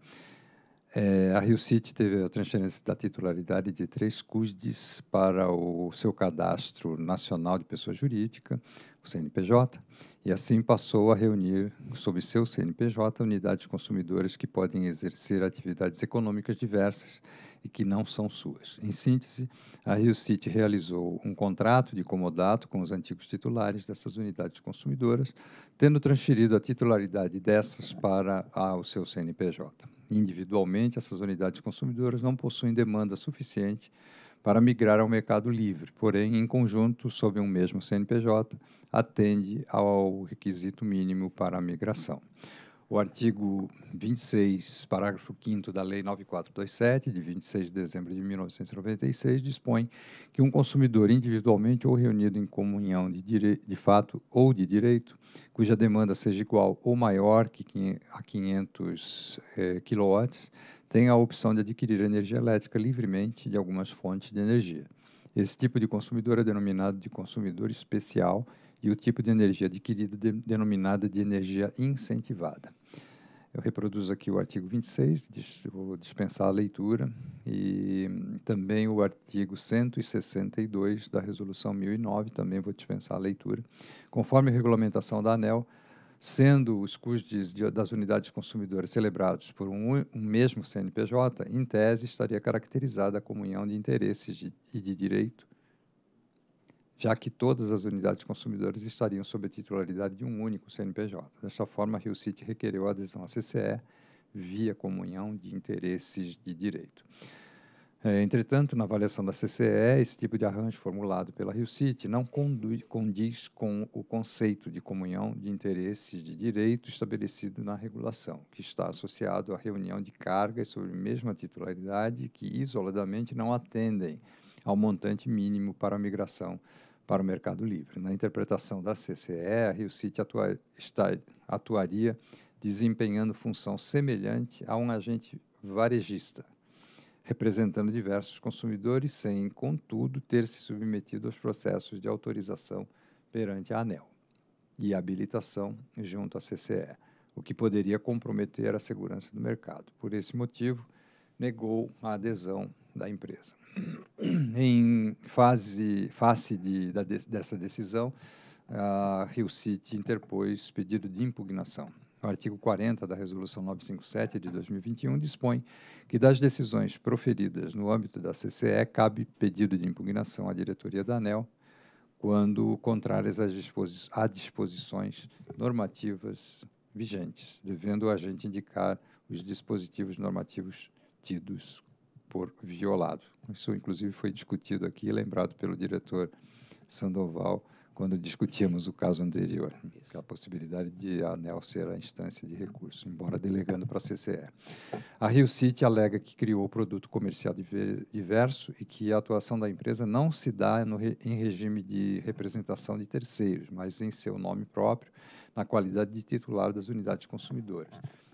É, a Rio City teve a transferência da titularidade de três CUSDs para o seu cadastro nacional de pessoa jurídica, o CNPJ, e assim passou a reunir sob seu CNPJ unidades consumidoras que podem exercer atividades econômicas diversas e que não são suas. Em síntese, a Rio City realizou um contrato de comodato com os antigos titulares dessas unidades consumidoras, tendo transferido a titularidade dessas para a, o seu CNPJ. Individualmente, essas unidades consumidoras não possuem demanda suficiente para migrar ao mercado livre, porém, em conjunto, sob um mesmo CNPJ, atende ao requisito mínimo para a migração. O artigo 26, parágrafo 5 da Lei 9427, de 26 de dezembro de 1996, dispõe que um consumidor individualmente ou reunido em comunhão de, de fato ou de direito, cuja demanda seja igual ou maior que a 500 eh, kW, tenha a opção de adquirir energia elétrica livremente de algumas fontes de energia. Esse tipo de consumidor é denominado de consumidor especial e o tipo de energia adquirida de, denominada de energia incentivada. Eu reproduzo aqui o artigo 26, vou dispensar a leitura, e também o artigo 162 da Resolução 1009, também vou dispensar a leitura. Conforme a regulamentação da ANEL, sendo os custos das unidades consumidoras celebrados por um, um, mesmo CNPJ, em tese estaria caracterizada a comunhão de interesses de, e de direito já que todas as unidades consumidoras estariam sob a titularidade de um único CNPJ. Desta forma, Rio City requereu a adesão à CCE via comunhão de interesses de direito. É, entretanto, na avaliação da CCE, esse tipo de arranjo formulado pela Rio City não condiz com o conceito de comunhão de interesses de direito estabelecido na regulação, que está associado à reunião de cargas sobre mesma titularidade que, isoladamente, não atendem ao montante mínimo para a migração para o mercado livre. Na interpretação da CCE, a Rio City atua, está, atuaria desempenhando função semelhante a um agente varejista, representando diversos consumidores, sem, contudo, ter se submetido aos processos de autorização perante a ANEL e habilitação junto à CCE, o que poderia comprometer a segurança do mercado. Por esse motivo, negou a adesão da empresa. Em fase, face de, da, dessa decisão, a Rio City interpôs pedido de impugnação. O artigo 40 da Resolução 957 de 2021 dispõe que das decisões proferidas no âmbito da CCE cabe pedido de impugnação à diretoria da ANEL quando contrárias às disposi a disposições normativas vigentes, devendo o agente indicar os dispositivos normativos tidos por violado. Isso, inclusive, foi discutido aqui e lembrado pelo diretor Sandoval quando discutíamos o caso anterior, é a possibilidade de a ANEL ser a instância de recurso, embora delegando para a CCE. A Rio City alega que criou o produto comercial diverso e que a atuação da empresa não se dá no, em regime de representação de terceiros, mas em seu nome próprio, na qualidade de titular das unidades consumidoras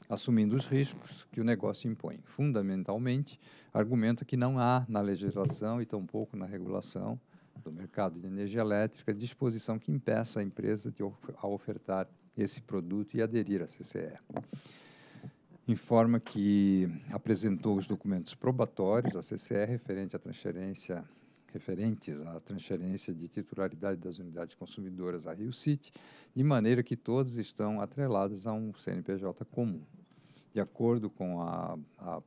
assumindo os riscos que o negócio impõe. Fundamentalmente, argumenta que não há na legislação e tampouco na regulação do mercado de energia elétrica disposição que impeça a empresa de a ofertar esse produto e aderir à CCE. Informa que apresentou os documentos probatórios à CCE referente à transferência referentes à transferência de titularidade das unidades consumidoras à Rio City, de maneira que todas estão atreladas a um CNPJ comum. De acordo com a, a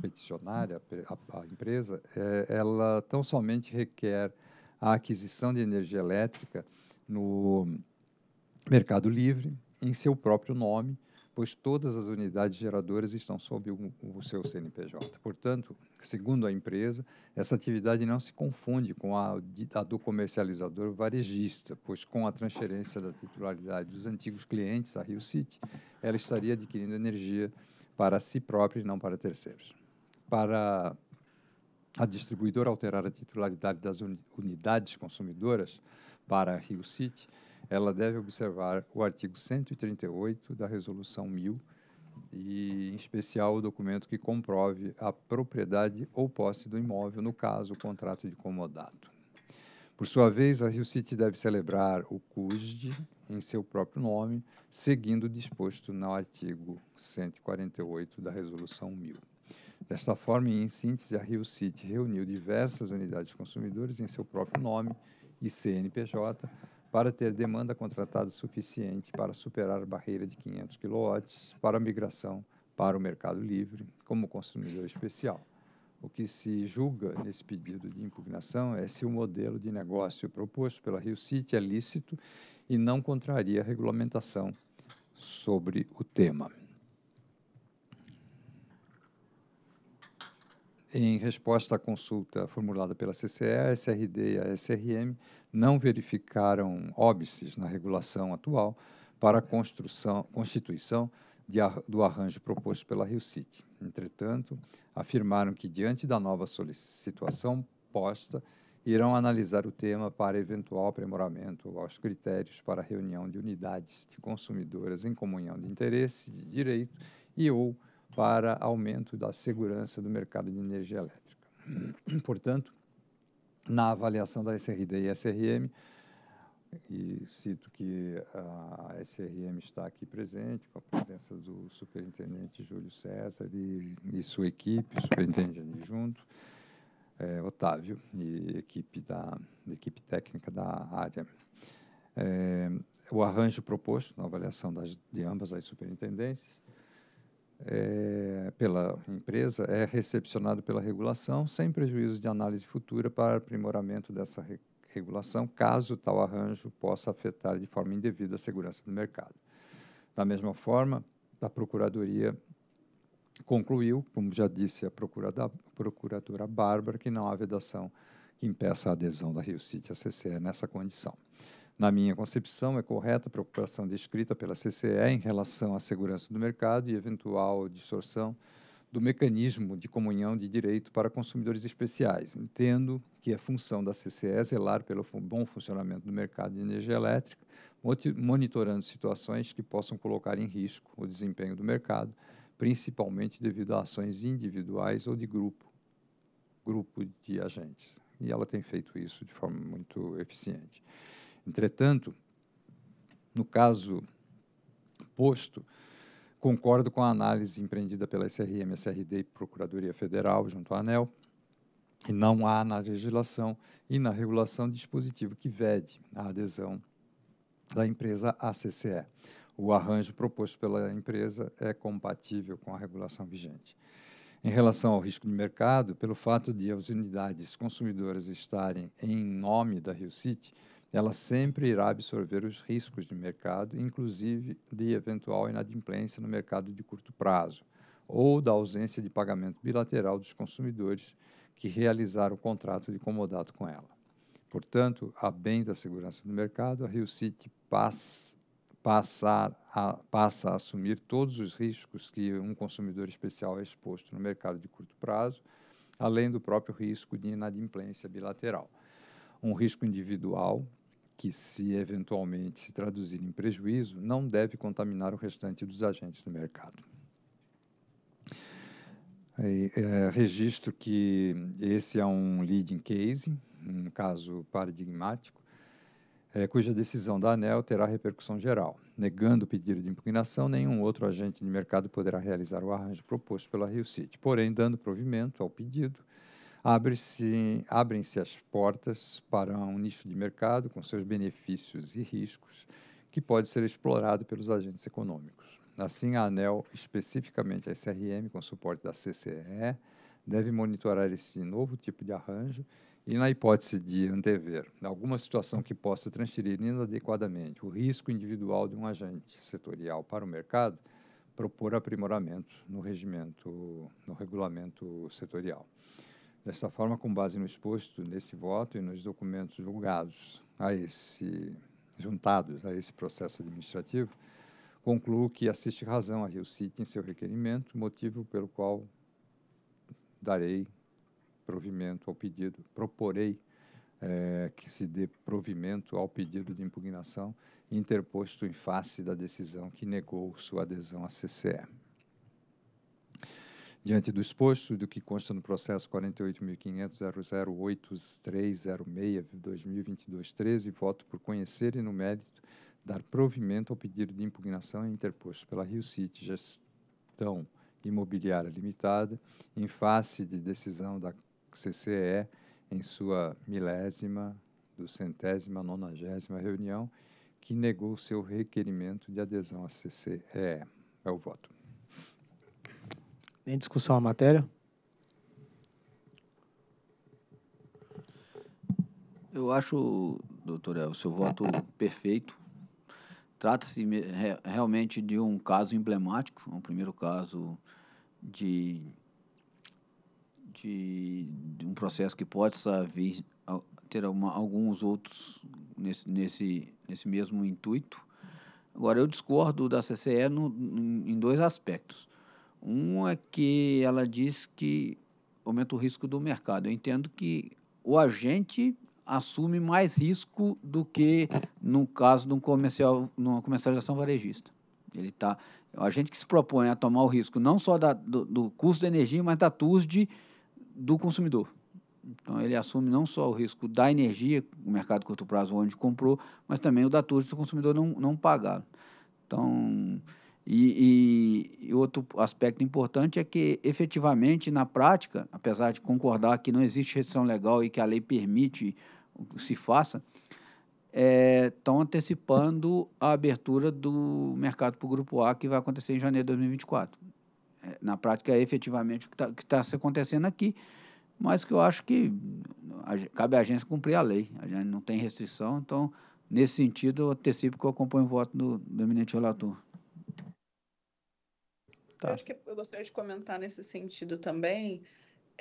peticionária, a, a empresa, é, ela tão somente requer a aquisição de energia elétrica no mercado livre, em seu próprio nome, pois todas as unidades geradoras estão sob o, o, seu CNPJ. Portanto, segundo a empresa, essa atividade não se confunde com a, a do comercializador varejista, pois com a transferência da titularidade dos antigos clientes à Rio City, ela estaria adquirindo energia para si própria e não para terceiros. Para a distribuidora alterar a titularidade das unidades consumidoras para a Rio City, ela deve observar o artigo 138 da Resolução 1000 e, em especial, o documento que comprove a propriedade ou posse do imóvel, no caso, o contrato de comodato. Por sua vez, a Rio City deve celebrar o CUSD em seu próprio nome, seguindo o disposto no artigo 148 da Resolução 1000. Desta forma, em síntese, a Rio City reuniu diversas unidades consumidoras em seu próprio nome e CNPJ, para ter demanda contratada suficiente para superar a barreira de 500 kW para a migração para o mercado livre como consumidor especial. O que se julga nesse pedido de impugnação é se o modelo de negócio proposto pela Rio City é lícito e não contraria a regulamentação sobre o tema. Em resposta à consulta formulada pela CCE, a SRD e a SRM não verificaram óbices na regulação atual para a construção, constituição do arranjo proposto pela Rio City. Entretanto, afirmaram que, diante da nova situação posta, irão analisar o tema para eventual aprimoramento aos critérios para reunião de unidades de consumidoras em comunhão de interesse de direito e ou para aumento da segurança do mercado de energia elétrica. Portanto, na avaliação da SRD e SRM, e cito que a SRM está aqui presente, com a presença do superintendente Júlio César e, e sua equipe, superintendente adjunto, é, Otávio e equipe da equipe técnica da área. É, o arranjo proposto na avaliação das, de ambas as superintendências é, pela empresa é recepcionado pela regulação sem prejuízo de análise futura para aprimoramento dessa re, regulação, caso tal arranjo possa afetar de forma indevida a segurança do mercado. Da mesma forma, a Procuradoria concluiu, como já disse a procuradora Bárbara, que não há vedação que impeça a adesão da Rio City à CCE nessa condição. Na minha concepção, é correta a preocupação descrita pela CCE em relação à segurança do mercado e eventual distorção do mecanismo de comunhão de direito para consumidores especiais. Entendo que é função da CCE zelar pelo bom funcionamento do mercado de energia elétrica, monitorando situações que possam colocar em risco o desempenho do mercado, principalmente devido a ações individuais ou de grupo, grupo de agentes. E ela tem feito isso de forma muito eficiente. Entretanto, no caso posto, concordo com a análise empreendida pela SRM, SRD e Procuradoria Federal junto à ANEL, e não há na legislação e na regulação dispositivo que vede a adesão da empresa à CCE o arranjo proposto pela empresa é compatível com a regulação vigente. Em relação ao risco de mercado, pelo fato de as unidades consumidoras estarem em nome da Rio City, ela sempre irá absorver os riscos de mercado, inclusive de eventual inadimplência no mercado de curto prazo, ou da ausência de pagamento bilateral dos consumidores que realizaram o contrato de comodato com ela. Portanto, a bem da segurança do mercado, a Rio City passa passar a, passa a assumir todos os riscos que um consumidor especial é exposto no mercado de curto prazo, além do próprio risco de inadimplência bilateral. Um risco individual que, se eventualmente se traduzir em prejuízo, não deve contaminar o restante dos agentes do mercado. É, é, registro que esse é um leading case, um caso paradigmático, é, cuja decisão da ANEL terá repercussão geral. Negando o pedido de impugnação, nenhum outro agente de mercado poderá realizar o arranjo proposto pela Rio City. Porém, dando provimento ao pedido, abrem-se abrem as portas para um nicho de mercado com seus benefícios e riscos que pode ser explorado pelos agentes econômicos. Assim, a ANEL, especificamente a SRM, com suporte da CCE, deve monitorar esse novo tipo de arranjo e, na hipótese de antever alguma situação que possa transferir inadequadamente o risco individual de um agente setorial para o mercado, propor aprimoramento no regimento, no regulamento setorial. Desta forma, com base no exposto nesse voto e nos documentos julgados a esse juntados a esse processo administrativo, concluo que assiste razão a Rio City em seu requerimento, motivo pelo qual darei provimento ao pedido, proporei é, que se dê provimento ao pedido de impugnação interposto em face da decisão que negou sua adesão à CCE. Diante do exposto do que consta no processo 48.500.008.306-2022-13, voto por conhecer e, no mérito, dar provimento ao pedido de impugnação interposto pela Rio City Gestão Imobiliária Limitada, em face de decisão da CCE, em sua milésima, do centésima, nonagésima reunião, que negou seu requerimento de adesão à CCE. É o voto. Em discussão a matéria? Eu acho, doutor, o seu voto perfeito. Trata-se realmente de um caso emblemático, um primeiro caso de de, de um processo que pode vir ter uma, alguns outros nesse, nesse, nesse mesmo intuito, Agora, eu discordo da CCE no, em dois aspectos. Um é que ela diz que aumenta o risco do mercado. Eu entendo que o agente assume mais risco do que no caso de um comercial, numa comercialização varejista. Ele tá, a gente que se propõe a tomar o risco não só da, do, do custo da energia, mas da TUSD do consumidor. Então, ele assume não só o risco da energia, o mercado de curto prazo onde comprou, mas também o da TUSD do consumidor não, não pagar. Então, e, e, outro aspecto importante é que, efetivamente, na prática, apesar de concordar que não existe restrição legal e que a lei permite se faça, estão é, antecipando a abertura do mercado para o Grupo A, que vai acontecer em janeiro de 2024. É, na prática, é efetivamente o que está tá acontecendo aqui, mas que eu acho que a, cabe à agência cumprir a lei. A gente não tem restrição, então, nesse sentido, eu antecipo que eu acompanho o voto do, do eminente relator. Tá. Eu acho que eu gostaria de comentar nesse sentido também,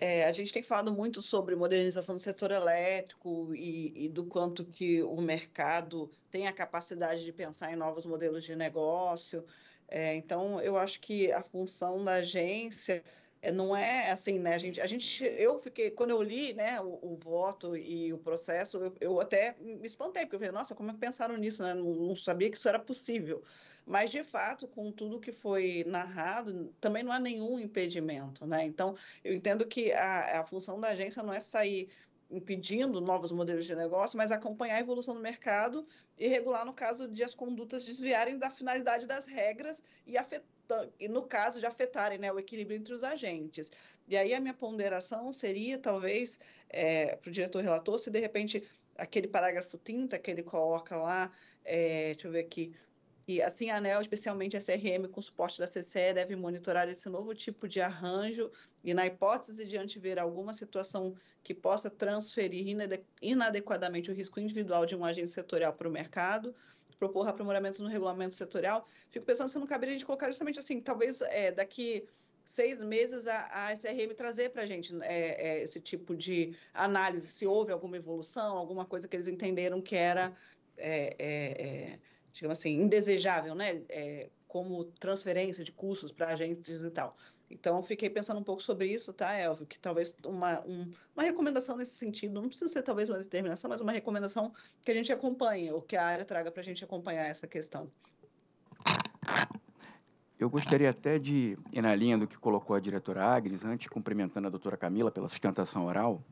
é, a gente tem falado muito sobre modernização do setor elétrico e, e, do quanto que o mercado tem a capacidade de pensar em novos modelos de negócio. É, então, eu acho que a função da agência é, não é assim, né? A gente, a gente, eu fiquei, quando eu li, né, o, o voto e o processo, eu, eu, até me espantei, porque eu falei, nossa, como é que pensaram nisso, né? Não, não sabia que isso era possível. Mas, de fato, com tudo que foi narrado, também não há nenhum impedimento. Né? Então, eu entendo que a, a função da agência não é sair impedindo novos modelos de negócio, mas acompanhar a evolução do mercado e regular no caso de as condutas desviarem da finalidade das regras e, e no caso de afetarem né, o equilíbrio entre os agentes. E aí a minha ponderação seria, talvez, é, para o diretor relator, se de repente aquele parágrafo 30 que ele coloca lá, é, deixa eu ver aqui, e assim a ANEL, especialmente a CRM com suporte da CCE, deve monitorar esse novo tipo de arranjo e, na hipótese de antever alguma situação que possa transferir inadequadamente o risco individual de um agente setorial para o mercado, propor aprimoramento no regulamento setorial. Fico pensando se não caberia de colocar justamente assim, talvez é, daqui seis meses a, a SRM trazer para a gente é, é, esse tipo de análise, se houve alguma evolução, alguma coisa que eles entenderam que era é, é, é digamos assim, indesejável, né? É, como transferência de custos para agentes e tal. Então, fiquei pensando um pouco sobre isso, tá, Elvio? Que talvez uma, um, uma recomendação nesse sentido, não precisa ser talvez uma determinação, mas uma recomendação que a gente acompanhe, ou que a área traga para a gente acompanhar essa questão. Eu gostaria até de ir na linha do que colocou a diretora Agnes, antes cumprimentando a doutora Camila pela sustentação oral.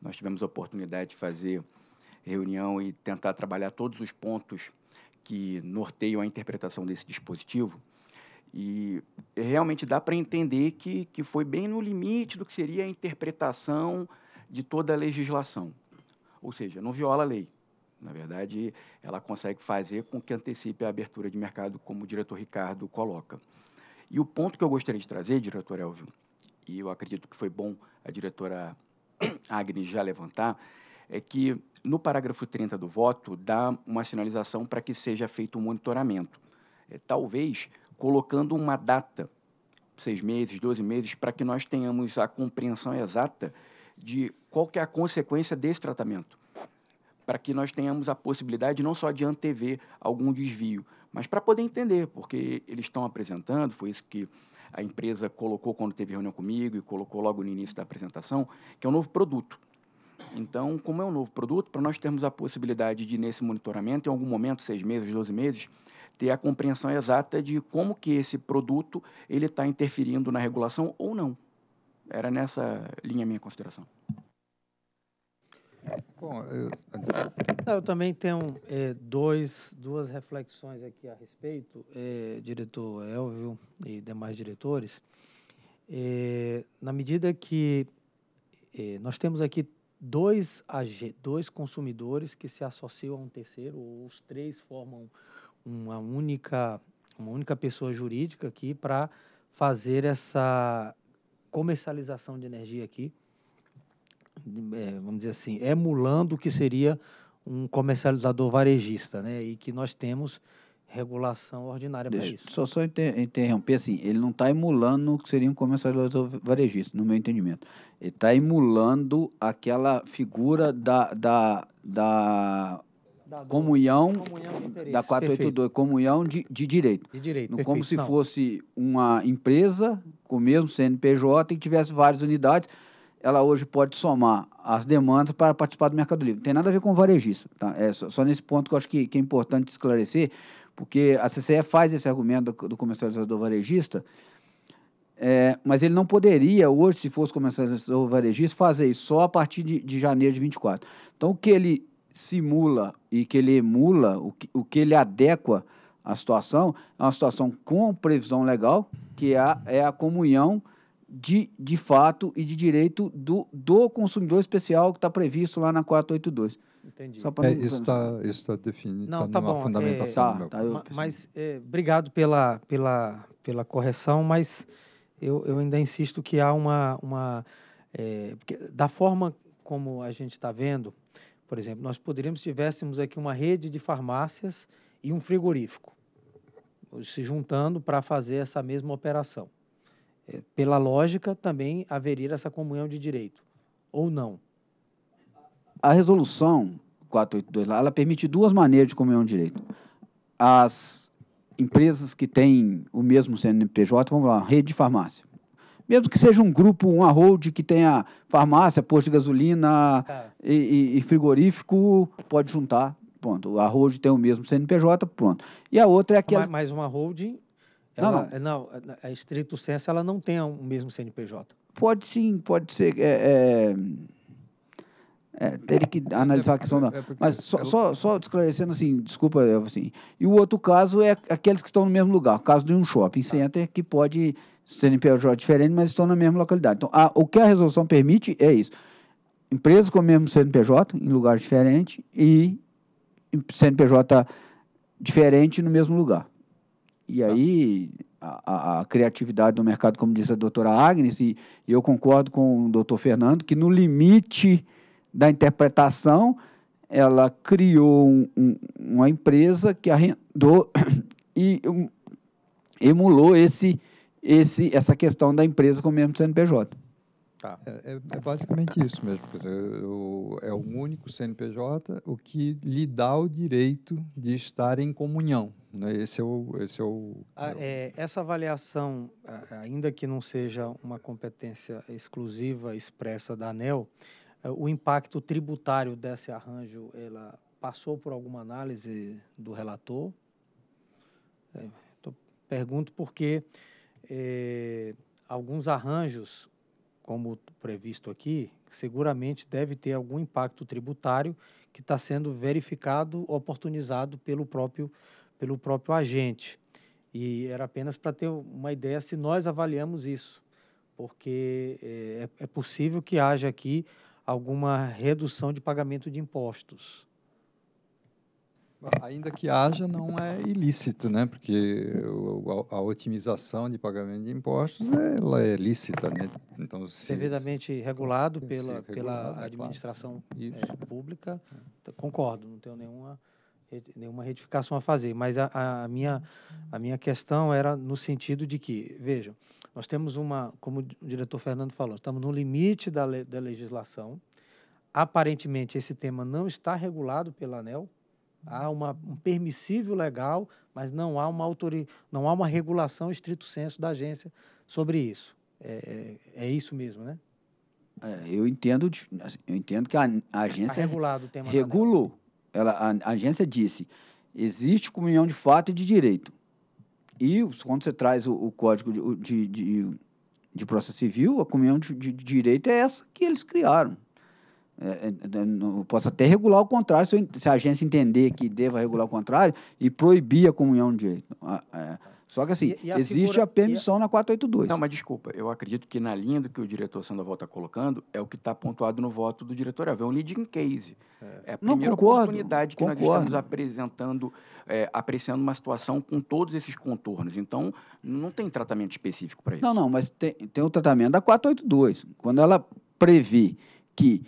Nós tivemos a oportunidade de fazer reunião e tentar trabalhar todos os pontos que norteiam a interpretação desse dispositivo. E realmente dá para entender que, que foi bem no limite do que seria a interpretação de toda a legislação. Ou seja, não viola a lei. Na verdade, ela consegue fazer com que antecipe a abertura de mercado, como o diretor Ricardo coloca. E o ponto que eu gostaria de trazer, diretor Elvio, e eu acredito que foi bom a diretora Agnes já levantar, é que no parágrafo 30 do voto dá uma sinalização para que seja feito um monitoramento. É, talvez colocando uma data, seis meses, doze meses, para que nós tenhamos a compreensão exata de qual que é a consequência desse tratamento. Para que nós tenhamos a possibilidade não só de antever algum desvio, mas para poder entender, porque eles estão apresentando, foi isso que a empresa colocou quando teve reunião comigo e colocou logo no início da apresentação, que é um novo produto. Então, como é um novo produto, para nós termos a possibilidade de, nesse monitoramento, em algum momento, seis meses, 12 meses, ter a compreensão exata de como que esse produto ele está interferindo na regulação ou não. Era nessa linha a minha consideração. Bom, eu, eu também tenho é, dois, duas reflexões aqui a respeito, é, diretor Elvio e demais diretores. É, na medida que é, nós temos aqui dois, dois consumidores que se associam a um terceiro, ou os três formam uma única, uma única pessoa jurídica aqui para fazer essa comercialização de energia aqui, é, vamos dizer assim, emulando o que seria um comercializador varejista, né? E que nós temos regulação ordinária para isso. Só, só inter, interromper, assim, ele não está emulando o que seria um comercializador varejista, no meu entendimento. Ele está emulando aquela figura da, da, da Da- comunhão, comunhão da 482, comunhão de, de direito. De direito, Não perfeito. como se Não. fosse uma empresa com o mesmo CNPJ e que tivesse várias unidades. Ela hoje pode somar as demandas para participar do Mercado Livre. Não tem nada a ver com varejista. Tá? É só, só nesse ponto que eu acho que, que é importante esclarecer, porque a CCE faz esse argumento do, do comercializador varejista, é, mas ele não poderia, hoje, se fosse comercializador varejista, fazer isso só a partir de, de janeiro de 24. Então, o que ele simula e que ele emula, o que, o que ele adequa à situação, é uma situação com previsão legal, que é a, é a comunhão de, de fato e de direito do, do consumidor especial que está previsto lá na 482. Entendi. Só pra É, isso está isso tá definido, Não, está tá numa bom, fundamentação. é, do meu tá, eu- Ma- Mas, é, obrigado pela, pela, pela correção, mas eu, eu ainda insisto que há uma. uma é, porque da forma como a gente está vendo, por exemplo, nós poderíamos, se tivéssemos aqui uma rede de farmácias e um frigorífico, se juntando para fazer essa mesma operação. É, pela lógica, também haveria essa comunhão de direito, ou não. A resolução 482 lá, ela permite duas maneiras de comunhão de direito. As empresas que têm o mesmo CNPJ, vamos lá, rede de farmácia. Mesmo que seja um grupo, uma hold que tenha farmácia, posto de gasolina Tá. e, e- frigorífico, pode juntar. Pronto. A hold tem o mesmo CNPJ, pronto. E a outra é aquela. Ma- Mas uma holding, Não, ela, não, a estrito senso, ela não tem o mesmo CNPJ. Pode sim, pode ser. É, é, é, teria que analisar a questão da. é Mas só, só, só esclarecendo assim, desculpa, assim. E o outro caso é aqueles que estão no mesmo lugar, o caso de um shopping center que pode CNPJ diferente, mas estão na mesma localidade. Então, a- o que a resolução permite é isso. Empresas com o mesmo CNPJ em lugar diferente e CNPJ diferente no mesmo lugar. E aí, a, a- a criatividade do mercado, como disse a doutora Agnes, e, e eu concordo com o doutor Fernando, que no limite da interpretação, ela criou um- um- uma empresa que arrendou e um, emulou esse, esse, essa questão da empresa com o mesmo CNPJ. É, é- é basicamente isso mesmo. o- é um único CNPJ, o que lhe dá o direito de estar em comunhão. Né? Esse é o. Esse é o A- é, essa avaliação, ainda que não seja uma competência exclusiva expressa da ANEL, o impacto tributário desse arranjo, ela passou por alguma análise do relator? É, tô- pergunto porque eh, alguns arranjos, como previsto aqui, seguramente deve ter algum impacto tributário que está sendo verificado, oportunizado pelo próprio pelo próprio agente. E era apenas para ter uma ideia se nós avaliamos isso, porque eh, é, é possível que haja aqui alguma redução de pagamento de impostos. Ainda que haja, não é ilícito, né? Porque a, otimização de pagamento de impostos ela é lícita, né? Então, se, Devidamente regulado pela, regulado, é pela claro. administração Isso. eh, pública, concordo, não tenho nenhuma, nenhuma retificação a fazer. Mas a, a minha, a minha questão era no sentido de que, vejam, nós temos uma, como o diretor Fernando falou, estamos no limite da, le- da legislação. Aparentemente, esse tema não está regulado pela ANEL. Há uma, um permissível legal, mas não há uma autori, não há uma regulação estrito senso da agência sobre isso. É, é, é isso mesmo, né? É, eu entendo, assim, eu entendo que a, a Está agência regulado o tema regulou. Ela, a, a agência disse: existe comunhão de fato e de direito. E quando você traz o, o código de, de, de, de processo civil, a comunhão de, de- direito é essa que eles criaram. É, é, é, posso até regular o contrário, se, eu se a agência entender que deva regular o contrário e proibir a comunhão de direito. É. Só que assim, E- e a existe figura- a permissão na 482. Não, mas desculpa, eu acredito que na linha do que o diretor Sandoval está colocando é o que está pontuado no voto do diretor. É um leading case. É, a Não, primeira concordo, oportunidade que nós concordo. estamos apresentando, é, apreciando uma situação com todos esses contornos. Então, não tem tratamento específico para isso. Não, não, mas tem, tem o tratamento da 482. Quando ela prevê que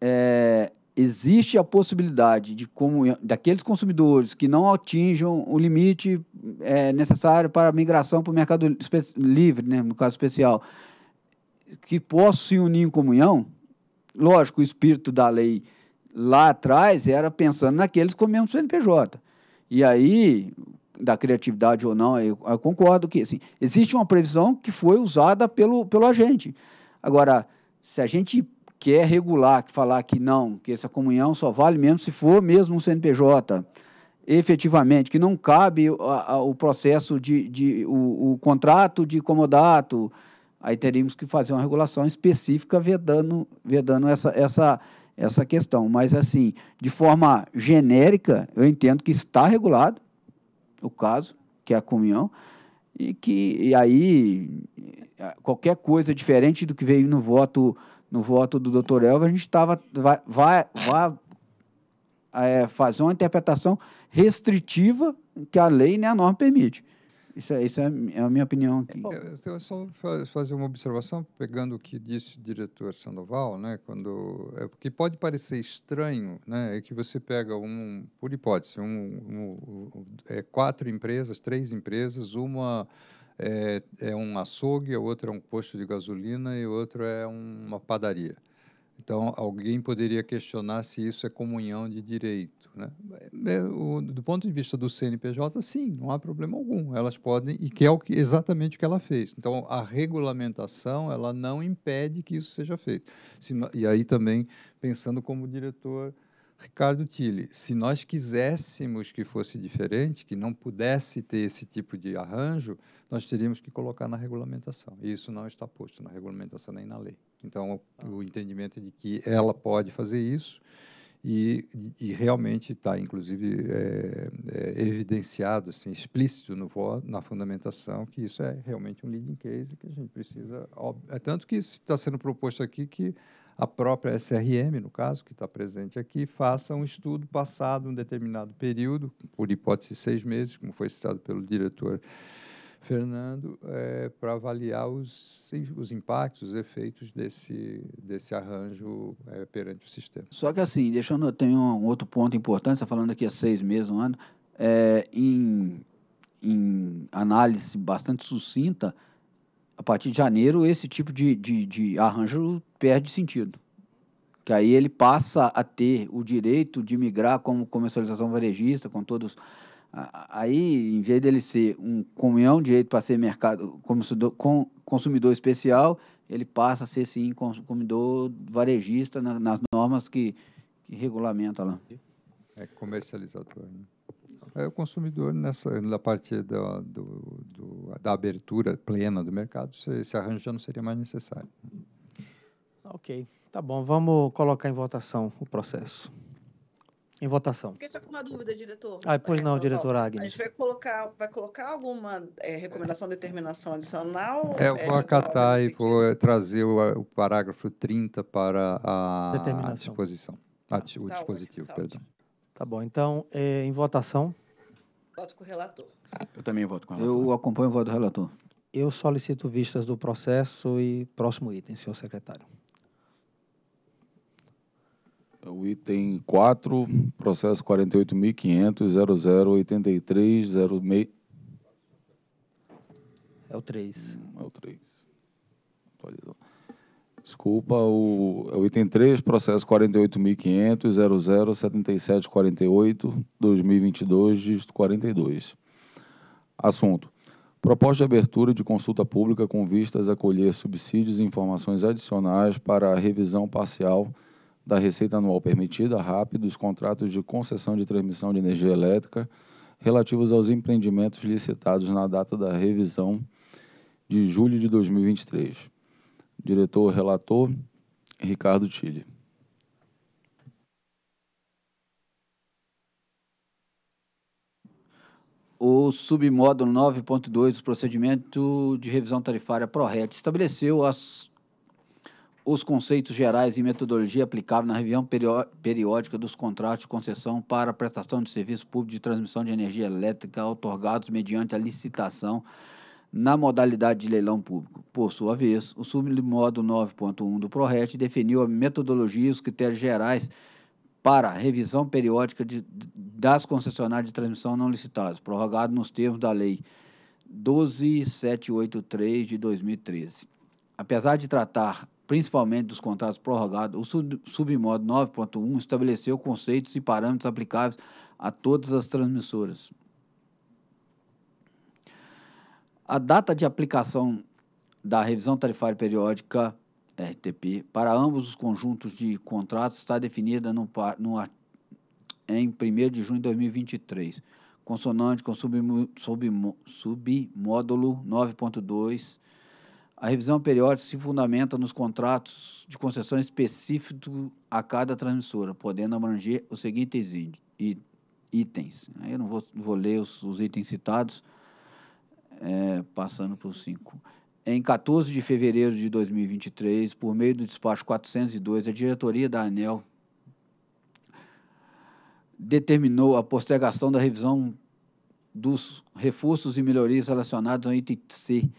é, existe a possibilidade de comunhão, daqueles consumidores que não atinjam o limite é, necessário para a migração para o mercado livre, né, no caso especial, que possam se unir em comunhão, lógico, o espírito da lei lá atrás era pensando naqueles com o mesmo CNPJ. E aí, da criatividade ou não, eu, eu, concordo que assim, existe uma previsão que foi usada pelo, pelo agente. Agora, se a gente quer regular, que falar que não, que essa comunhão só vale mesmo se for mesmo um CNPJ, efetivamente, que não cabe a, a, o processo de, de o, o, contrato de comodato, aí teríamos que fazer uma regulação específica vedando, vedando essa, essa, essa questão. Mas, assim, de forma genérica, eu entendo que está regulado o caso, que é a comunhão, e que e aí qualquer coisa diferente do que veio no voto no voto do doutor Elva, a gente estava vai, vai, vai é, fazer uma interpretação restritiva que a lei nem a norma permite. Isso é, isso é, é a minha opinião. Eu, eu só fazer uma observação, pegando o que disse o diretor Sandoval, né, quando, é, porque pode parecer estranho, né, é que você pega um, por hipótese, um, um, é, quatro empresas, três empresas, uma é, é um açougue, a outra é um posto de gasolina e outra é uma padaria. Então, alguém poderia questionar se isso é comunhão de direito. Né? É, o, do ponto de vista do CNPJ, sim, não há problema algum. Elas podem, e que é o que, exatamente o que ela fez. Então, a regulamentação ela não impede que isso seja feito. E aí também, pensando como diretor Ricardo Tille, se nós quiséssemos que fosse diferente, que não pudesse ter esse tipo de arranjo, nós teríamos que colocar na regulamentação. E isso não está posto na regulamentação nem na lei. Então, o, o entendimento é de que ela pode fazer isso e, e realmente está, inclusive, é, é, evidenciado, assim, explícito no na fundamentação, que isso é realmente um leading case que a gente precisa. É tanto que está sendo proposto aqui que a própria SRM, no caso, que está presente aqui, faça um estudo passado um determinado período, por hipótese seis meses, como foi citado pelo diretor Fernando, é, para avaliar os, os impactos, os efeitos desse, desse arranjo é, perante o sistema. Só que assim, deixando, eu tenho um outro ponto importante, você está falando aqui há seis meses, um ano, é, em, em análise bastante sucinta, a partir de janeiro, esse tipo de, de, de arranjo perde sentido. Que aí ele passa a ter o direito de migrar como comercialização varejista, com todos. Aí, em vez dele ser um comunhão direito para ser mercado consumidor especial, ele passa a ser, sim, consumidor varejista nas normas que, que regulamenta lá. É comercializador, né? É o consumidor nessa na parte da, do, do, da abertura plena do mercado, esse arranjo já não seria mais necessário. Ok, tá bom. Vamos colocar em votação o processo. Em votação. Fiquei só com uma dúvida, diretor. Ah, pois é, não, diretor Agnes. A gente vai colocar, vai colocar alguma é, recomendação, determinação adicional? É, eu vou é, acatar e vou trazer o, o, parágrafo 30 para a disposição. Ah, o tá dispositivo, ótimo, tá perdão. Ótimo. Tá bom, então, é, em votação. Voto com o relator. Eu também voto com o relator. Eu acompanho o voto do relator. Eu solicito vistas do processo e próximo item, senhor secretário. O item 4, processo 48.500.0083.06. É o 3. É o 3. Atualizou. Desculpa, o, o item 3, processo 48.500.007748, dígito 42. Assunto. Proposta de abertura de consulta pública com vistas a colher subsídios e informações adicionais para a revisão parcial da receita anual permitida, RAP, dos contratos de concessão de transmissão de energia elétrica relativos aos empreendimentos licitados na data da revisão de julho de 2023. Diretor relator, Ricardo Tille. O submódulo 9.2 do procedimento de revisão tarifária ProRet estabeleceu as, os conceitos gerais e metodologia aplicável na revisão periódica dos contratos de concessão para prestação de serviço público de transmissão de energia elétrica otorgados mediante a licitação na modalidade de leilão público. Por sua vez, o submodo 9.1 do PRORET definiu a metodologia e os critérios gerais para revisão periódica de, das concessionárias de transmissão não licitadas, prorrogado nos termos da Lei 12783 de 2013. Apesar de tratar principalmente dos contratos prorrogados, o sub, submodo 9.1 estabeleceu conceitos e parâmetros aplicáveis a todas as transmissoras. A data de aplicação da revisão tarifária periódica RTP para ambos os conjuntos de contratos está definida no, no, em 1 de junho de 2023, consonante com submódulo sub, sub 9.2. A revisão periódica se fundamenta nos contratos de concessão específicos a cada transmissora, podendo abranger os seguintes itens. Eu não vou, vou ler os, os itens citados, é, passando para os cinco. Em 14 de fevereiro de 2023, por meio do despacho 402, a diretoria da ANEL determinou a postergação da revisão dos reforços e melhorias relacionados ao item C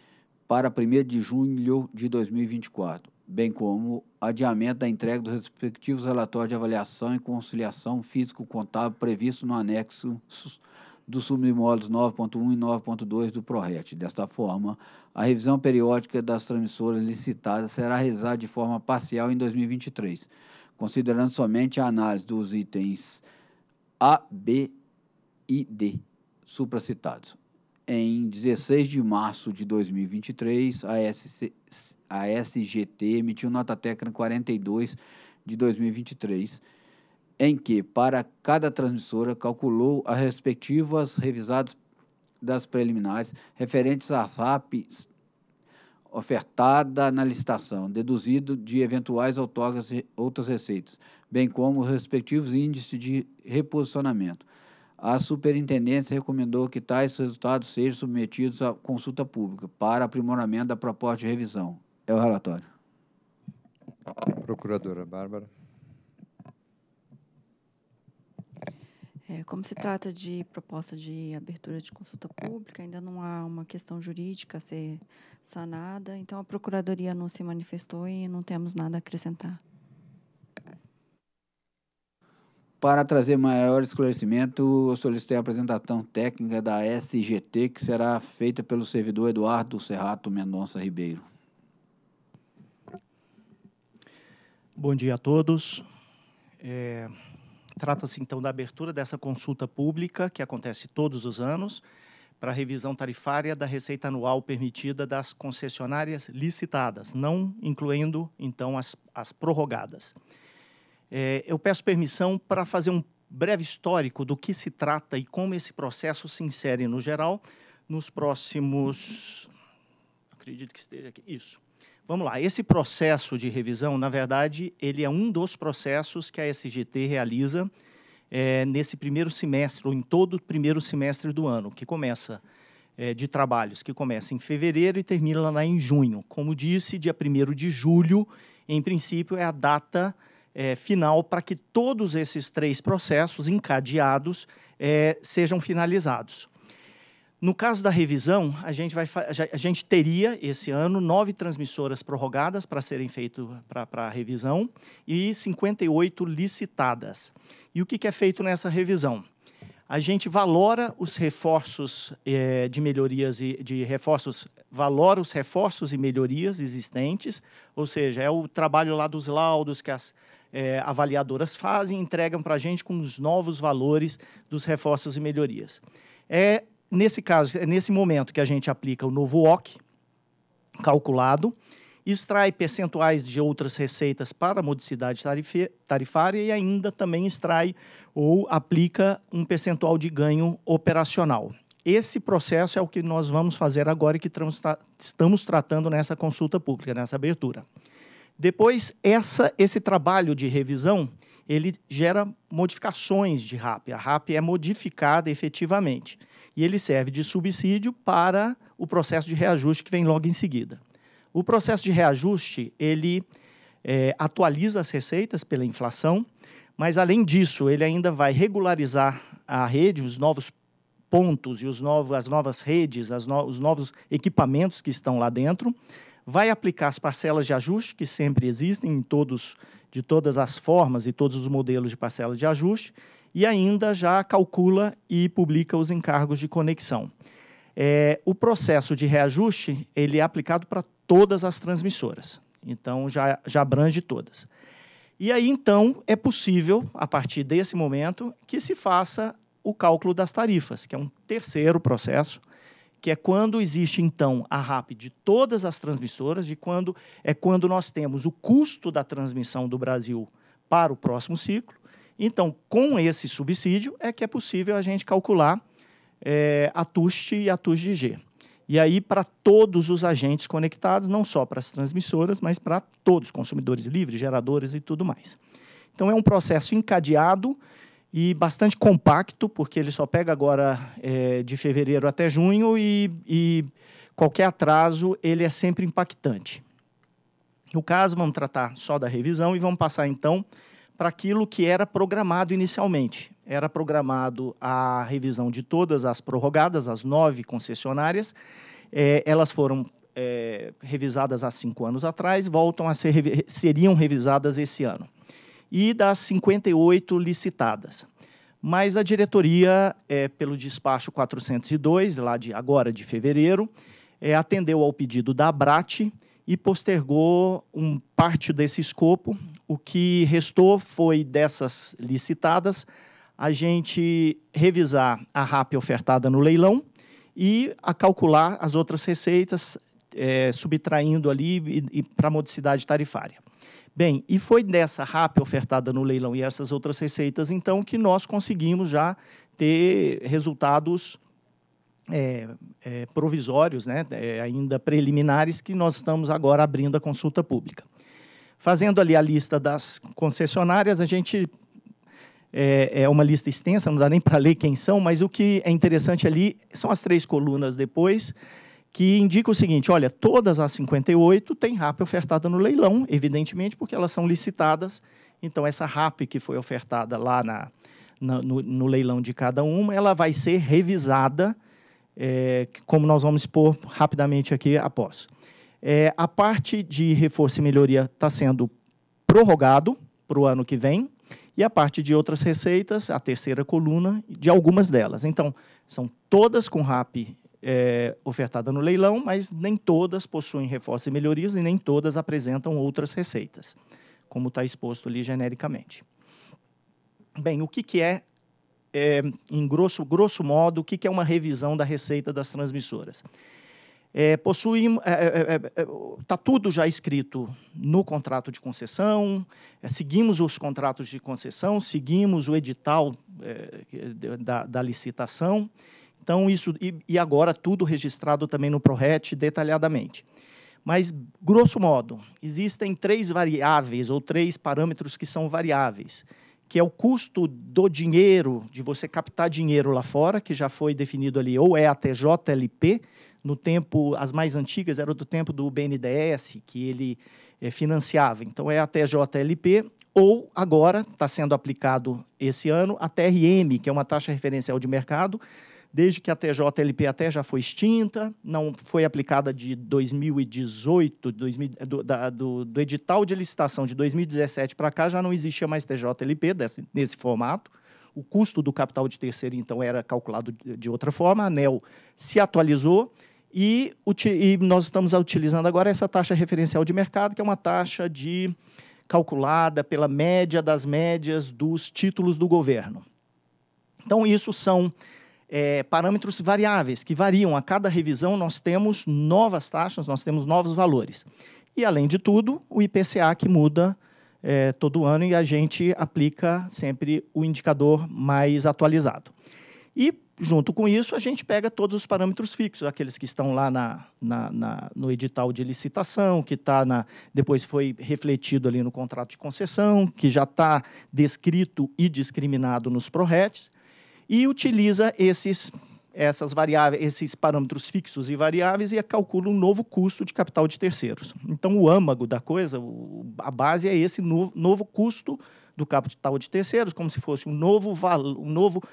para 1 de junho de 2024, bem como adiamento da entrega dos respectivos relatórios de avaliação e conciliação físico-contábil previsto no anexo dos submódulos 9.1 e 9.2 do PRORET. Desta forma, a revisão periódica das transmissoras licitadas será realizada de forma parcial em 2023, considerando somente a análise dos itens A, B e D supracitados. Em 16 de março de 2023, a, SC, a SGT emitiu nota técnica 42 de 2023, em que, para cada transmissora, calculou as respectivas revisadas das preliminares referentes às RAP ofertada na licitação, deduzido de eventuais outorgas e outras receitas, bem como os respectivos índices de reposicionamento. A superintendência recomendou que tais resultados sejam submetidos à consulta pública para aprimoramento da proposta de revisão. É o relatório. Procuradora Bárbara. É, como se trata de proposta de abertura de consulta pública, ainda não há uma questão jurídica a ser sanada, então a Procuradoria não se manifestou e não temos nada a acrescentar. Para trazer maior esclarecimento, eu solicitei a apresentação técnica da SGT, que será feita pelo servidor Eduardo Serrato Mendonça Ribeiro. Bom dia a todos. É... Trata-se então da abertura dessa consulta pública, que acontece todos os anos, para a revisão tarifária da receita anual permitida das concessionárias licitadas, não incluindo então as, as prorrogadas. É, eu peço permissão para fazer um breve histórico do que se trata e como esse processo se insere no geral nos próximos. Acredito que esteja aqui. Isso. Vamos lá, esse processo de revisão, na verdade, ele é um dos processos que a SGT realiza é, nesse primeiro semestre, ou em todo o primeiro semestre do ano, que começa é, de trabalhos, que começa em fevereiro e termina lá em junho. Como disse, dia 1 de julho, em princípio, é a data é, final para que todos esses três processos encadeados é, sejam finalizados. No caso da revisão, a gente, vai, a gente teria esse ano nove transmissoras prorrogadas para serem feitas para a revisão e 58 licitadas. E o que, que é feito nessa revisão? A gente valora os reforços eh, de melhorias e de reforços, valora os reforços e melhorias existentes, ou seja, é o trabalho lá dos laudos que as eh, avaliadoras fazem entregam para a gente com os novos valores dos reforços e melhorias. É Nesse caso, é nesse momento que a gente aplica o novo OC calculado, extrai percentuais de outras receitas para a modicidade tarifária e ainda também extrai ou aplica um percentual de ganho operacional. Esse processo é o que nós vamos fazer agora e que estamos tratando nessa consulta pública, nessa abertura. Depois, essa, esse trabalho de revisão, ele gera modificações de RAP. A RAP é modificada efetivamente e ele serve de subsídio para o processo de reajuste que vem logo em seguida. O processo de reajuste, ele é, atualiza as receitas pela inflação, mas, além disso, ele ainda vai regularizar a rede, os novos pontos e os novos, as novas redes, no, os novos equipamentos que estão lá dentro, vai aplicar as parcelas de ajuste, que sempre existem em todos, de todas as formas e todos os modelos de parcela de ajuste, e ainda já calcula e publica os encargos de conexão. É, o processo de reajuste ele é aplicado para todas as transmissoras. Então, já, já abrange todas. E aí, então, é possível, a partir desse momento, que se faça o cálculo das tarifas, que é um terceiro processo, que é quando existe, então, a RAP de todas as transmissoras, de quando é quando nós temos o custo da transmissão do Brasil para o próximo ciclo. Então, com esse subsídio, é que é possível a gente calcular é, a TUST e a TUST-G. E aí, para todos os agentes conectados, não só para as transmissoras, mas para todos, consumidores livres, geradores e tudo mais. Então, é um processo encadeado e bastante compacto, porque ele só pega agora é, de fevereiro até junho e, e qualquer atraso ele é sempre impactante. No caso, vamos tratar só da revisão e vamos passar, então, para aquilo que era programado inicialmente. Era programado a revisão de todas as prorrogadas, as nove concessionárias. É, elas foram é, revisadas há cinco anos atrás, voltam a ser seriam revisadas esse ano. E das 58 licitadas. Mas a diretoria, é, pelo despacho 402, lá de agora de fevereiro, é, atendeu ao pedido da Abrat e postergou um parte desse escopo. O que restou foi dessas licitadas a gente revisar a RAP ofertada no leilão e a calcular as outras receitas, é, subtraindo ali e, e para a modicidade tarifária. Bem, e foi dessa RAP ofertada no leilão e essas outras receitas, então, que nós conseguimos já ter resultados é, é, provisórios, né, é, ainda preliminares, que nós estamos agora abrindo a consulta pública. Fazendo ali a lista das concessionárias, a gente é, é uma lista extensa, não dá nem para ler quem são, mas o que é interessante ali são as três colunas depois, que indica o seguinte: olha, todas as 58 têm RAP ofertada no leilão, evidentemente, porque elas são licitadas. Então, essa RAP que foi ofertada lá na, na no, no, leilão de cada uma, ela vai ser revisada é, como nós vamos expor rapidamente aqui após. É, a parte de reforço e melhoria está sendo prorrogado para o ano que vem, e a parte de outras receitas, a terceira coluna, de algumas delas. Então, são todas com RAP é, ofertada no leilão, mas nem todas possuem reforço e melhorias e nem todas apresentam outras receitas, como está exposto ali genericamente. Bem, o que, que é é, em grosso, grosso modo, o que é uma revisão da receita das transmissoras. É, possuímos, está é, é, é, tá tudo já escrito no contrato de concessão, seguimos os contratos de concessão, seguimos o edital da, da, licitação, então isso e, e, agora tudo registrado também no ProRet detalhadamente. Mas grosso modo existem três variáveis ou três parâmetros que são variáveis que é o custo do dinheiro, de você captar dinheiro lá fora, que já foi definido ali, ou é a TJLP, no tempo, as mais antigas eram do tempo do BNDES, que ele é, financiava. Então, é a TJLP, ou agora está sendo aplicado esse ano a TRM, que é uma taxa referencial de mercado, desde que a TJLP até já foi extinta, não foi aplicada de 2018, 2000, do, da, do, do, edital de licitação de 2017 para cá, já não existia mais TJLP desse, nesse formato. O custo do capital de terceiro, então, era calculado de, de outra forma. A ANEL se atualizou e, e nós estamos utilizando agora essa taxa referencial de mercado, que é uma taxa de calculada pela média das médias dos títulos do governo. Então, isso são é, parâmetros variáveis, que variam. A cada revisão, nós temos novas taxas, nós temos novos valores. E, além de tudo, o IPCA que muda é, todo ano e a gente aplica sempre o indicador mais atualizado. E, junto com isso, a gente pega todos os parâmetros fixos, aqueles que estão lá na, na, na no edital de licitação, que está na, depois foi refletido ali no contrato de concessão, que já está descrito e discriminado nos PRORETs, e utiliza esses essas variáveis, esses parâmetros fixos e variáveis e calcula um novo custo de capital de terceiros. Então, o âmago da coisa, o, a base é esse novo, novo custo do capital de terceiros, como se fosse um novo valor, um novo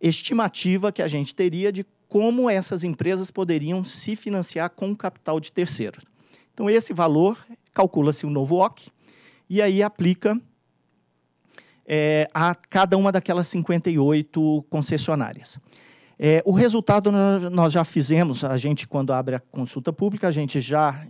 estimativa que a gente teria de como essas empresas poderiam se financiar com o capital de terceiros. Então, esse valor calcula-se um novo OC e aí aplica é, a cada uma daquelas 58 concessionárias. É, o resultado nós já fizemos, a gente, quando abre a consulta pública, a gente já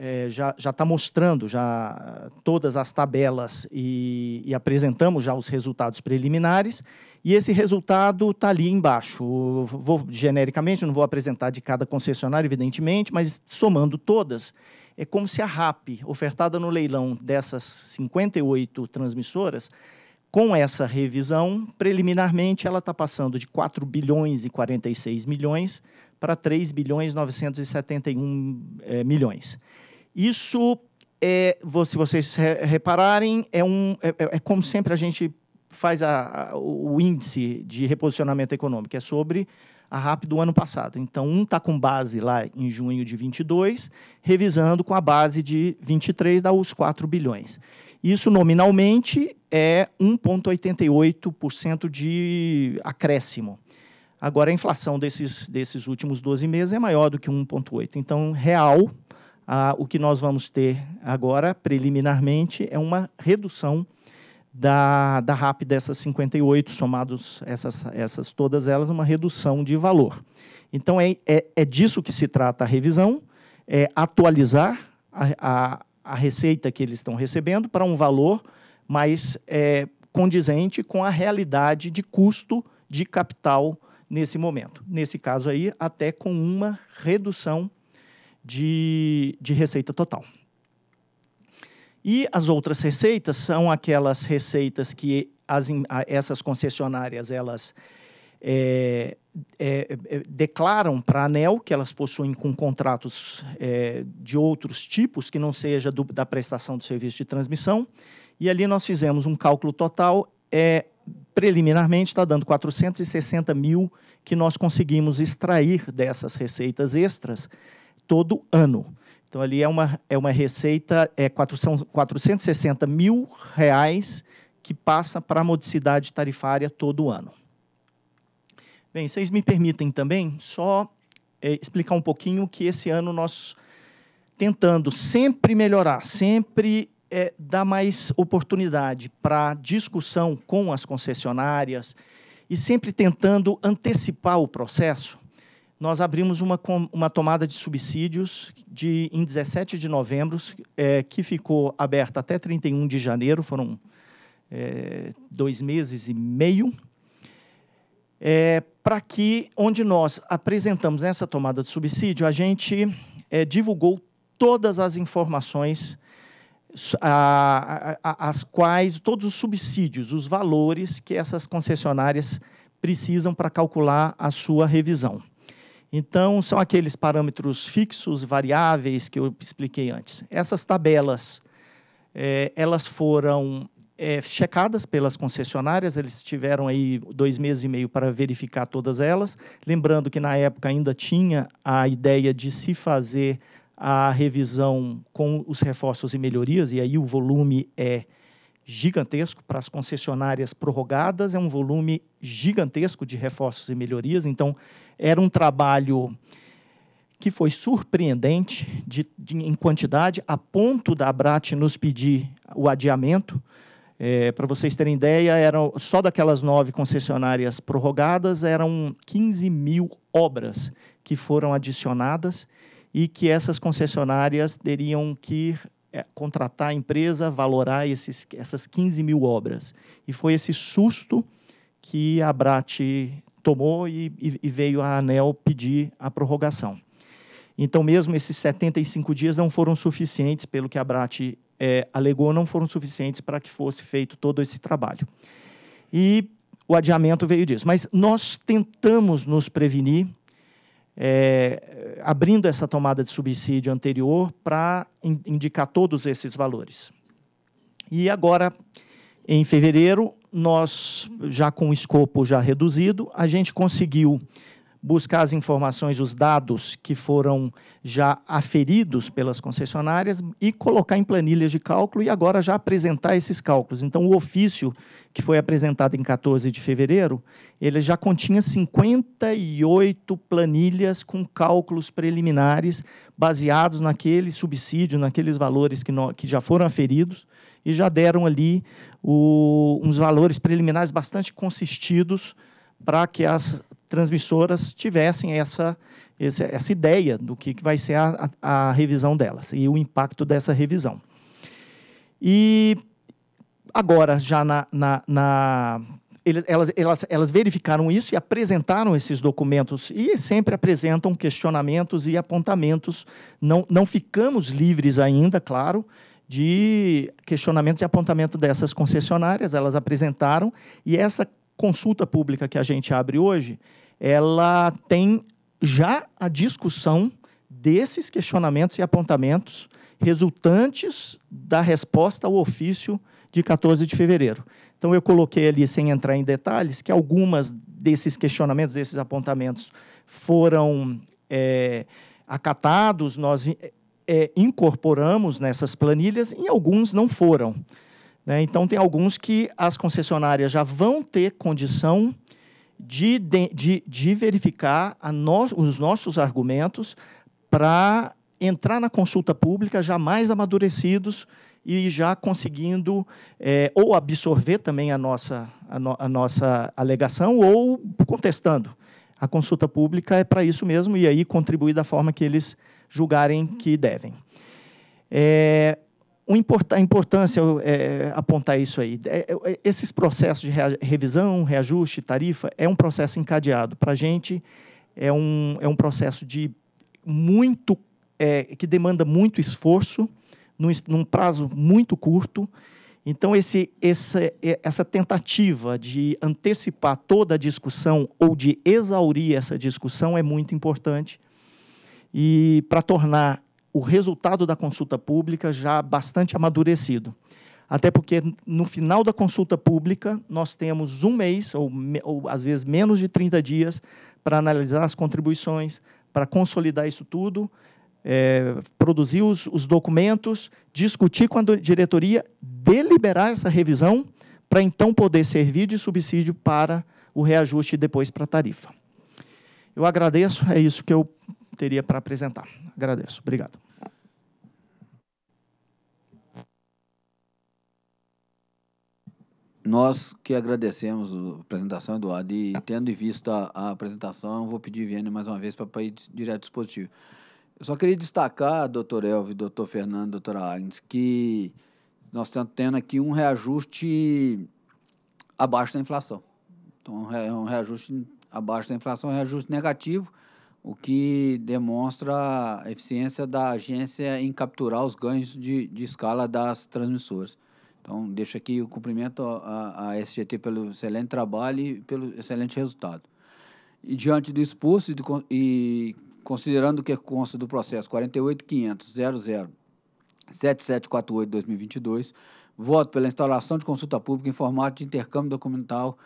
é, já está mostrando já todas as tabelas e, e, apresentamos já os resultados preliminares. E esse resultado está ali embaixo. Vou genericamente, não vou apresentar de cada concessionário, evidentemente, mas somando todas, é como se a RAP, ofertada no leilão dessas 58 transmissoras, com essa revisão, preliminarmente, ela está passando de 4 bilhões e 46 milhões para 3 bilhões e 971 é, milhões. Isso, é, se vocês repararem, é, um, é, é, é como sempre a gente faz a, a, o índice de reposicionamento econômico, é sobre a RAP do ano passado. Então, um está com base lá em junho de 22, revisando com a base de 23, dá os 4 bilhões. Isso, nominalmente, é 1,88% de acréscimo. Agora, a inflação desses, desses últimos 12 meses é maior do que 1,8%. Então, real, ah, o que nós vamos ter agora, preliminarmente, é uma redução da, da RAP dessas 58, somados essas, essas todas elas, uma redução de valor. Então, é, é, é disso que se trata a revisão, é atualizar a, a, a receita que eles estão recebendo para um valor mais é, condizente com a realidade de custo de capital nesse momento. Nesse caso aí, até com uma redução de, de receita total. E as outras receitas são aquelas receitas que as, essas concessionárias elas é, é, é, declaram para a ANEL que elas possuem com contratos é, de outros tipos que não seja do, da prestação do serviço de transmissão. E ali nós fizemos um cálculo total, é, preliminarmente está dando 460 mil que nós conseguimos extrair dessas receitas extras todo ano. Então, ali é uma, é uma receita, é 460 mil reais que passa para a modicidade tarifária todo ano. Bem, vocês me permitem também só é, explicar um pouquinho que esse ano nós tentando sempre melhorar, sempre é, dar mais oportunidade para discussão com as concessionárias e sempre tentando antecipar o processo, nós abrimos uma, uma tomada de subsídios de, em 17 de novembro, é, que ficou aberta até 31 de janeiro, foram é, dois meses e meio, é, para que, onde nós apresentamos essa tomada de subsídio, a gente é, divulgou todas as informações a, a, a, as quais, todos os subsídios, os valores que essas concessionárias precisam para calcular a sua revisão. Então, são aqueles parâmetros fixos, variáveis, que eu expliquei antes. Essas tabelas, é, elas foram é, checadas pelas concessionárias, eles tiveram aí dois meses e meio para verificar todas elas. Lembrando que, na época, ainda tinha a ideia de se fazer a revisão com os reforços e melhorias, e aí o volume é gigantesco para as concessionárias prorrogadas, é um volume gigantesco de reforços e melhorias, então era um trabalho que foi surpreendente de, de, em quantidade, a ponto da Abrat nos pedir o adiamento. É, Para vocês terem ideia, eram, só daquelas nove concessionárias prorrogadas, eram 15 mil obras que foram adicionadas e que essas concessionárias teriam que é, contratar a empresa, valorar esses, essas 15 mil obras. E foi esse susto que a Abrat tomou e, e, veio a ANEL pedir a prorrogação. Então, mesmo esses 75 dias não foram suficientes, pelo que a Brat é, alegou, não foram suficientes para que fosse feito todo esse trabalho. E o adiamento veio disso. Mas nós tentamos nos prevenir, é, abrindo essa tomada de subsídio anterior para in, indicar todos esses valores. E agora, em fevereiro, nós, já com o escopo já reduzido, a gente conseguiu buscar as informações, os dados que foram já aferidos pelas concessionárias e colocar em planilhas de cálculo e agora já apresentar esses cálculos. Então, o ofício que foi apresentado em 14 de fevereiro, ele já continha 58 planilhas com cálculos preliminares baseados naquele subsídio, naqueles valores que, no, que já foram aferidos e já deram ali o, uns valores preliminares bastante consistidos para que as transmissoras tivessem essa, essa ideia do que vai ser a, a, a revisão delas e o impacto dessa revisão. E agora, já na, na, na elas, elas, elas verificaram isso e apresentaram esses documentos e sempre apresentam questionamentos e apontamentos. Não, não ficamos livres ainda, claro, de questionamentos e apontamento dessas concessionárias. Elas apresentaram e essa consulta pública que a gente abre hoje, ela tem já a discussão desses questionamentos e apontamentos resultantes da resposta ao ofício de 14 de fevereiro. Então, eu coloquei ali, sem entrar em detalhes, que algumas desses questionamentos, desses apontamentos, foram é, acatados, nós é, incorporamos nessas planilhas, e alguns não foram. Né? Então, tem alguns que as concessionárias já vão ter condição de, de, de verificar no, os nossos argumentos para entrar na consulta pública já mais amadurecidos e já conseguindo é, ou absorver também a nossa, a, no, a nossa alegação ou contestando. A consulta pública é para isso mesmo e aí contribuir da forma que eles julgarem que devem. É, a importância é apontar isso aí. É, é, esses processos de revisão, reajuste, tarifa, é um processo encadeado. Para a gente, é um, é um processo de muito é, que demanda muito esforço, num, num prazo muito curto. Então, esse, esse, essa tentativa de antecipar toda a discussão ou de exaurir essa discussão é muito importante e para tornar o resultado da consulta pública já bastante amadurecido. Até porque, no final da consulta pública, nós temos um mês, ou, ou às vezes menos de 30 dias, para analisar as contribuições, para consolidar isso tudo, é, produzir os, os documentos, discutir com a diretoria, deliberar essa revisão, para então poder servir de subsídio para o reajuste e depois para a tarifa. Eu agradeço, é isso que eu teria para apresentar. Agradeço. Obrigado. Nós que agradecemos a apresentação, Eduardo, e tendo em vista a apresentação, vou pedir Vianney mais uma vez para ir direto ao dispositivo. Eu só queria destacar, doutor Elvio, doutor Fernando, doutora Agnes, que nós estamos tendo aqui um reajuste abaixo da inflação. Então, é um reajuste abaixo da inflação, um reajuste negativo, o que demonstra a eficiência da agência em capturar os ganhos de, de escala das transmissoras. Então, deixo aqui o cumprimento à, à SGT pelo excelente trabalho e pelo excelente resultado. E diante do exposto e, e considerando que consta do processo 48.500.00.7748-2022, voto pela instalação de consulta pública em formato de intercâmbio documental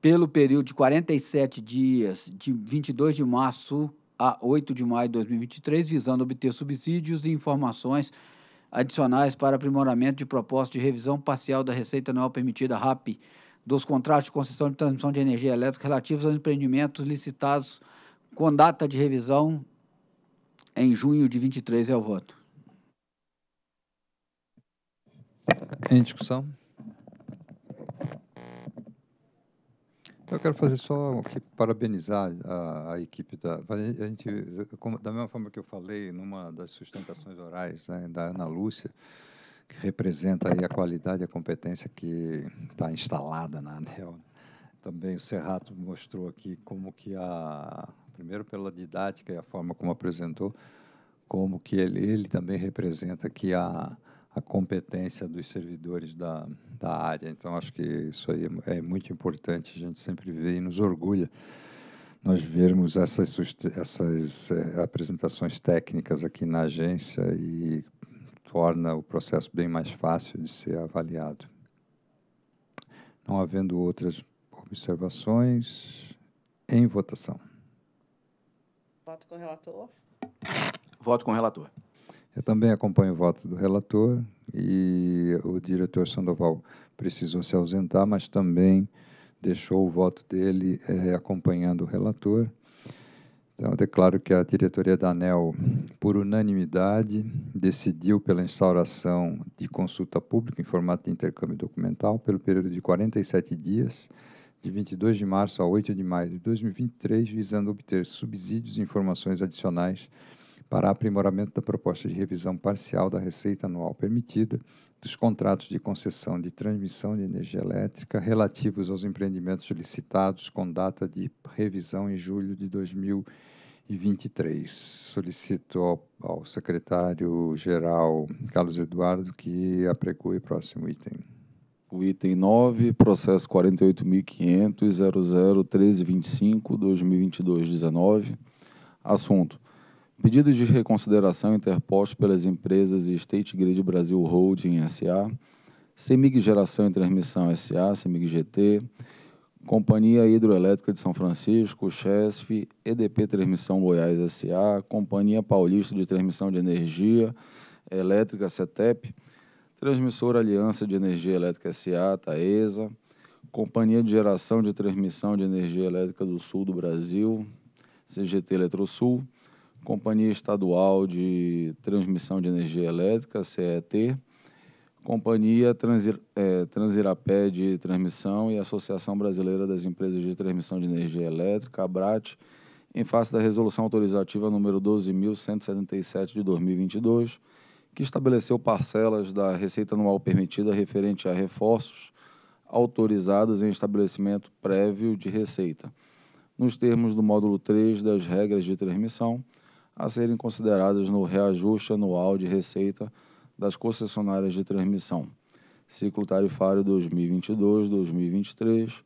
pelo período de 47 dias, de 22 de março a 8 de maio de 2023, visando obter subsídios e informações adicionais para aprimoramento de proposta de revisão parcial da receita anual permitida RAP dos contratos de concessão de transmissão de energia elétrica relativos aos empreendimentos licitados com data de revisão em junho de 23 é o voto. Em discussão? Eu quero fazer só aqui, parabenizar a, a, equipe da. A gente, como, da mesma forma que eu falei numa das sustentações orais né, da Ana Lúcia, que representa aí a qualidade e a competência que está instalada na ANEL. Também o Serrato mostrou aqui como que a primeiro pela didática e a forma como apresentou, como que ele, ele também representa aqui a, a competência dos servidores da, da área. Então, acho que isso aí é muito importante, a gente sempre vê e nos orgulha nós vermos essas, essas é, apresentações técnicas aqui na agência e torna o processo bem mais fácil de ser avaliado. Não havendo outras observações, em votação. Voto com o relator. Voto com o relator. Eu também acompanho o voto do relator e o diretor Sandoval precisou se ausentar, mas também deixou o voto dele é, acompanhando o relator. Então, eu declaro que a diretoria da ANEL, por unanimidade, decidiu pela instauração de consulta pública em formato de intercâmbio documental pelo período de 47 dias, de 22 de março a 8 de maio de 2023, visando obter subsídios e informações adicionais para aprimoramento da proposta de revisão parcial da receita anual permitida dos contratos de concessão de transmissão de energia elétrica relativos aos empreendimentos licitados com data de revisão em julho de 2023. Solicito ao, ao secretário-geral Carlos Eduardo que apregoe o próximo item. O item 9, processo 48.500.001325-2022-19. Assunto Pedido de reconsideração interposto pelas empresas State Grid Brasil Holding S.A., CEMIG Geração e Transmissão S.A., CEMIG GT, Companhia Hidroelétrica de São Francisco, CHESF, EDP Transmissão Goiás S.A., Companhia Paulista de Transmissão de Energia Elétrica CETEP, Transmissora Aliança de Energia Elétrica S.A., TAESA, Companhia de Geração de Transmissão de Energia Elétrica do Sul do Brasil, CGT Eletrosul, Companhia Estadual de Transmissão de Energia Elétrica, CET, Companhia Transir, é, Transirapé de Transmissão e Associação Brasileira das Empresas de Transmissão de Energia Elétrica, ABRAT, em face da Resolução Autorizativa número 12.177 de 2022, que estabeleceu parcelas da receita anual permitida referente a reforços autorizados em estabelecimento prévio de receita, nos termos do módulo 3 das regras de transmissão, a serem consideradas no reajuste anual de receita das concessionárias de transmissão. Ciclo tarifário 2022-2023.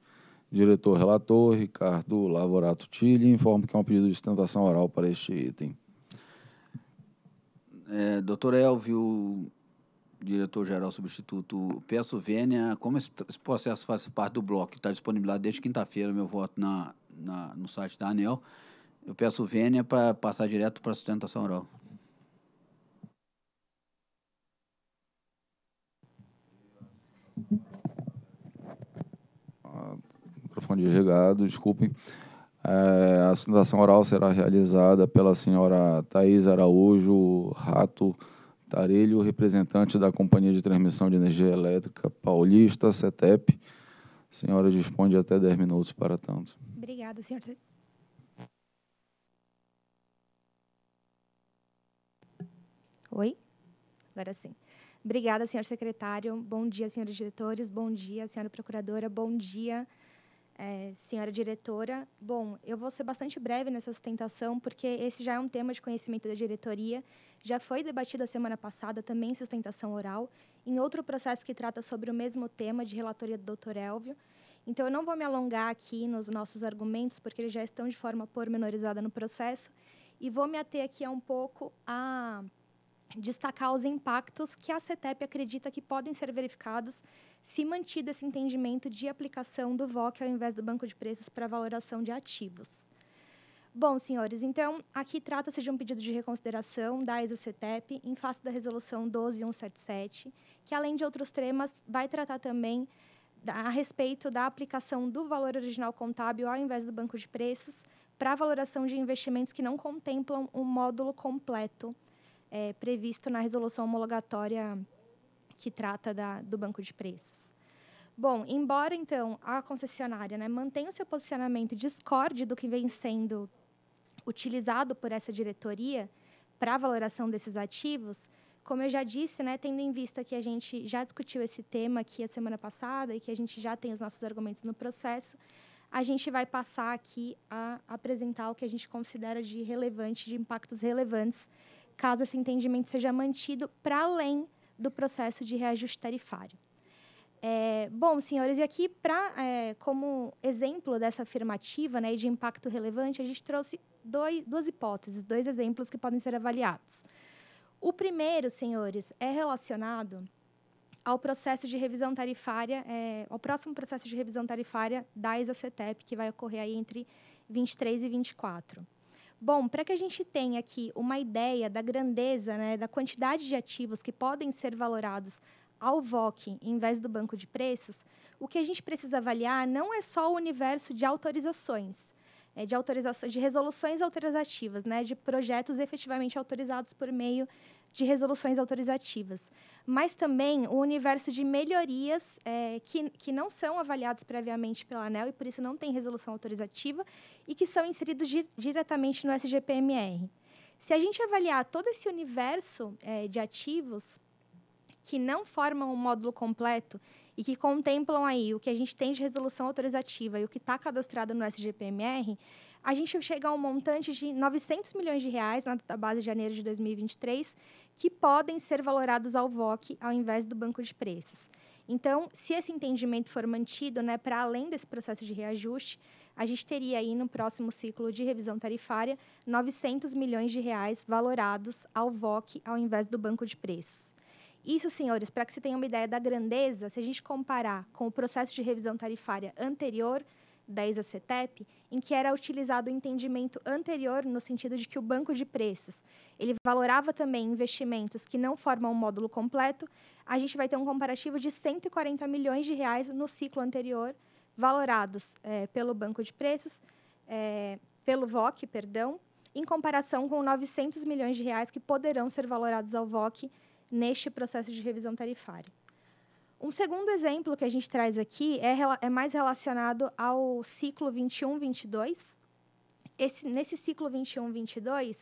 Diretor relator Ricardo Lavorato Tilli informa que é um pedido de sustentação oral para este item. É, doutor Elvio, diretor-geral substituto, peço vênia, como esse, esse, processo faz parte do bloco, está disponibilizado desde quinta-feira, meu voto na, na, no site da ANEL, eu peço vênia para passar direto para a sustentação oral. Ah, microfone desligado, desculpem. É, a sustentação oral será realizada pela senhora Thais Araújo Rato Tarelho, representante da Companhia de Transmissão de Energia Elétrica Paulista, CETEP. A senhora dispõe de até 10 minutos para tanto. Obrigada, senhor Oi? Agora sim. Obrigada, senhor secretário. Bom dia, senhores diretores. Bom dia, senhora procuradora. Bom dia, é, senhora diretora. Bom, eu vou ser bastante breve nessa sustentação, porque esse já é um tema de conhecimento da diretoria. Já foi debatido a semana passada, também sustentação oral, em outro processo que trata sobre o mesmo tema, de relatoria do doutor Elvio. Então, eu não vou me alongar aqui nos nossos argumentos, porque eles já estão de forma pormenorizada no processo, e vou me ater aqui a um pouco a destacar os impactos que a CETEP acredita que podem ser verificados se mantido esse entendimento de aplicação do VOC ao invés do banco de preços para valoração de ativos. Bom, senhores, então, aqui trata-se de um pedido de reconsideração da ESA-CETEP em face da resolução 12177, que, além de outros temas, vai tratar também a respeito da aplicação do valor original contábil ao invés do banco de preços para a valoração de investimentos que não contemplam um módulo completo é, previsto na resolução homologatória que trata da, do banco de preços. Bom, embora então a concessionária né, mantenha o seu posicionamento discorde do que vem sendo utilizado por essa diretoria para a valoração desses ativos, como eu já disse, né, tendo em vista que a gente já discutiu esse tema aqui a semana passada e que a gente já tem os nossos argumentos no processo, a gente vai passar aqui a apresentar o que a gente considera de relevante, de impactos relevantes caso esse entendimento seja mantido para além do processo de reajuste tarifário. É, bom, senhores, e aqui, pra, é, como exemplo dessa afirmativa né, de impacto relevante, a gente trouxe dois, duas hipóteses, dois exemplos que podem ser avaliados. O primeiro, senhores, é relacionado ao processo de revisão tarifária, é, ao próximo processo de revisão tarifária da ISA-CETEP, que vai ocorrer aí entre 23 e 24. Bom, para que a gente tenha aqui uma ideia da grandeza, né, da quantidade de ativos que podem ser valorados ao VOC em vez do banco de preços, o que a gente precisa avaliar não é só o universo de autorizações, é, de autorizações, de resoluções autorizativas, né, de projetos efetivamente autorizados por meio de resoluções autorizativas, mas também o universo de melhorias é, que, que não são avaliados previamente pela ANEL e por isso não tem resolução autorizativa e que são inseridos di diretamente no SGPMR. Se a gente avaliar todo esse universo é, de ativos que não formam um módulo completo e que contemplam aí o que a gente tem de resolução autorizativa e o que está cadastrado no SGPMR, a gente chega a um montante de 900 milhões de reais na base de janeiro de 2023 que podem ser valorados ao VOC ao invés do banco de preços. Então, se esse entendimento for mantido, né, para além desse processo de reajuste, a gente teria aí no próximo ciclo de revisão tarifária 900 milhões de reais valorados ao VOC ao invés do banco de preços. Isso, senhores, para que você tenha uma ideia da grandeza, se a gente comparar com o processo de revisão tarifária anterior, da ISA-CETEP, em que era utilizado o entendimento anterior no sentido de que o banco de preços ele valorava também investimentos que não formam um módulo completo, a gente vai ter um comparativo de 140 milhões de reais no ciclo anterior, valorados é, pelo banco de preços, é, pelo VOC, perdão, em comparação com 900 milhões de reais que poderão ser valorados ao VOC neste processo de revisão tarifária. Um segundo exemplo que a gente traz aqui é, é mais relacionado ao ciclo 21-22. nesse ciclo 21-22,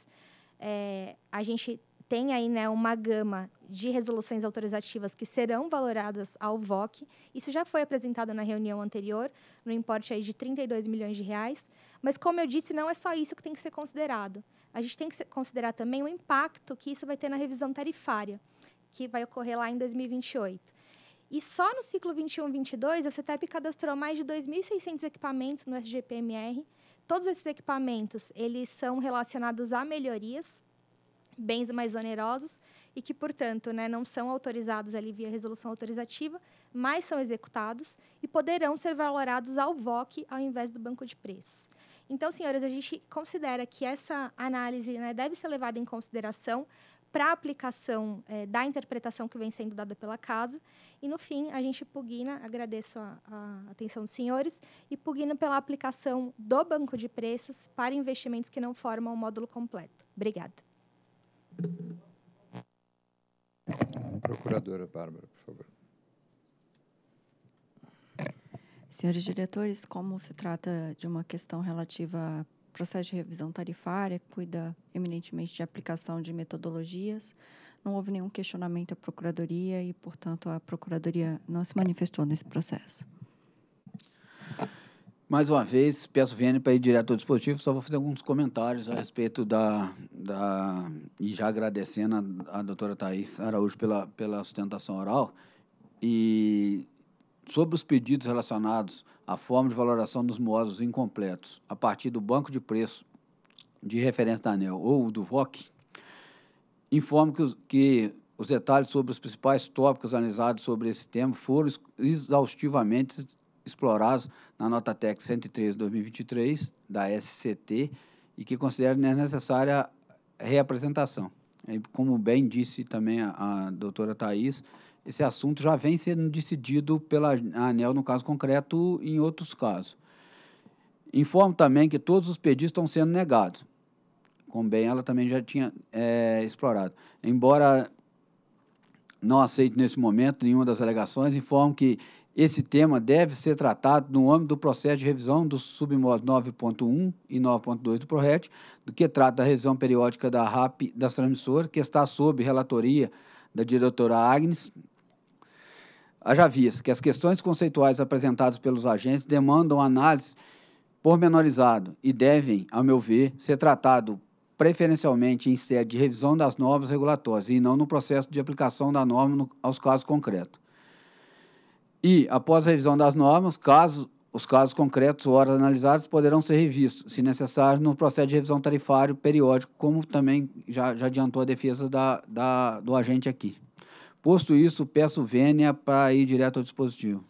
é, a gente tem aí né, uma gama de resoluções autorizativas que serão valoradas ao VOC. Isso já foi apresentado na reunião anterior, no importe aí de 32 milhões de reais. Mas, como eu disse, não é só isso que tem que ser considerado. A gente tem que considerar também o impacto que isso vai ter na revisão tarifária, que vai ocorrer lá em 2028. E só no ciclo 21-22, a CETEP cadastrou mais de 2.600 equipamentos no SGPMR. Todos esses equipamentos, eles são relacionados a melhorias, bens mais onerosos, e que, portanto, né, não são autorizados ali via resolução autorizativa, mas são executados e poderão ser valorados ao VOC ao invés do banco de preços. Então, senhores, a gente considera que essa análise né, deve ser levada em consideração para a aplicação é, da interpretação que vem sendo dada pela casa. E, no fim, a gente pugna, agradeço a, a, atenção dos senhores, e pugna pela aplicação do banco de preços para investimentos que não formam o módulo completo. Obrigada. Procuradora Bárbara, por favor. Senhores diretores, como se trata de uma questão relativa processo de revisão tarifária cuida eminentemente de aplicação de metodologias. Não houve nenhum questionamento à Procuradoria e, portanto, a Procuradoria não se manifestou nesse processo. Mais uma vez, peço Viane para ir direto ao dispositivo, só vou fazer alguns comentários a respeito da. da e já agradecendo a, a doutora Thais Araújo pela, pela sustentação oral. E sobre os pedidos relacionados à forma de valoração dos módulos incompletos a partir do banco de preço de referência da ANEL ou do VOC, informo que os, que os detalhes sobre os principais tópicos analisados sobre esse tema foram exaustivamente explorados na nota TEC 103 de 2023 da SCT e que considero necessária reapresentação. Como bem disse também a, a doutora Thais, esse assunto já vem sendo decidido pela ANEL, no caso concreto, em outros casos. Informo também que todos os pedidos estão sendo negados, como bem ela também já tinha é, explorado. Embora não aceite nesse momento nenhuma das alegações, informo que esse tema deve ser tratado no âmbito do processo de revisão dos submódulos 9.1 e 9.2 do PRORET, do que trata da revisão periódica da RAP das transmissoras, que está sob relatoria da diretora Agnes, Haja vista que as questões conceituais apresentadas pelos agentes demandam análise pormenorizado e devem, ao meu ver, ser tratado preferencialmente em sede de revisão das normas regulatórias e não no processo de aplicação da norma no, aos casos concretos. E, após a revisão das normas, caso, os casos concretos ou horas analisadas poderão ser revistos, se necessário, no processo de revisão tarifário periódico, como também já, já adiantou a defesa da, da, do agente aqui. Posto isso, peço vênia para ir direto ao dispositivo.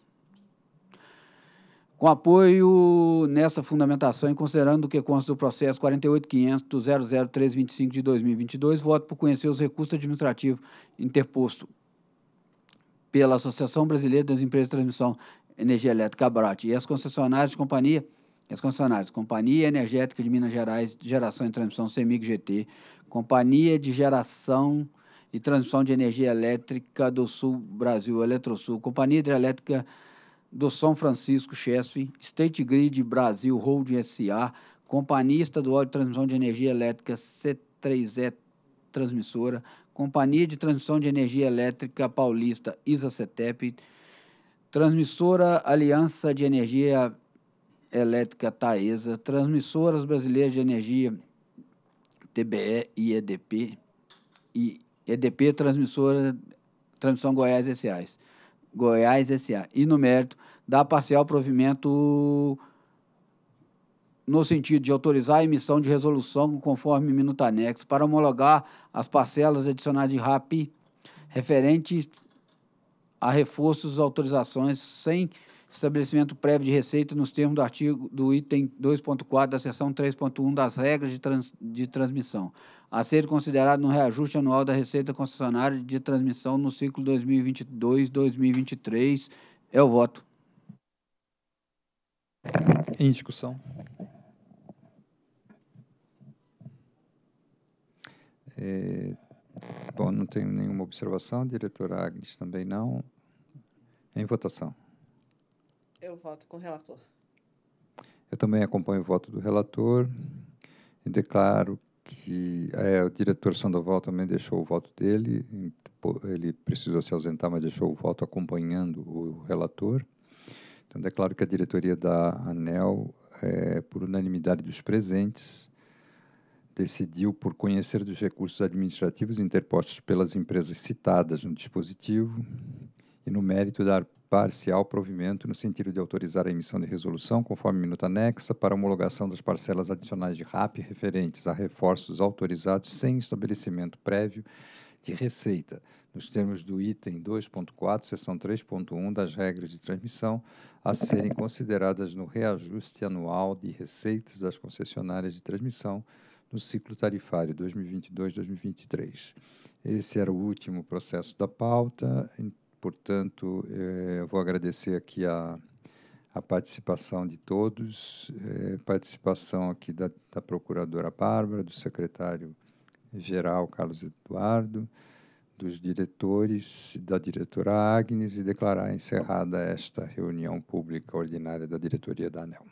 Com apoio nessa fundamentação e considerando o que consta do processo 48.500.00325 de 2022, voto por conhecer os recursos administrativos interposto pela Associação Brasileira das Empresas de Transmissão Energia Elétrica, ABRAT, e as concessionárias de companhia, as concessionárias, Companhia Energética de Minas Gerais de Geração e Transmissão, CEMIG GT, Companhia de Geração e Transmissão de Energia Elétrica do Sul Brasil, Eletrosul, Companhia Hidrelétrica do São Francisco, Chesf, State Grid Brasil Holding SA, Companhia Estadual de Transmissão de Energia Elétrica C3E Transmissora, Companhia de Transmissão de Energia Elétrica Paulista ISA-CETEP, Transmissora Aliança de Energia Elétrica Taesa, Transmissoras Brasileiras de Energia TBE e EDP, e EDP Transmissora Transmissão Goiás S.A. Goiás S.A. E no mérito, dá parcial provimento no sentido de autorizar a emissão de resolução conforme minuto anexo para homologar as parcelas adicionais de RAP referente a reforços autorizações sem estabelecimento prévio de receita nos termos do artigo do item 2.4 da seção 3.1 das regras de, trans, de transmissão, a ser considerado no reajuste anual da receita concessionária de transmissão no ciclo 2022-2023. É o voto. Em discussão. É, bom, não tenho nenhuma observação. Diretora Agnes também não. Em votação. Eu voto com o relator. Eu também acompanho o voto do relator e declaro que é, o diretor Sandoval também deixou o voto dele. Ele precisou se ausentar, mas deixou o voto acompanhando o relator. Então, declaro que a diretoria da ANEL, é, por unanimidade dos presentes, decidiu por conhecer dos recursos administrativos interpostos pelas empresas citadas no dispositivo e no mérito dar parcial provimento no sentido de autorizar a emissão de resolução conforme minuta anexa para homologação das parcelas adicionais de RAP referentes a reforços autorizados sem estabelecimento prévio de receita, nos termos do item 2.4, seção 3.1 das regras de transmissão, a serem consideradas no reajuste anual de receitas das concessionárias de transmissão no ciclo tarifário 2022-2023. Esse era o último processo da pauta, portanto, eh, vou agradecer aqui a, a participação de todos, eh, participação aqui da, da Procuradora Bárbara, do Secretário-Geral Carlos Eduardo, dos diretores, da diretora Agnes, e declarar encerrada esta reunião pública ordinária da diretoria da ANEL.